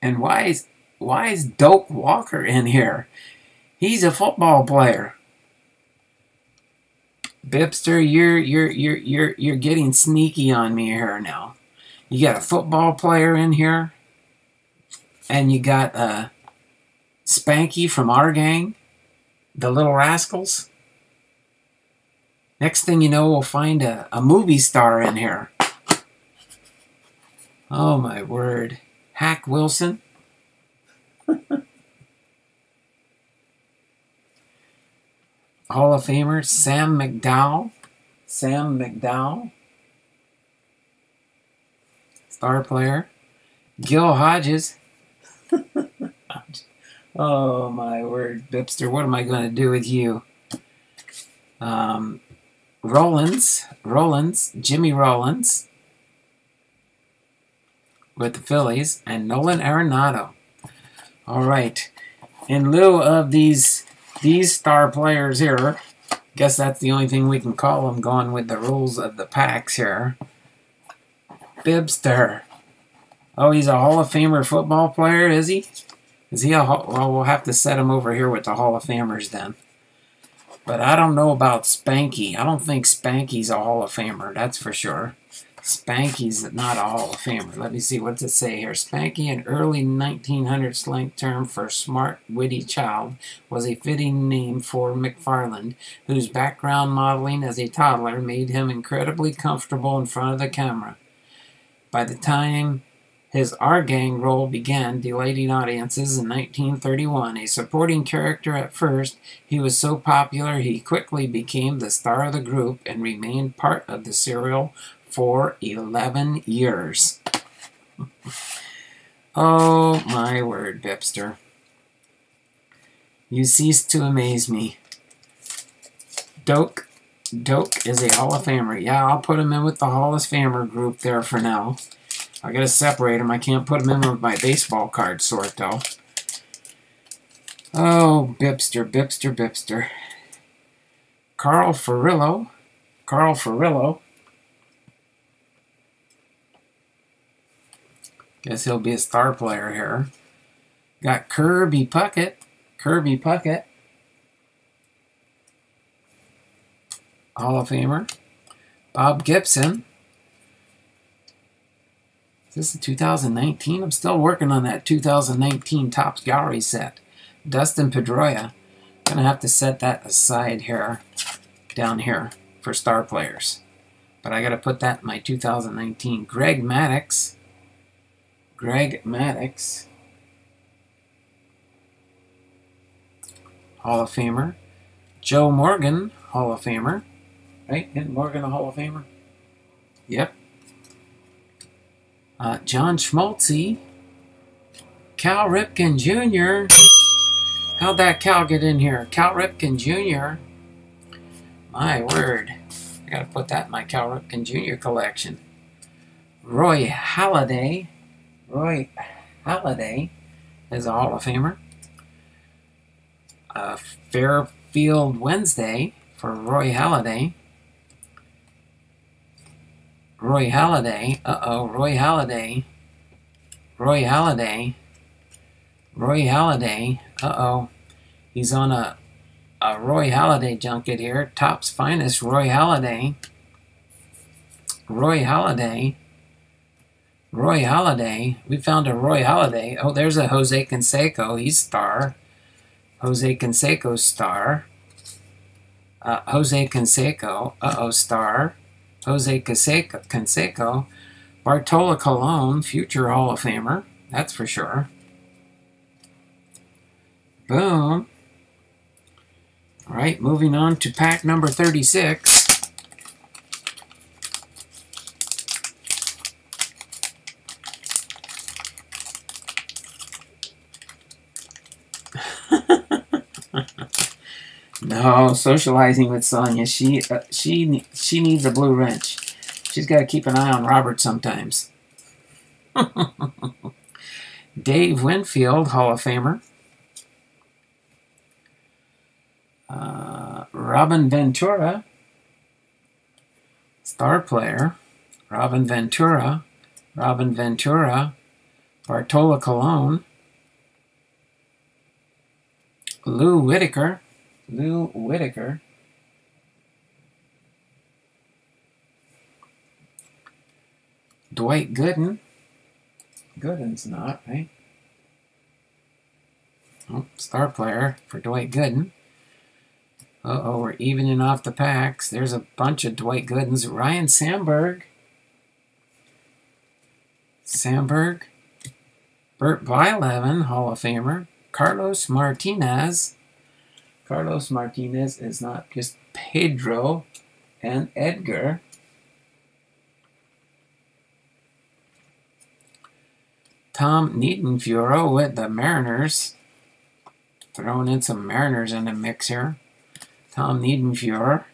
And why is why is Doak Walker in here? He's a football player. Bipster, you're you're you're you're you're getting sneaky on me here now. You got a football player in here, and you got uh, Spanky from our gang, the Little Rascals. Next thing you know, we'll find a, a movie star in here. Oh my word. Hack Wilson. *laughs* Hall of Famer Sam McDowell. Sam McDowell. Star player. Gil Hodges. *laughs* oh my word, Bipster, what am I going to do with you? Um, Rollins, Rollins, Jimmy Rollins with the Phillies, and Nolan Arenado. All right. In lieu of these these star players here, guess that's the only thing we can call them going with the rules of the packs here. Bipster. Oh, he's a Hall of Famer football player, is he? Is he a well, we'll have to set him over here with the Hall of Famers then. But I don't know about Spanky. I don't think Spanky's a Hall of Famer, that's for sure. Spanky's not a Hall of Famer. Let me see, what does it say here? Spanky, an early 1900 slang term for smart, witty child, was a fitting name for McFarland, whose background modeling as a toddler made him incredibly comfortable in front of the camera. By the time his Our Gang role began delighting audiences in 1931. A supporting character at first, he was so popular he quickly became the star of the group and remained part of the serial for 11 years. oh, my word, Bipster. You cease to amaze me. Doak. Doak is a Hall of Famer. Yeah, I'll put him in with the Hall of Famer group there for now. I gotta separate him. I can't put him in with my baseball card sort, though. Oh, Bipster, Bipster, Bipster. Carl Furillo, Carl Furillo. Guess he'll be a star player here. Got Kirby Puckett. Kirby Puckett. Hall of Famer. Bob Gibson. Is this is 2019? I'm still working on that 2019 Topps Gallery set. Dustin Pedroia. Gonna have to set that aside here, down here, for star players. But I gotta put that in my 2019. Greg Maddux. Greg Maddux. Hall of Famer. Joe Morgan, Hall of Famer. Right? Isn't Morgan a Hall of Famer? Yep. Uh, John Schmaltzy. Cal Ripken Jr. How'd that Cal get in here? Cal Ripken Jr. My word. I gotta put that in my Cal Ripken Jr. collection. Roy Halladay. Roy Halladay is a Hall of Famer. Uh, Fairfield Wednesday for Roy Halladay. Roy Halladay. Uh-oh, Roy Halladay. Roy Halladay. Roy Halladay. Uh-oh. He's on a, a Roy Halladay junket here. Topps finest Roy Halladay. Roy Halladay. Roy Halladay. We found a Roy Halladay. Oh, there's a Jose Canseco. He's star. Jose Canseco star. Uh, Jose Canseco. Uh-oh, star. Jose Canseco, Canseco, Bartolo Colon, future Hall of Famer, that's for sure. Boom. All right, moving on to pack number 36. No, socializing with Sonia. She uh, she she needs a blue wrench. She's got to keep an eye on Robert sometimes. *laughs* Dave Winfield, Hall of Famer. Uh, Robin Ventura, star player. Robin Ventura, Robin Ventura, Bartolo Colon, Lou Whitaker, Lou Whitaker. Dwight Gooden. Gooden's not, right? Oh, star player for Dwight Gooden. Uh-oh, we're evening off the packs. There's a bunch of Dwight Goodens. Ryne Sandberg. Sandberg. Bert Blyleven, Hall of Famer. Carlos Martinez. Carlos Martinez is not just Pedro and Edgar. Tom Niedenfuer with the Mariners. Throwing in some Mariners in the mix here. Tom Niedenfuer.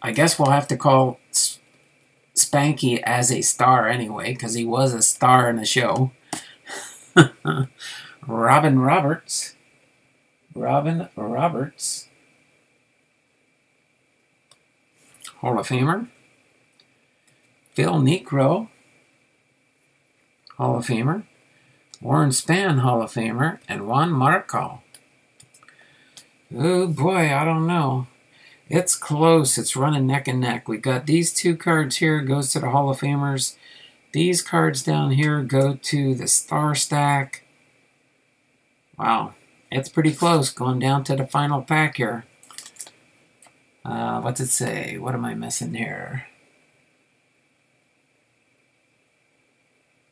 I guess we'll have to call Spanky as a star anyway, because he was a star in the show. *laughs* Robin Roberts. Robin Roberts, Hall of Famer. Phil Niekro, Hall of Famer. Warren Spahn, Hall of Famer. And Juan Marco. Oh boy, I don't know. It's close. It's running neck and neck. We've got these two cards here, goes to the Hall of Famers. These cards down here go to the Star Stack. Wow it's pretty close, going down to the final pack here. Uh, what's it say? What am I missing here?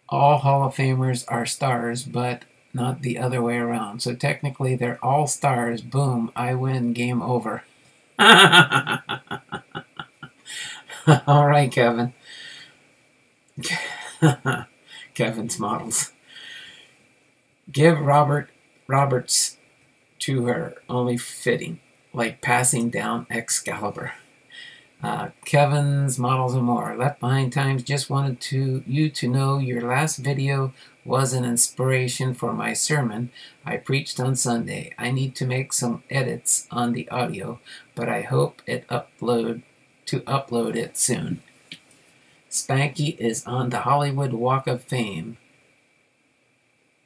All Hall of Famers are stars, but not the other way around. So technically, they're all stars. Boom, I win, game over. *laughs* all right, Kevin. *laughs* Kevin's models. Give Robert Roberts to her, only fitting, like passing down Excalibur. Uh, Kevin's Models and More. Left Behind Times just wanted to you to know your last video was an inspiration for my sermon I preached on Sunday. I need to make some edits on the audio, but I hope it upload to upload it soon. Spanky is on the Hollywood Walk of Fame.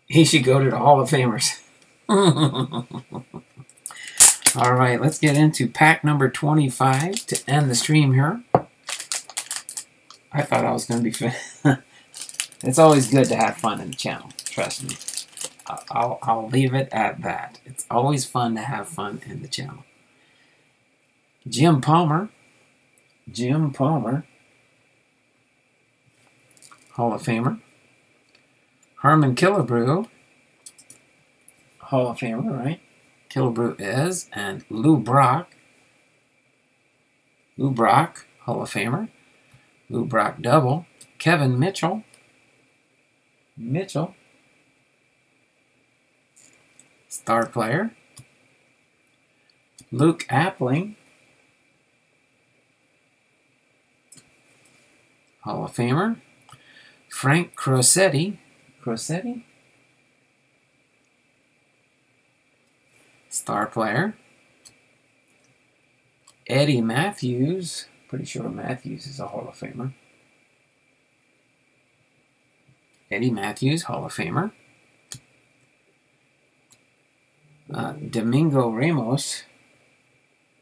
He should go to the Hall of Famers. *laughs* *laughs* All right, let's get into pack number 25 to end the stream here. I thought I was going to be fin- *laughs* It's always good to have fun in the channel, trust me. I'll, I'll leave it at that. It's always fun to have fun in the channel. Jim Palmer. Jim Palmer. Hall of Famer. Harmon Killebrew. Hall of Famer, right? Killebrew is. And Lou Brock. Lou Brock, Hall of Famer. Lou Brock double. Kevin Mitchell. Mitchell. Star player. Luke Appling. Hall of Famer. Frank Crosetti. Crosetti? Star player. Eddie Mathews, Pretty sure Mathews is a Hall of Famer. Eddie Mathews, Hall of Famer. Uh, Domingo Ramos.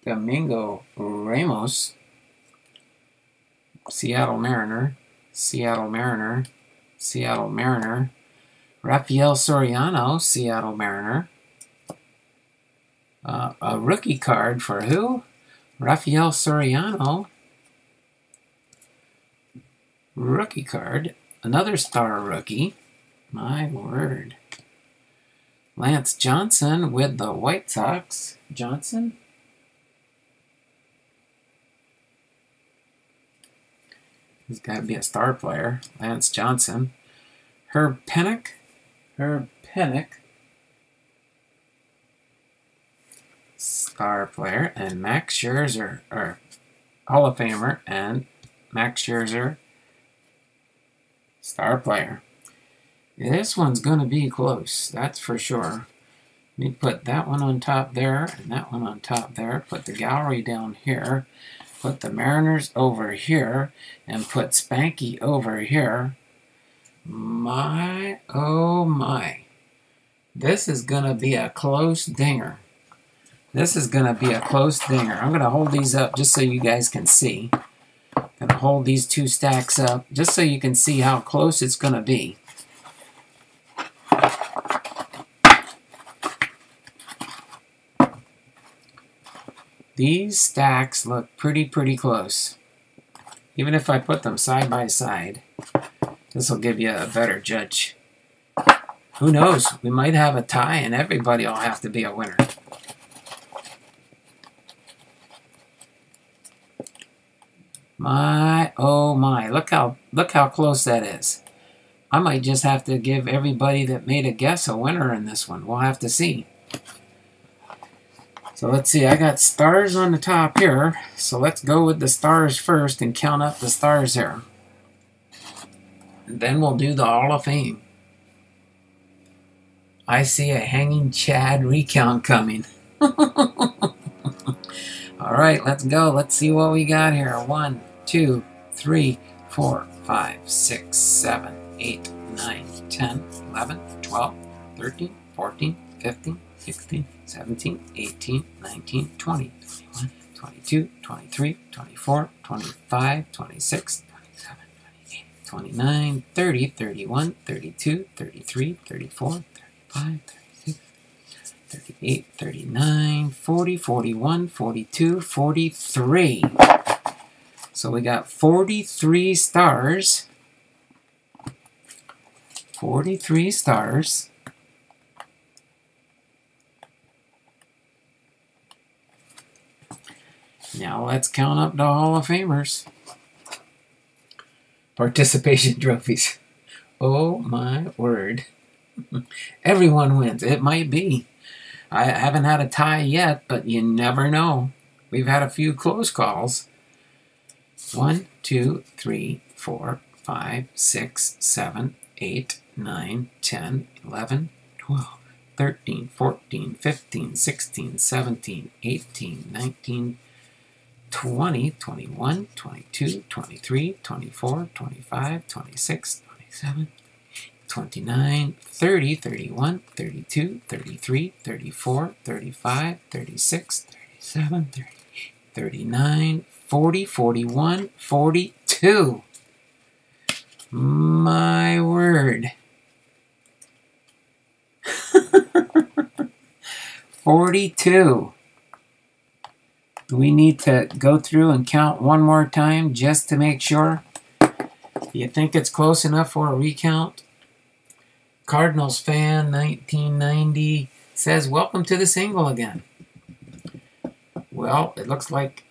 Domingo Ramos. Seattle Mariner. Seattle Mariner. Seattle Mariner. Rafael Soriano, Seattle Mariner. Uh, a rookie card for who? Rafael Soriano. Rookie card. Another star rookie. My word. Lance Johnson with the White Sox. Johnson? He's got to be a star player. Lance Johnson. Herb Pennock. Herb Pennock. Star player. And Max Scherzer, or Hall of Famer, and Max Scherzer Star player. This one's going to be close, that's for sure. Let me put that one on top there and that one on top there. Put the gallery down here. Put the Mariners over here and put Spanky over here. My, oh my. This is going to be a close dinger. This is going to be a close dinger. I'm going to hold these up just so you guys can see. I'm Gonna hold these two stacks up just so you can see how close it's gonna be. These stacks look pretty, pretty close. Even if I put them side by side, this will give you a better judge. Who knows? We might have a tie and everybody will have to be a winner. My, oh my, look how, look how close that is. I might just have to give everybody that made a guess a winner in this one. We'll have to see. So let's see, I got stars on the top here. So let's go with the stars first and count up the stars here. And then we'll do the Hall of Fame. I see a hanging Chad recount coming. *laughs* All right, let's go. Let's see what we got here. One, two, three, four, five, six, seven, eight, nine, 10, 11, 12, 13, 14, 15, 16, 17, 18, 19, 20, 21, 22, 23, 24, 25, 26, 27, 28, 29, 30, 31, 32, 33, 34, 35, 38, 39, 40, 41, 42, 43. So we got 43 stars. 43 stars. Now let's count up the Hall of Famers. Participation *laughs* trophies. Oh my word. *laughs* Everyone wins. It might be. I haven't had a tie yet, but you never know. We've had a few close calls. One, two, three, four, five, six, seven, eight, 9, 10, 11, 12, 13, 14, 15, 16, 17, 18, 19, 20, 21, 22, 23, 24, 25, 26, 27, 29, 30, 31, 32, 33, 34, 35, 36, 37, 30, 39, 40, 41, 42. My word. *laughs* 42. Do we need to go through and count one more time just to make sure? Do you think it's close enough for a recount? Cardinals fan 1990 says, Welcome to the single again. Well, it looks like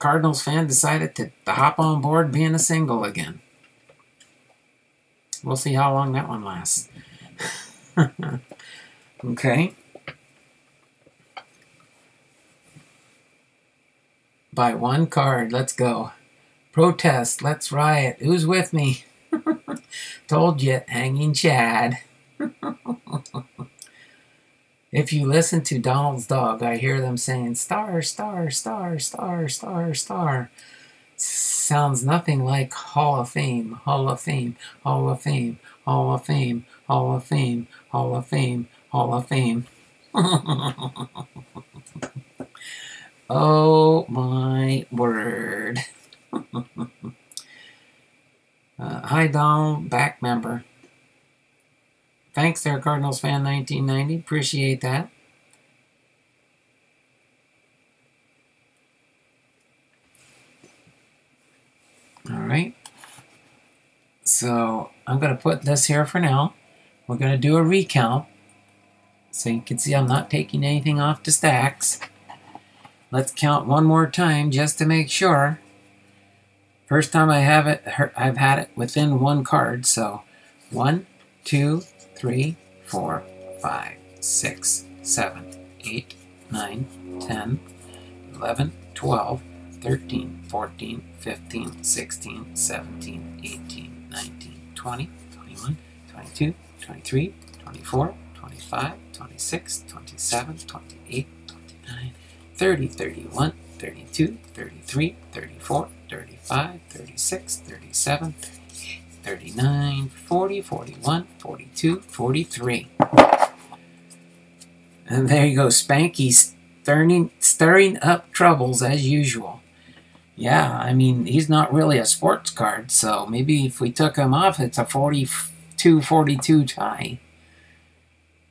Cardinals fan decided to, to hop on board being a single again. We'll see how long that one lasts. *laughs* okay. By one card, let's go. Protest, let's riot. Who's with me? Told you, hanging Chad. if you listen to Donald's dog, I hear them saying star, star, star, star, star, star. Sounds nothing like Hall of Fame, Hall of Fame, Hall of Fame, Hall of Fame, Hall of Fame, Hall of Fame, Hall of Fame. *laughs* oh my word. *laughs* Uh, hi, Donald, back member. Thanks there, Cardinals fan 1990. Appreciate that. All right. So I'm going to put this here for now. We're going to do a recount. So you can see I'm not taking anything off the stacks. Let's count one more time just to make sure. First time I have it, I've had it within one card. So one, two, three, four, five, six, seven, eight, nine, 10, 11, 12, 13, 14, 15, 16, 17, 18, 19, 20, 21, 22, 23, 24, 25, 26, 27, 28, 29, 30, 31, 32, 33, 34, 35, 36, 37, 38, 39, 40, 41, 42, 43. And there you go, Spanky stirring, stirring up troubles as usual. Yeah, I mean, he's not really a sports card, so maybe if we took him off, it's a 42-42 tie.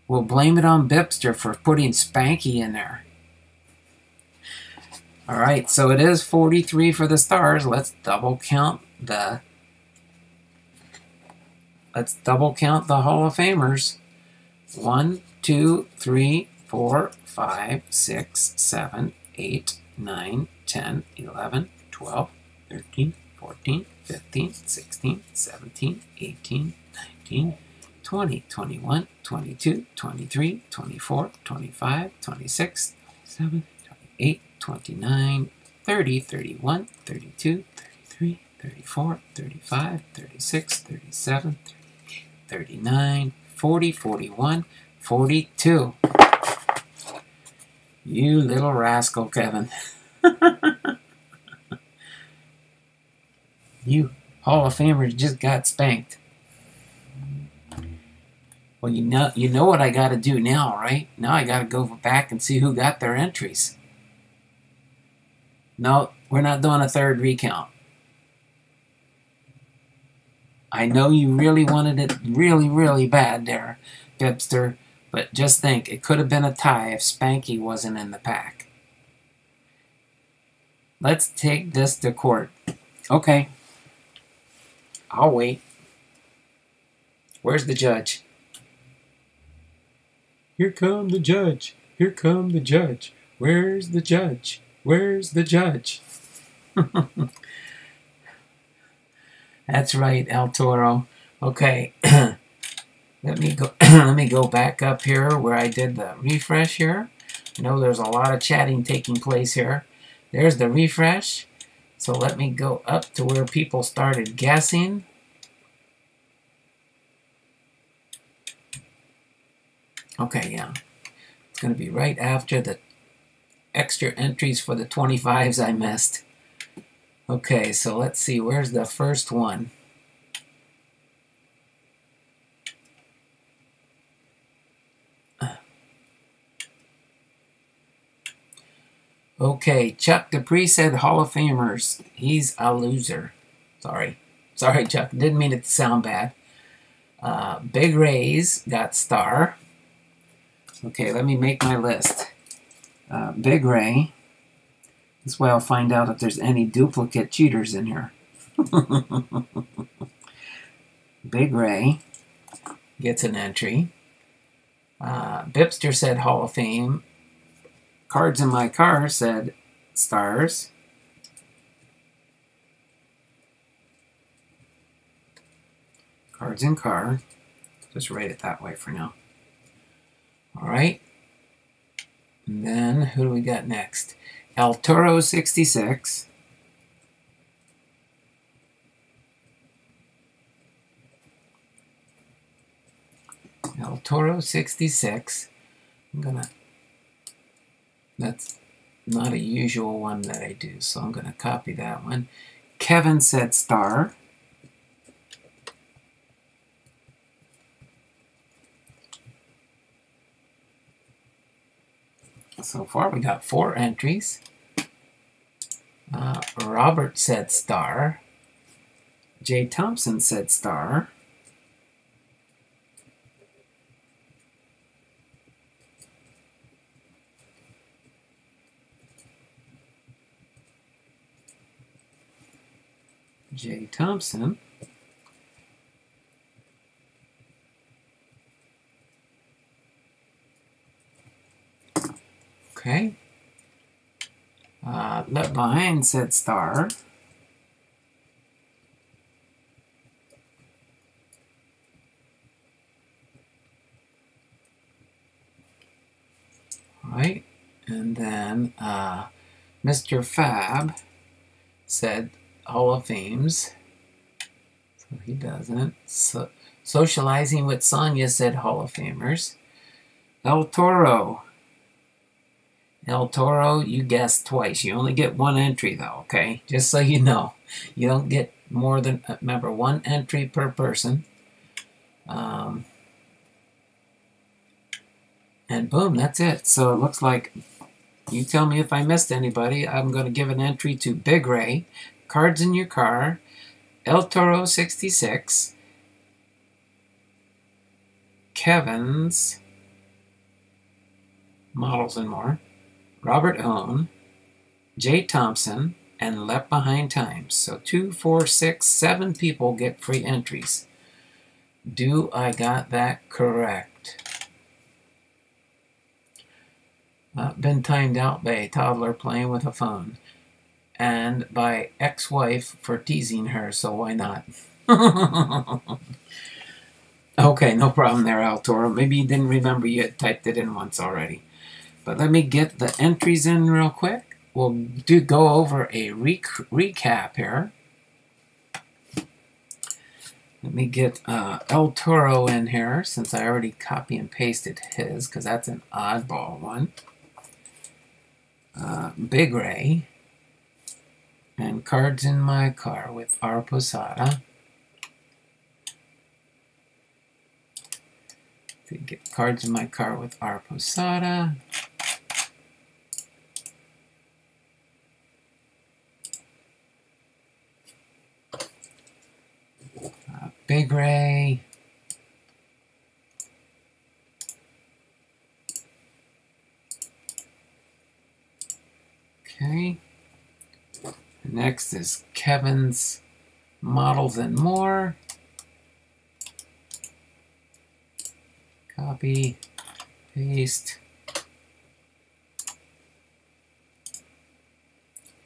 We'll blame it on Bipster for putting Spanky in there. All right, so it is 43 for the stars. Let's double count the let's double count the Hall of Famers. 1, 2, 3, 4, 5, 6, 7, 8, 9, 10, 11, 12, 13, 14, 15, 16, 17, 18, 19, 20, 21, 22, 23, 24, 25, 26, 27, 28, 29, 30, 31, 32, 33, 34, 35, 36, 37, 39, 40, 41, 42. You little rascal, Kevin. *laughs* you Hall of Famers just got spanked. Well, you know, you know what I got to do now, right? Now I got to go back and see who got their entries. No, we're not doing a third recount. I know you really wanted it really, really bad there, Bipster, but just think, it could have been a tie if Spanky wasn't in the pack. Let's take this to court. Okay. I'll wait. Where's the judge? Here come the judge. Here come the judge. Where's the judge? Where's the judge? *laughs* That's right, El Toro. Okay. *clears throat* let me go *clears throat* let me go back up here where I did the refresh here. I know there's a lot of chatting taking place here. There's the refresh. So let me go up to where people started guessing. Okay, yeah. It's going to be right after the extra entries for the 25s I missed. Okay, so let's see. Where's the first one? Okay, Chuck Dupree said Hall of Famers. He's a loser. Sorry. Sorry, Chuck. Didn't mean it to sound bad. Uh, Big Rays got star. Okay, let me make my list. Uh, Big Ray. This way I'll find out if there's any duplicate cheaters in here. *laughs* Big Ray gets an entry. Uh, Bipster said Hall of Fame. Cards in my car said stars. Cards in car. Just write it that way for now. All right. And then who do we got next? El Toro 66. El Toro 66. I'm gonna, that's not a usual one that I do, so I'm gonna copy that one. Kevin said star. So far we got four entries. Uh, Robert said star. Jay Thompson said star. Jay Thompson. Okay. Uh, left behind said star. Right, and then uh, Mr. Fab said Hall of Fames. So he doesn't. So, socializing with Sonia said Hall of Famers. El Toro El Toro, you guessed twice. You only get one entry, though, okay? Just so you know. You don't get more than, uh, remember, one entry per person. Um, and boom, that's it. So it looks like, you tell me if I missed anybody. I'm going to give an entry to Big Ray, Cards in Your Car, El Toro 66, Kevin's, Models and More. Robert Owen, Jay Thompson, and Left Behind Times. So two, four, six, seven people get free entries. Do I got that correct? Uh, been timed out by a toddler playing with a phone. And by ex-wife for teasing her, so why not? *laughs* okay, no problem there, El Toro. Maybe you didn't remember you had typed it in once already. But let me get the entries in real quick. We'll do go over a rec recap here. Let me get uh, El Toro in here since I already copy and pasted his because that's an oddball one. Uh, Big Ray and Cards in My Car with R. Posada. Get Cards in My Car with R. Posada. Big Ray. Okay. Next is Kevin's Models and More. Copy, paste.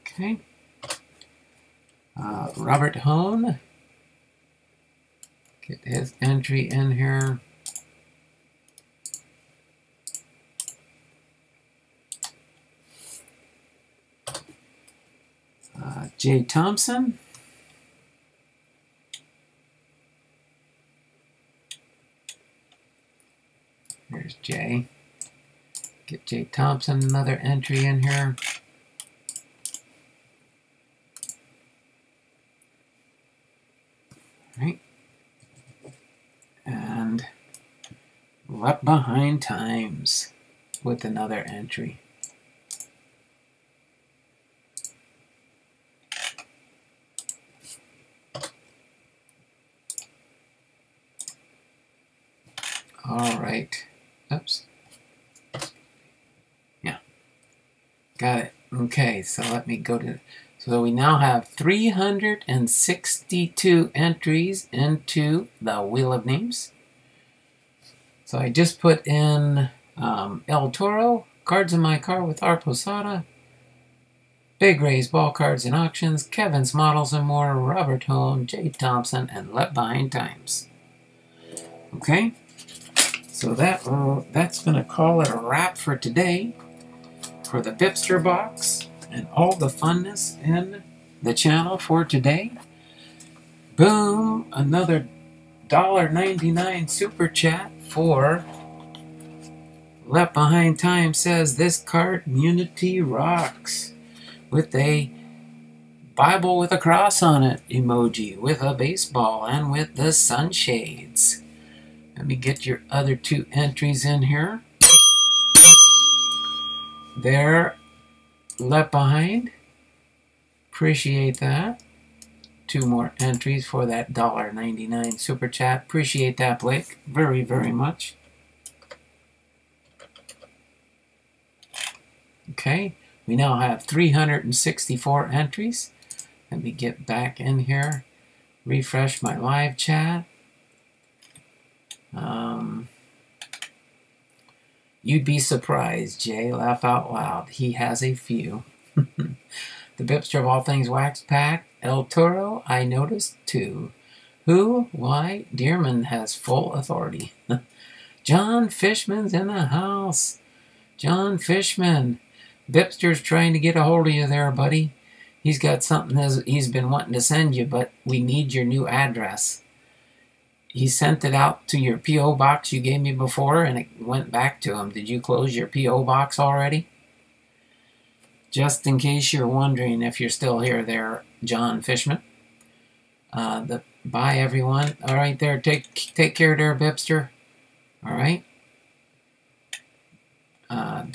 Okay. Uh, Robert Hone. Get his entry in here. Uh, Jay Thompson. There's Jay. Get Jay Thompson another entry in here. Right. And left behind times with another entry. All right. Oops. Yeah. Got it. Okay, so let me go to... So we now have 362 entries into the Wheel of Names. So I just put in um, El Toro, Cards in My Car with R. Posada, Big Ray's Ball Cards and Auctions, Kevin's Models and More, Robert Hone, Jay Thompson, and Left Behind Times. Okay? So that uh, that's going to call it a wrap for today for the Bipster box and all the funness in the channel for today. Boom! Another $1.99 super chat for Left Behind Time says this Cardmunity rocks with a Bible with a cross on it emoji with a baseball and with the sunshades. Let me get your other two entries in here. They're left behind. Appreciate that. Two more entries for that $1.99 super chat. Appreciate that, Blake. Very, very much. Okay, we now have 364 entries. Let me get back in here, refresh my live chat. Um, you'd be surprised, Jay. Laugh out loud. He has a few. *laughs* the Bipster of All Things Wax Pack. El Toro, I noticed too. Who? Why? Dearman has full authority. *laughs* John Fishman's in the house. John Fishman. Bipster's trying to get a hold of you there, buddy. He's got something he's been wanting to send you, but we need your new address he sent it out to your P.O. box you gave me before and it went back to him. Did you close your P.O. box already? Just in case you're wondering if you're still here there, John Fishman. Uh, the, bye, everyone. All right, there. Take, take care there, Bipster. All right. Uh,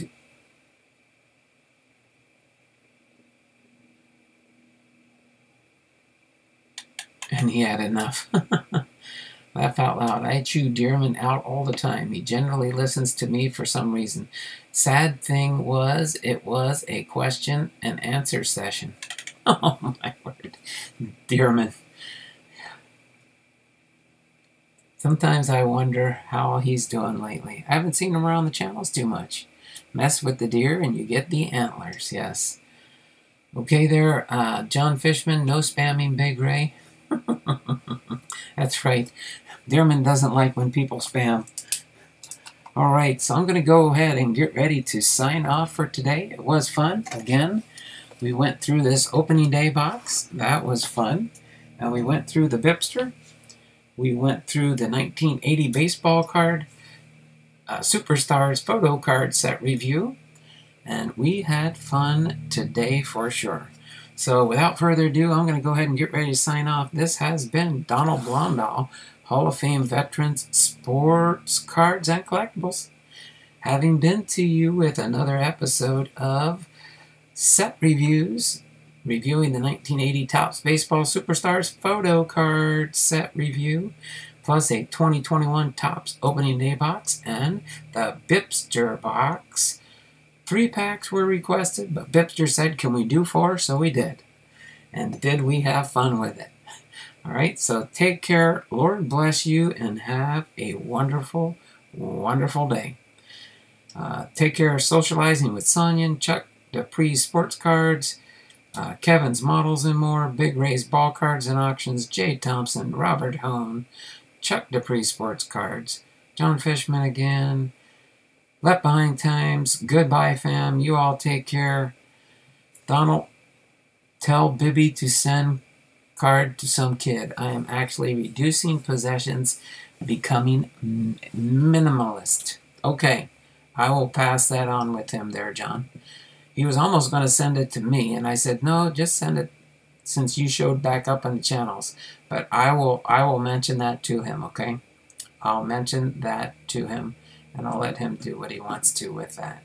and he had enough. *laughs* Laugh out loud. I chew Dearman out all the time. He generally listens to me for some reason. Sad thing was, it was a question and answer session. *laughs* Oh my word. Dearman. Sometimes I wonder how he's doing lately. I haven't seen him around the channels too much. Mess with the deer and you get the antlers, yes. Okay there, uh, John Fishman, no spamming Big Ray. *laughs* That's right. Dearman doesn't like when people spam. All right, so I'm going to go ahead and get ready to sign off for today. It was fun. Again, we went through this opening day box. That was fun. And we went through the Bipster. We went through the 1980 baseball card, uh, Superstars photo card set review. And we had fun today for sure. So without further ado, I'm going to go ahead and get ready to sign off. This has been Donald Blomdahl Hall of Fame veterans, sports cards, and collectibles. Having been to you with another episode of Set Reviews, reviewing the 1980 Topps Baseball Superstars photo card set review, plus a 2021 Topps opening day box and the Bipster box. Three packs were requested, but Bipster said, Can we do four? So we did. And did we have fun with it? All right, so take care. Lord bless you and have a wonderful, wonderful day. Uh, take care of socializing with Sonia, Chuck Dupree Sports Cards, uh, Kevin's Models and More, Big Ray's Ball Cards and Auctions, Jay Thompson, Robert Hone, Chuck Dupree Sports Cards, John Fishman again, Left Behind Times, Goodbye Fam, you all take care. Donald, tell Bibby to send card to some kid. I am actually reducing possessions, becoming minimalist. Okay, I will pass that on with him there, John. He was almost going to send it to me, and I said, no, just send it since you showed back up on the channels. But I will, I will mention that to him, okay? I'll mention that to him, and I'll let him do what he wants to with that.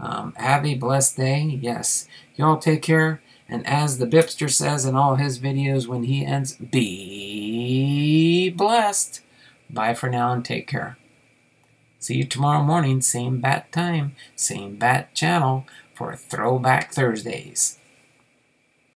Um, have a blessed day. Yes. Y'all take care. And as the Bipster says in all his videos when he ends, be blessed. Bye for now and take care. See you tomorrow morning, same bat time, same bat channel for Throwback Thursdays.